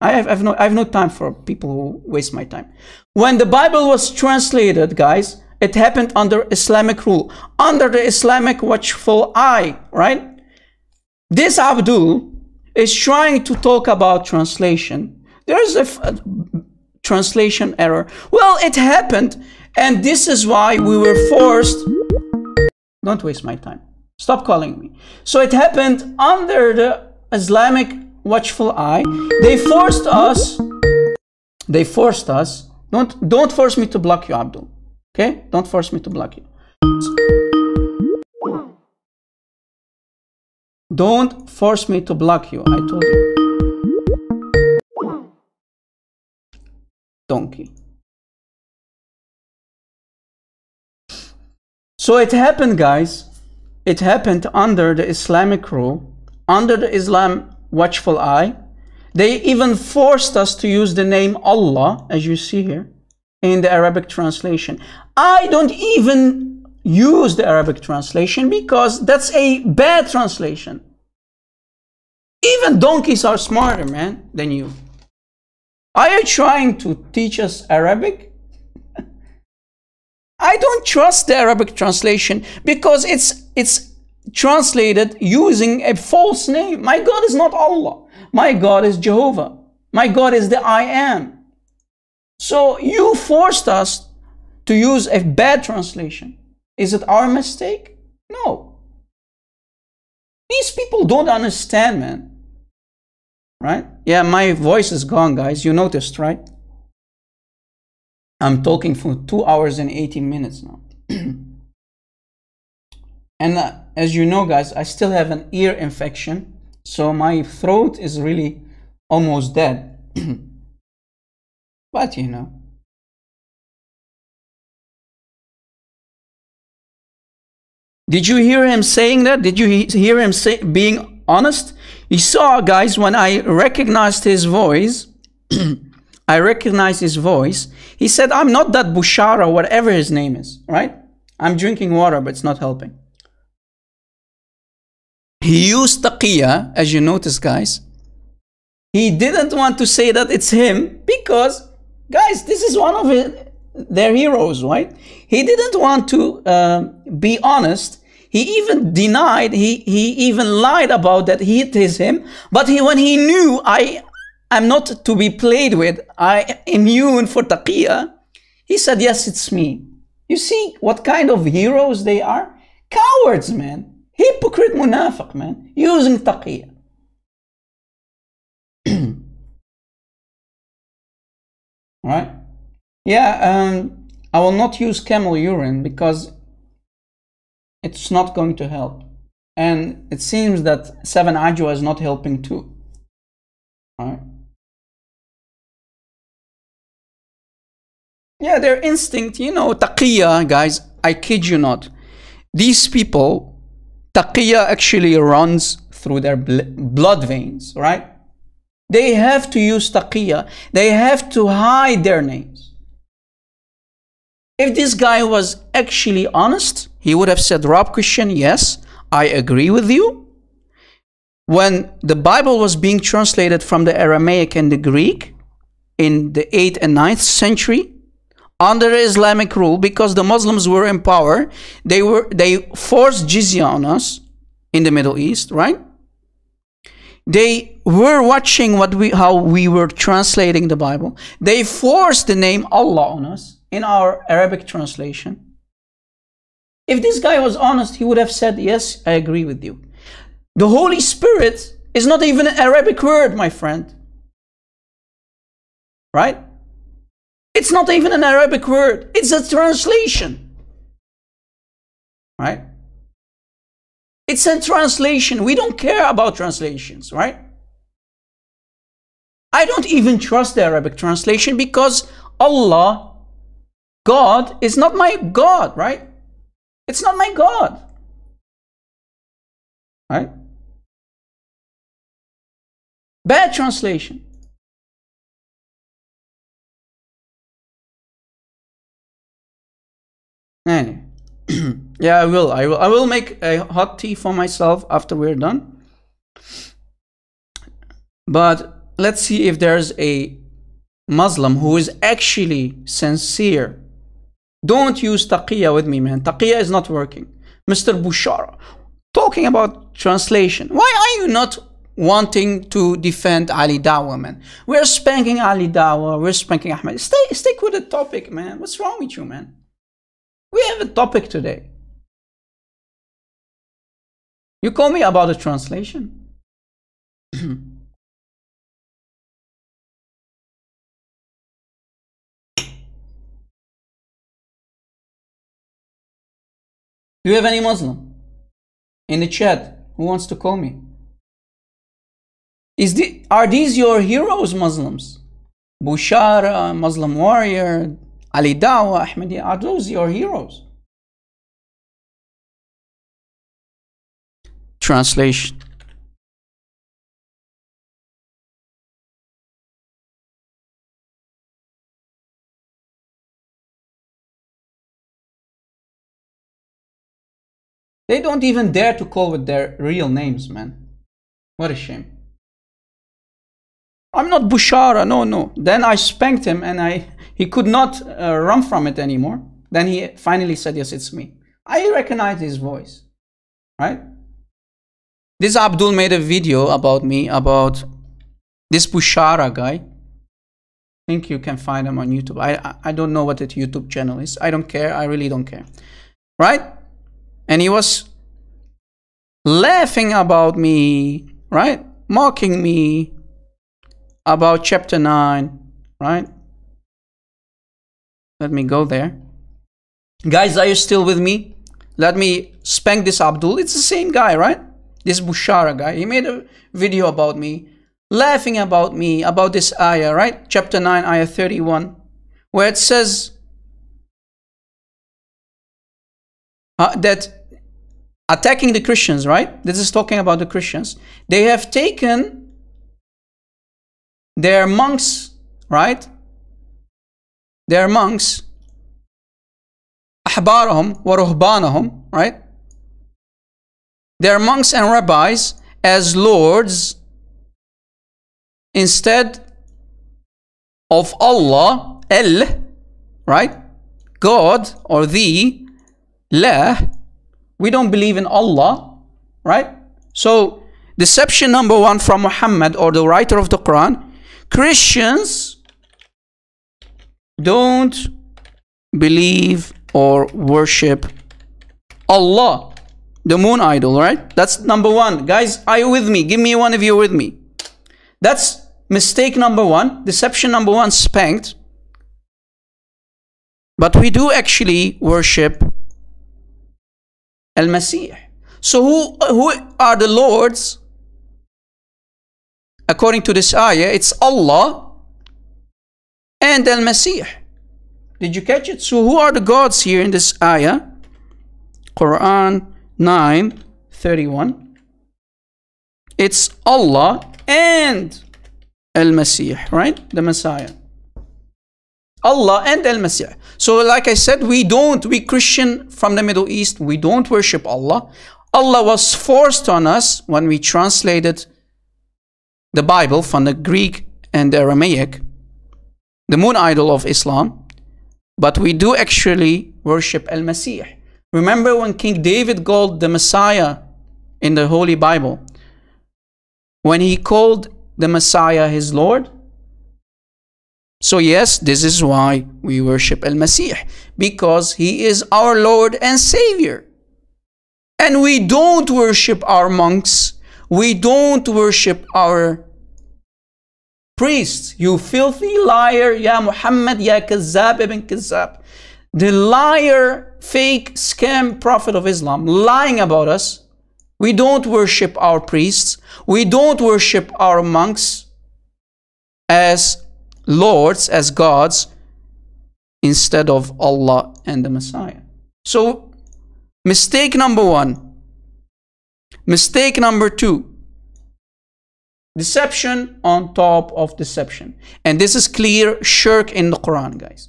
Speaker 1: I have, I have no I have no time for people who waste my time. When the Bible was translated, guys, it happened under Islamic rule, under the Islamic watchful eye, right? This Abdul is trying to talk about translation. There's a translation error. Well, it happened, and this is why we were forced. Don't waste my time. Stop calling me. So it happened under the Islamic watchful eye. They forced us. They forced us. Don't don't force me to block you, Abdul. Okay? Don't force me to block you. Don't force me to block you. I told you. Donkey. So it happened, guys. It happened under the Islamic rule, under the Islam watchful eye. They even forced us to use the name Allah, as you see here, in the Arabic translation. I don't even use the Arabic translation because that's a bad translation. Even donkeys are smarter, man, than you. Are you trying to teach us Arabic? I don't trust the Arabic translation because it's it's translated using a false name. My God is not Allah. My God is Jehovah. My God is the I am. So you forced us to use a bad translation. Is it our mistake? No. These people don't understand, man. Right? Yeah, my voice is gone, guys. You noticed, right? I'm talking for two hours and 18 minutes now. and uh, as you know, guys, I still have an ear infection. So my throat is really almost dead. but you know. Did you hear him saying that? Did you he- hear him say, being honest? You saw, guys, when I recognized his voice, I recognized his voice. He said, I'm not that Bushara, whatever his name is, right? I'm drinking water, but it's not helping. He used taqiyya, as you notice, guys. He didn't want to say that it's him because, guys, this is one of his, their heroes, right? He didn't want to uh, be honest. He even denied, he, he even lied about that he, it is him. But he, when he knew I am not to be played with, I am immune for taqiyya, he said, yes, it's me. You see what kind of heroes they are? Cowards, man. Hypocrite munafiq, man. Using taqiyya. right? Yeah, um, I will not use camel urine because it's not going to help. And it seems that 7 Ajwa is not helping too. Right? Yeah, their instinct, you know, taqiyya, guys, I kid you not. These people, taqiyya actually runs through their bl- blood veins, right? They have to use taqiyya. They have to hide their names. If this guy was actually honest, he would have said, Rob Christian, yes, I agree with you. When the Bible was being translated from the Aramaic and the Greek in the 8th and 9th century, under Islamic rule, because the Muslims were in power, they were they forced jizya on us in the Middle East, right? they were watching what we how we were translating the Bible. They forced the name Allah on us in our Arabic translation. If this guy was honest, he would have said, Yes, I agree with you. The Holy Spirit is not even an Arabic word, my friend. Right? It's not even an Arabic word, it's a translation. Right? It's a translation. We don't care about translations, right? I don't even trust the Arabic translation because Allah, God, is not my God, right? It's not my God. Right? Bad translation. Anyway. yeah, I will. I will. I will make a hot tea for myself after we're done. But let's see if there's a Muslim who is actually sincere. Don't use taqiyya with me, man. Taqiyya is not working. Mr. Bushara, talking about translation. Why are you not wanting to defend Ali Dawah, man? We're spanking Ali Dawah. We're spanking Ahmed. Stay, stick with the topic, man. What's wrong with you, man? We have a topic today. You call me about a translation? Do you have any Muslim in the chat who wants to call me? Is the, are these your heroes, Muslims? Bushara, Muslim warrior, Ali Dawah, Ahmadiyya, are those your heroes? Translation They don't even dare to call with their real names, man. What a shame. I'm not Bushara, no, no. Then I spanked him and I he could not uh, run from it anymore. Then he finally said, Yes, it's me. I recognize his voice, right? This Abdul made a video about me, about this Bushara guy. I think you can find him on YouTube. I, I don't know what that YouTube channel is. I don't care. I really don't care. Right? And he was laughing about me, right? Mocking me about chapter 9, right? Let me go there. Guys, are you still with me? Let me spank this Abdul. It's the same guy, right? This Bushara guy. He made a video about me, laughing about me, about this ayah, right? Chapter 9, ayah 31, where it says uh, that attacking the Christians, right? This is talking about the Christians. They have taken their monks, right? Their monks, أحبارهم ورهبانهم, right? Their monks and rabbis as lords instead of Allah, El, right? God or the, La. We don't believe in Allah, right? So, deception number one from Muhammad or the writer of the Quran Christians don't believe or worship Allah, the moon idol, right? That's number one. Guys, are you with me? Give me one if you're with me. That's mistake number one, deception number one, spanked. But we do actually worship Al Masih. So, who, who are the lords? According to this ayah, it's Allah and Al Masih. Did you catch it? So, who are the gods here in this ayah? Quran 9 31. It's Allah and Al Masih, right? The Messiah. Allah and Al Masih. So, like I said, we don't, we Christian from the Middle East, we don't worship Allah. Allah was forced on us when we translated the Bible from the Greek and the Aramaic, the moon idol of Islam, but we do actually worship Al Masih. Remember when King David called the Messiah in the Holy Bible? when he called the Messiah his Lord? So, yes, this is why we worship Al Masih, because he is our Lord and Savior. And we don't worship our monks, we don't worship our priests. You filthy liar, Ya Muhammad, Ya Kazzab ibn Kazzab. The liar, fake, scam prophet of Islam, lying about us. We don't worship our priests, we don't worship our monks as lords, as gods, instead of Allah and the Messiah. So, mistake number one. Mistake number two. Deception on top of deception. And this is clear shirk in the Quran, guys.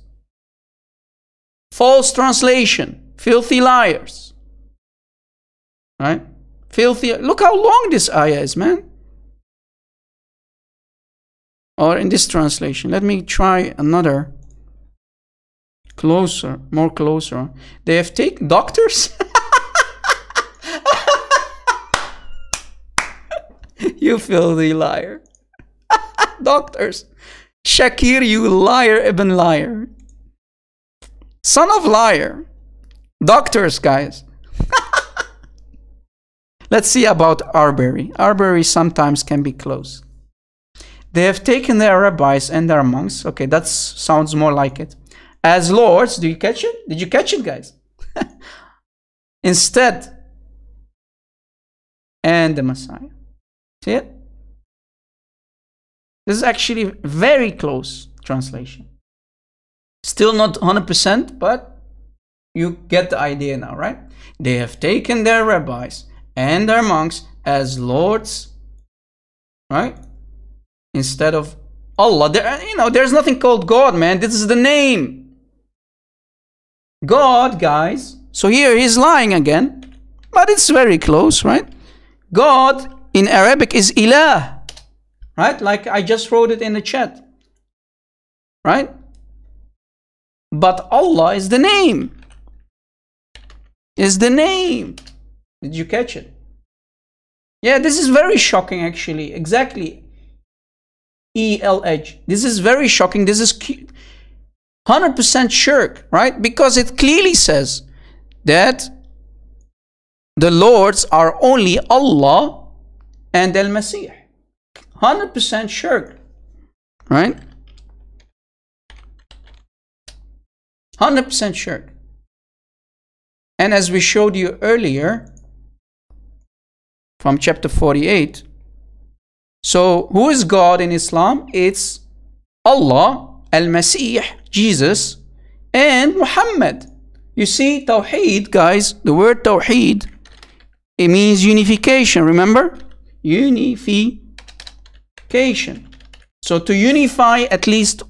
Speaker 1: False translation. Filthy liars. Right? Filthy. Look how long this ayah is, man or in this translation let me try another closer more closer they have taken doctors you filthy liar doctors shakir you liar ibn liar son of liar doctors guys let's see about Arberry Arberry sometimes can be close they have taken their rabbis and their monks. Okay, that sounds more like it. As lords, do you catch it? Did you catch it, guys? Instead, and the Messiah. See it? This is actually very close translation. Still not 100%, but you get the idea now, right? They have taken their rabbis and their monks as lords, right? instead of Allah. There, you know, there's nothing called God, man. This is the name. God, guys. So here he's lying again, but it's very close, right? God in Arabic is ilah, right? Like I just wrote it in the chat, right? But Allah is the name. Is the name. Did you catch it? Yeah, this is very shocking actually. Exactly. ELH. This is very shocking. This is 100% shirk, right? Because it clearly says that the lords are only Allah and Al Masih. 100% shirk, right? 100% shirk. And as we showed you earlier from chapter 48, so, who is God in Islam? It's Allah, Al Masih, Jesus, and Muhammad. You see, Tawheed, guys, the word Tawheed, it means unification, remember? Unification. So, to unify at least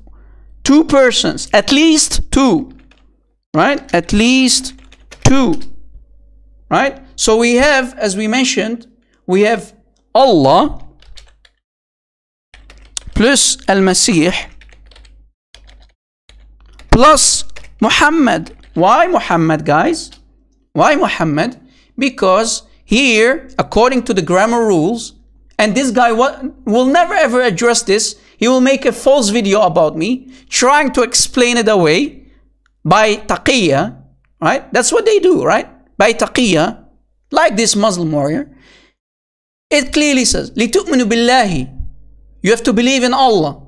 Speaker 1: two persons, at least two, right? At least two, right? So, we have, as we mentioned, we have Allah plus Al-Masih plus Muhammad. Why Muhammad, guys? Why Muhammad? Because here, according to the grammar rules, and this guy will never ever address this, he will make a false video about me, trying to explain it away by taqiyya, right? That's what they do, right? By taqiyya, like this Muslim warrior. It clearly says, لِتُؤْمِنُوا بِاللَّهِ you have to believe in Allah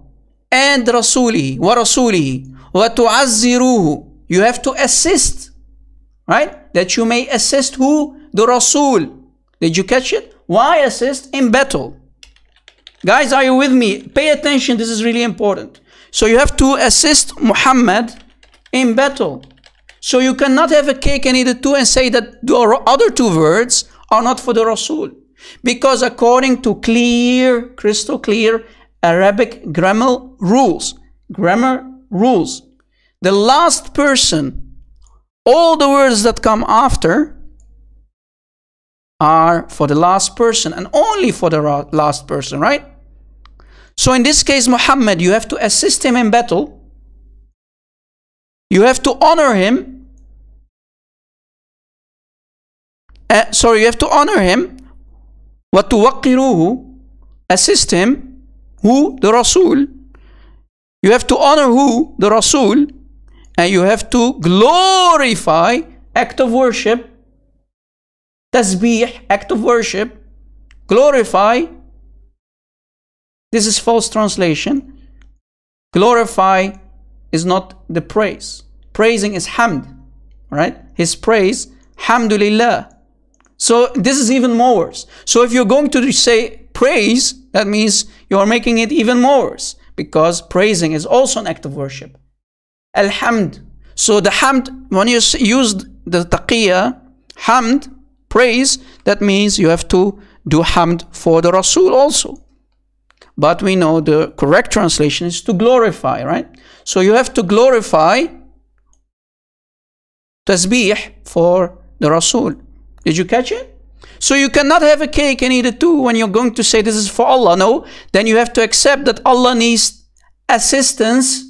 Speaker 1: and Rasulihi wa Rasulihi wa tu'azziruhu. You have to assist, right? That you may assist who? The Rasul. Did you catch it? Why assist? In battle. Guys, are you with me? Pay attention, this is really important. So you have to assist Muhammad in battle. So you cannot have a cake and eat it too and say that the other two words are not for the Rasul. Because according to clear, crystal clear Arabic grammar rules, grammar rules, the last person, all the words that come after are for the last person and only for the last person, right? So in this case, Muhammad, you have to assist him in battle. You have to honor him. Uh, sorry, you have to honor him وَتُوَقِّرُوهُ assist him. Who? The Rasul. You have to honor who? The Rasul. And you have to glorify act of worship. Tasbih, act of worship. Glorify. This is false translation. Glorify is not the praise. Praising is hamd, right? His praise, hamdulillah. So this is even more worse. So if you're going to say praise, that means you're making it even more worse because praising is also an act of worship. Alhamd. So the hamd, when you use the taqiyya, hamd, praise, that means you have to do hamd for the Rasul also. But we know the correct translation is to glorify, right? So you have to glorify tasbih for the Rasul. Did you catch it? So you cannot have a cake and eat it too when you're going to say this is for Allah. No, then you have to accept that Allah needs assistance.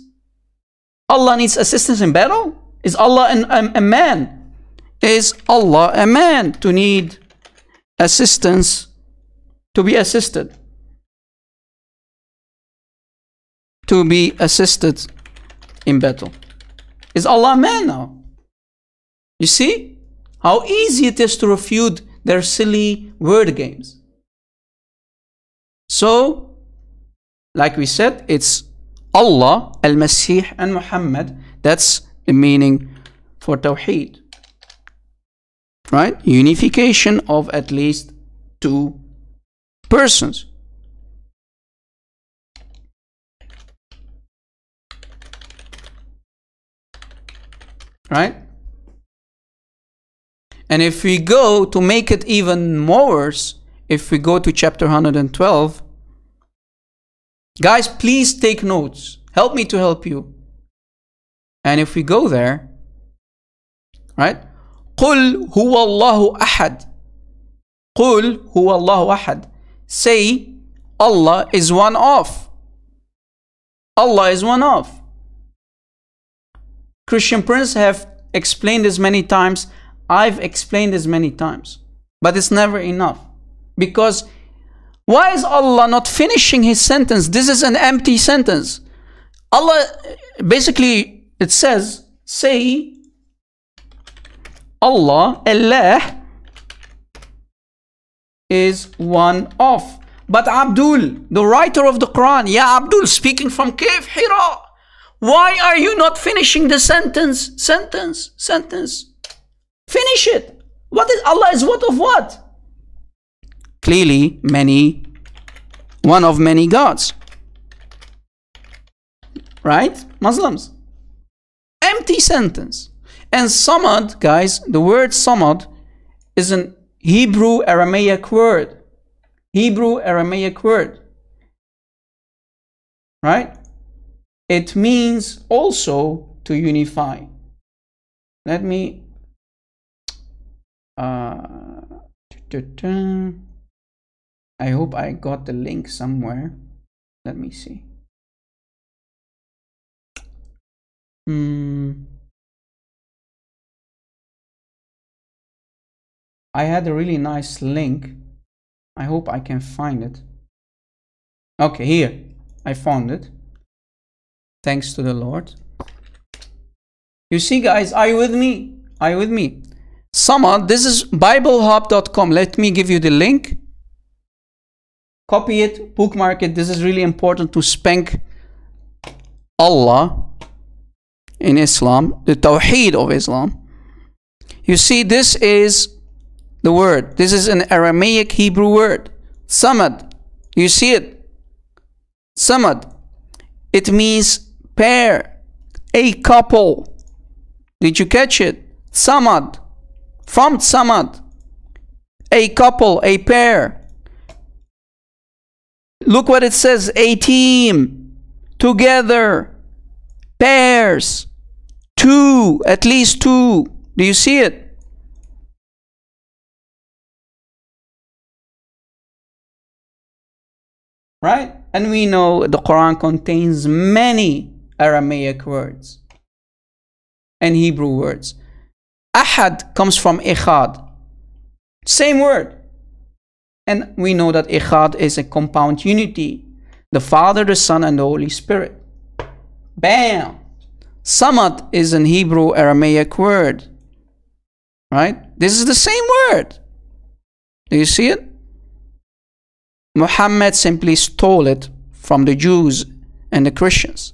Speaker 1: Allah needs assistance in battle. Is Allah an, a, a man? Is Allah a man to need assistance to be assisted? To be assisted in battle. Is Allah a man now? You see how easy it is to refute their silly word games. So, like we said, it's Allah, Al Masih, and Muhammad. That's the meaning for Tawheed. Right? Unification of at least two persons. Right? And if we go to make it even more worse, if we go to chapter 112, guys, please take notes. Help me to help you. And if we go there, right? قل هو الله أحد. قل هو الله أحد. Say Allah is one of. Allah is one of. Christian Prince have explained this many times I've explained this many times, but it's never enough. Because why is Allah not finishing his sentence? This is an empty sentence. Allah, basically, it says, say, Allah, Allah, is one of. But Abdul, the writer of the Quran, yeah, Abdul, speaking from Cave Hira, why are you not finishing the sentence? Sentence, sentence. Finish it. What is Allah is what of what? Clearly, many, one of many gods. Right? Muslims. Empty sentence. And samad, guys, the word samad is an Hebrew Aramaic word. Hebrew Aramaic word. Right? It means also to unify. Let me uh, I hope I got the link somewhere. Let me see. Hmm. I had a really nice link. I hope I can find it. Okay, here. I found it. Thanks to the Lord. You see, guys, are you with me? Are you with me? Samad, this is biblehub.com. Let me give you the link. Copy it, bookmark it. This is really important to spank Allah in Islam, the Tawheed of Islam. You see, this is the word. This is an Aramaic Hebrew word. Samad. You see it? Samad. It means pair, a couple. Did you catch it? Samad from Samad, a couple, a pair. Look what it says a team, together, pairs, two, at least two. Do you see it? Right? And we know the Quran contains many Aramaic words and Hebrew words. Ahad comes from Echad. Same word. And we know that Echad is a compound unity the Father, the Son, and the Holy Spirit. Bam! Samad is an Hebrew Aramaic word. Right? This is the same word. Do you see it? Muhammad simply stole it from the Jews and the Christians.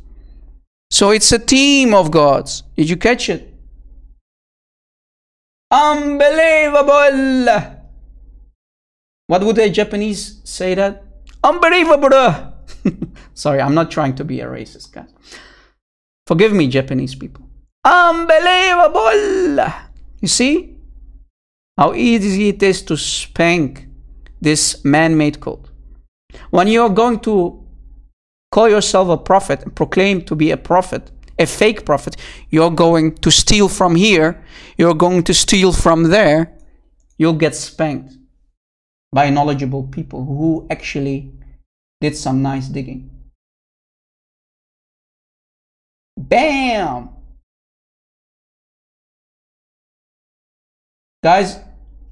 Speaker 1: So it's a team of gods. Did you catch it? Unbelievable! What would a Japanese say that? Unbelievable! Sorry, I'm not trying to be a racist, guys. Forgive me, Japanese people. Unbelievable! You see how easy it is to spank this man made cult. When you're going to call yourself a prophet and proclaim to be a prophet, a fake prophet, you're going to steal from here, you're going to steal from there, you'll get spanked by knowledgeable people who actually did some nice digging. Bam! Guys,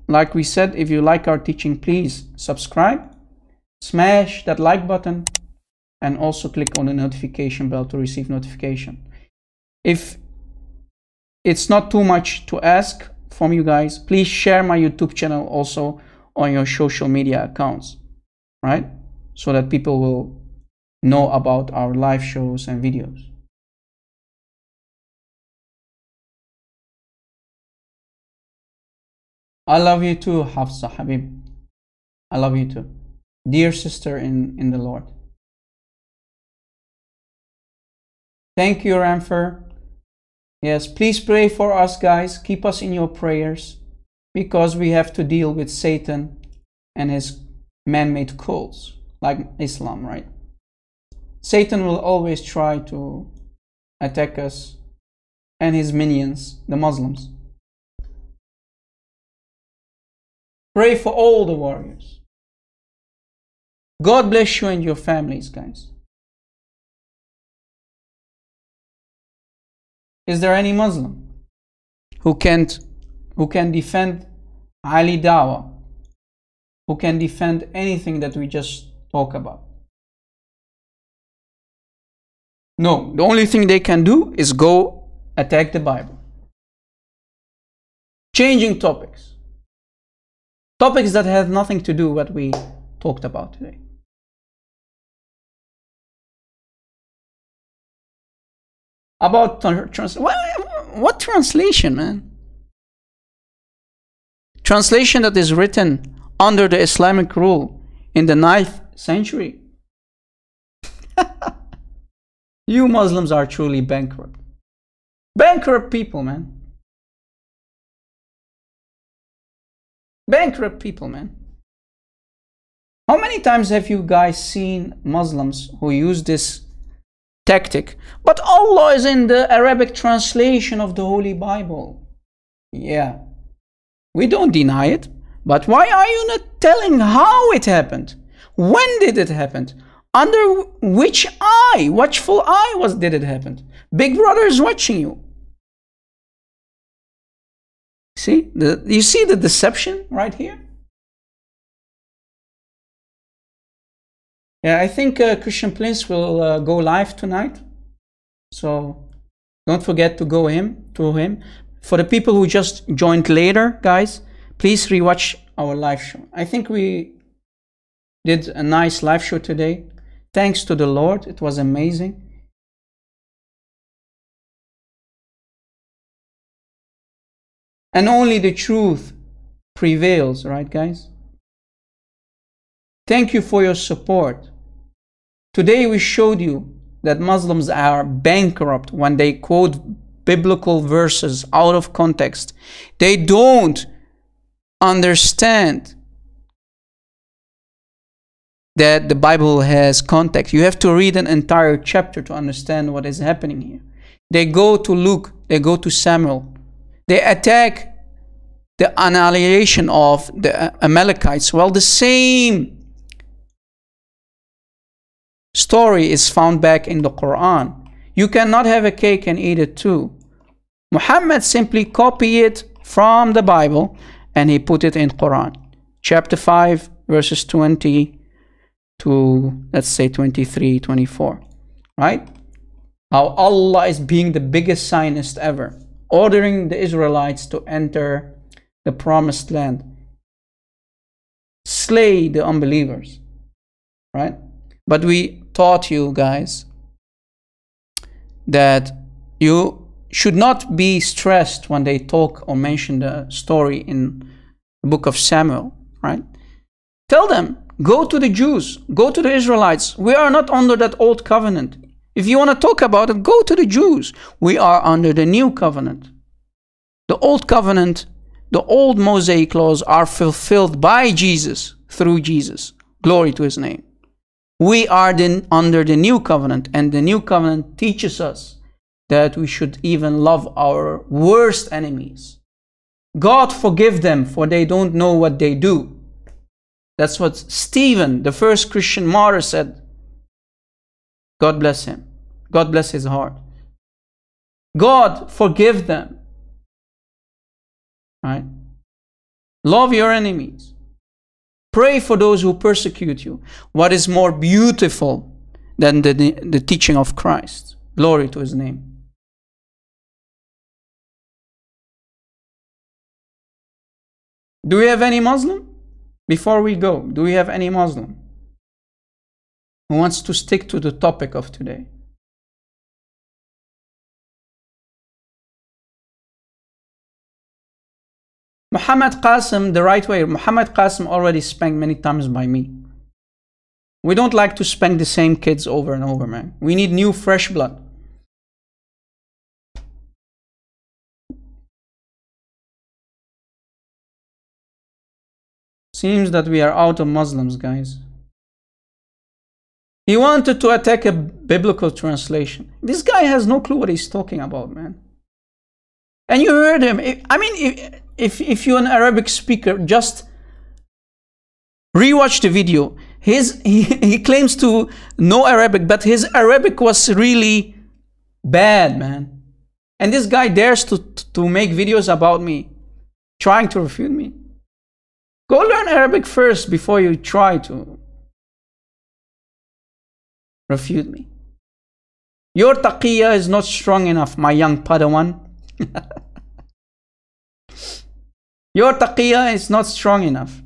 Speaker 1: like we said, if you like our teaching, please subscribe, smash that like button, and also click on the notification bell to receive notification. If it's not too much to ask from you guys, please share my YouTube channel also on your social media accounts, right? So that people will know about our live shows and videos. I love you too, Hafsa Habib. I love you too. Dear sister in, in the Lord. Thank you, Ramfer. Yes, please pray for us, guys. Keep us in your prayers because we have to deal with Satan and his man made cults like Islam, right? Satan will always try to attack us and his minions, the Muslims. Pray for all the warriors. God bless you and your families, guys. Is there any Muslim who can't who can defend Ali Dawah? Who can defend anything that we just talk about? No, the only thing they can do is go attack the Bible. Changing topics. Topics that have nothing to do what we talked about today. About trans what, what translation, man? Translation that is written under the Islamic rule in the 9th century. you Muslims are truly bankrupt. Bankrupt people, man. Bankrupt people, man. How many times have you guys seen Muslims who use this tactic? But Allah is in the Arabic translation of the Holy Bible. Yeah. We don't deny it. But why are you not telling how it happened? When did it happen? Under which eye, watchful eye was did it happen? Big brother is watching you. See, the, you see the deception right here? Yeah, I think uh, Christian Prince will uh, go live tonight. So don't forget to go him to him. For the people who just joined later, guys, please rewatch our live show. I think we did a nice live show today. Thanks to the Lord, it was amazing. And only the truth prevails, right, guys? Thank you for your support. Today we showed you that Muslims are bankrupt when they quote biblical verses out of context. They don't understand that the Bible has context. You have to read an entire chapter to understand what is happening here. They go to Luke, they go to Samuel, they attack the annihilation of the Amalekites. Well, the same story is found back in the Quran. You cannot have a cake and eat it too. Muhammad simply copied it from the Bible and he put it in Quran. Chapter 5, verses 20 to, let's say, 23, 24. Right? How Allah is being the biggest Zionist ever, ordering the Israelites to enter the promised land, slay the unbelievers. Right? But we taught you guys that you should not be stressed when they talk or mention the story in the book of Samuel, right? Tell them, go to the Jews, go to the Israelites. We are not under that old covenant. If you want to talk about it, go to the Jews. We are under the new covenant. The old covenant, the old Mosaic laws are fulfilled by Jesus through Jesus. Glory to his name. We are then under the new covenant, and the new covenant teaches us that we should even love our worst enemies. God forgive them, for they don't know what they do. That's what Stephen, the first Christian martyr, said. God bless him. God bless his heart. God forgive them. Right? Love your enemies. Pray for those who persecute you. What is more beautiful than the, the, the teaching of Christ? Glory to his name. Do we have any Muslim? Before we go, do we have any Muslim who wants to stick to the topic of today? Muhammad Qasim, the right way, Muhammad Qasim already spanked many times by me. We don't like to spank the same kids over and over, man. We need new, fresh blood. Seems that we are out of Muslims, guys. He wanted to attack a biblical translation. This guy has no clue what he's talking about, man. And you heard him. I mean, if, if, you're an Arabic speaker, just rewatch the video. His, he, he claims to know Arabic, but his Arabic was really bad, man. And this guy dares to, to make videos about me, trying to refute me. Go learn Arabic first before you try to refute me. Your taqiyya is not strong enough, my young Padawan. Your taqiyya is not strong enough.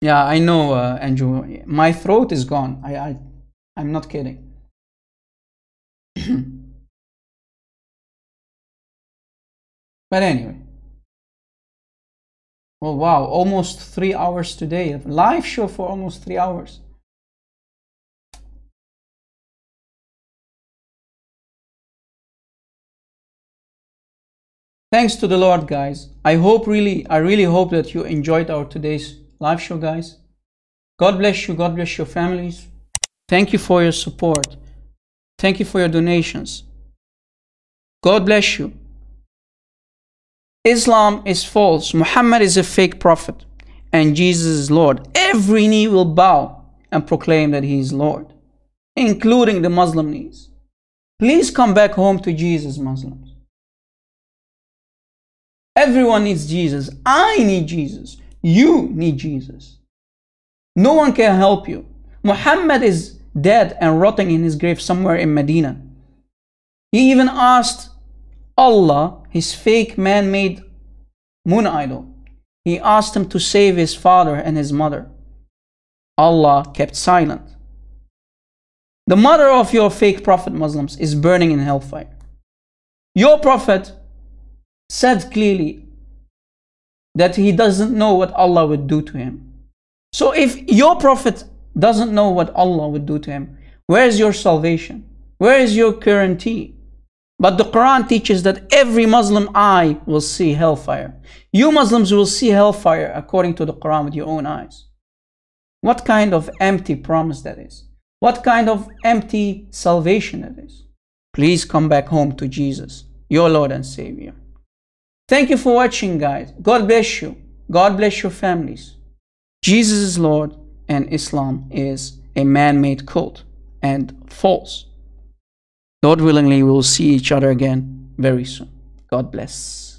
Speaker 1: Yeah, I know, uh, Andrew. My throat is gone. I, I, I'm not kidding. but anyway. Well, wow, almost three hours today. Live show for almost three hours. Thanks to the Lord, guys. I hope really, I really hope that you enjoyed our today's live show, guys. God bless you. God bless your families. Thank you for your support. Thank you for your donations. God bless you. Islam is false. Muhammad is a fake prophet. And Jesus is Lord. Every knee will bow and proclaim that he is Lord, including the Muslim knees. Please come back home to Jesus, Muslims. Everyone needs Jesus. I need Jesus. You need Jesus. No one can help you. Muhammad is dead and rotting in his grave somewhere in Medina. He even asked Allah, his fake man made moon idol, he asked him to save his father and his mother. Allah kept silent. The mother of your fake prophet Muslims is burning in hellfire. Your prophet said clearly that he doesn't know what Allah would do to him. So if your prophet doesn't know what Allah would do to him, where is your salvation? Where is your guarantee? But the Quran teaches that every Muslim eye will see hellfire. You Muslims will see hellfire according to the Quran with your own eyes. What kind of empty promise that is? What kind of empty salvation that is? Please come back home to Jesus, your Lord and Savior. Thank you for watching, guys. God bless you. God bless your families. Jesus is Lord and Islam is a man made cult and false. God willingly, we will see each other again very soon. God bless.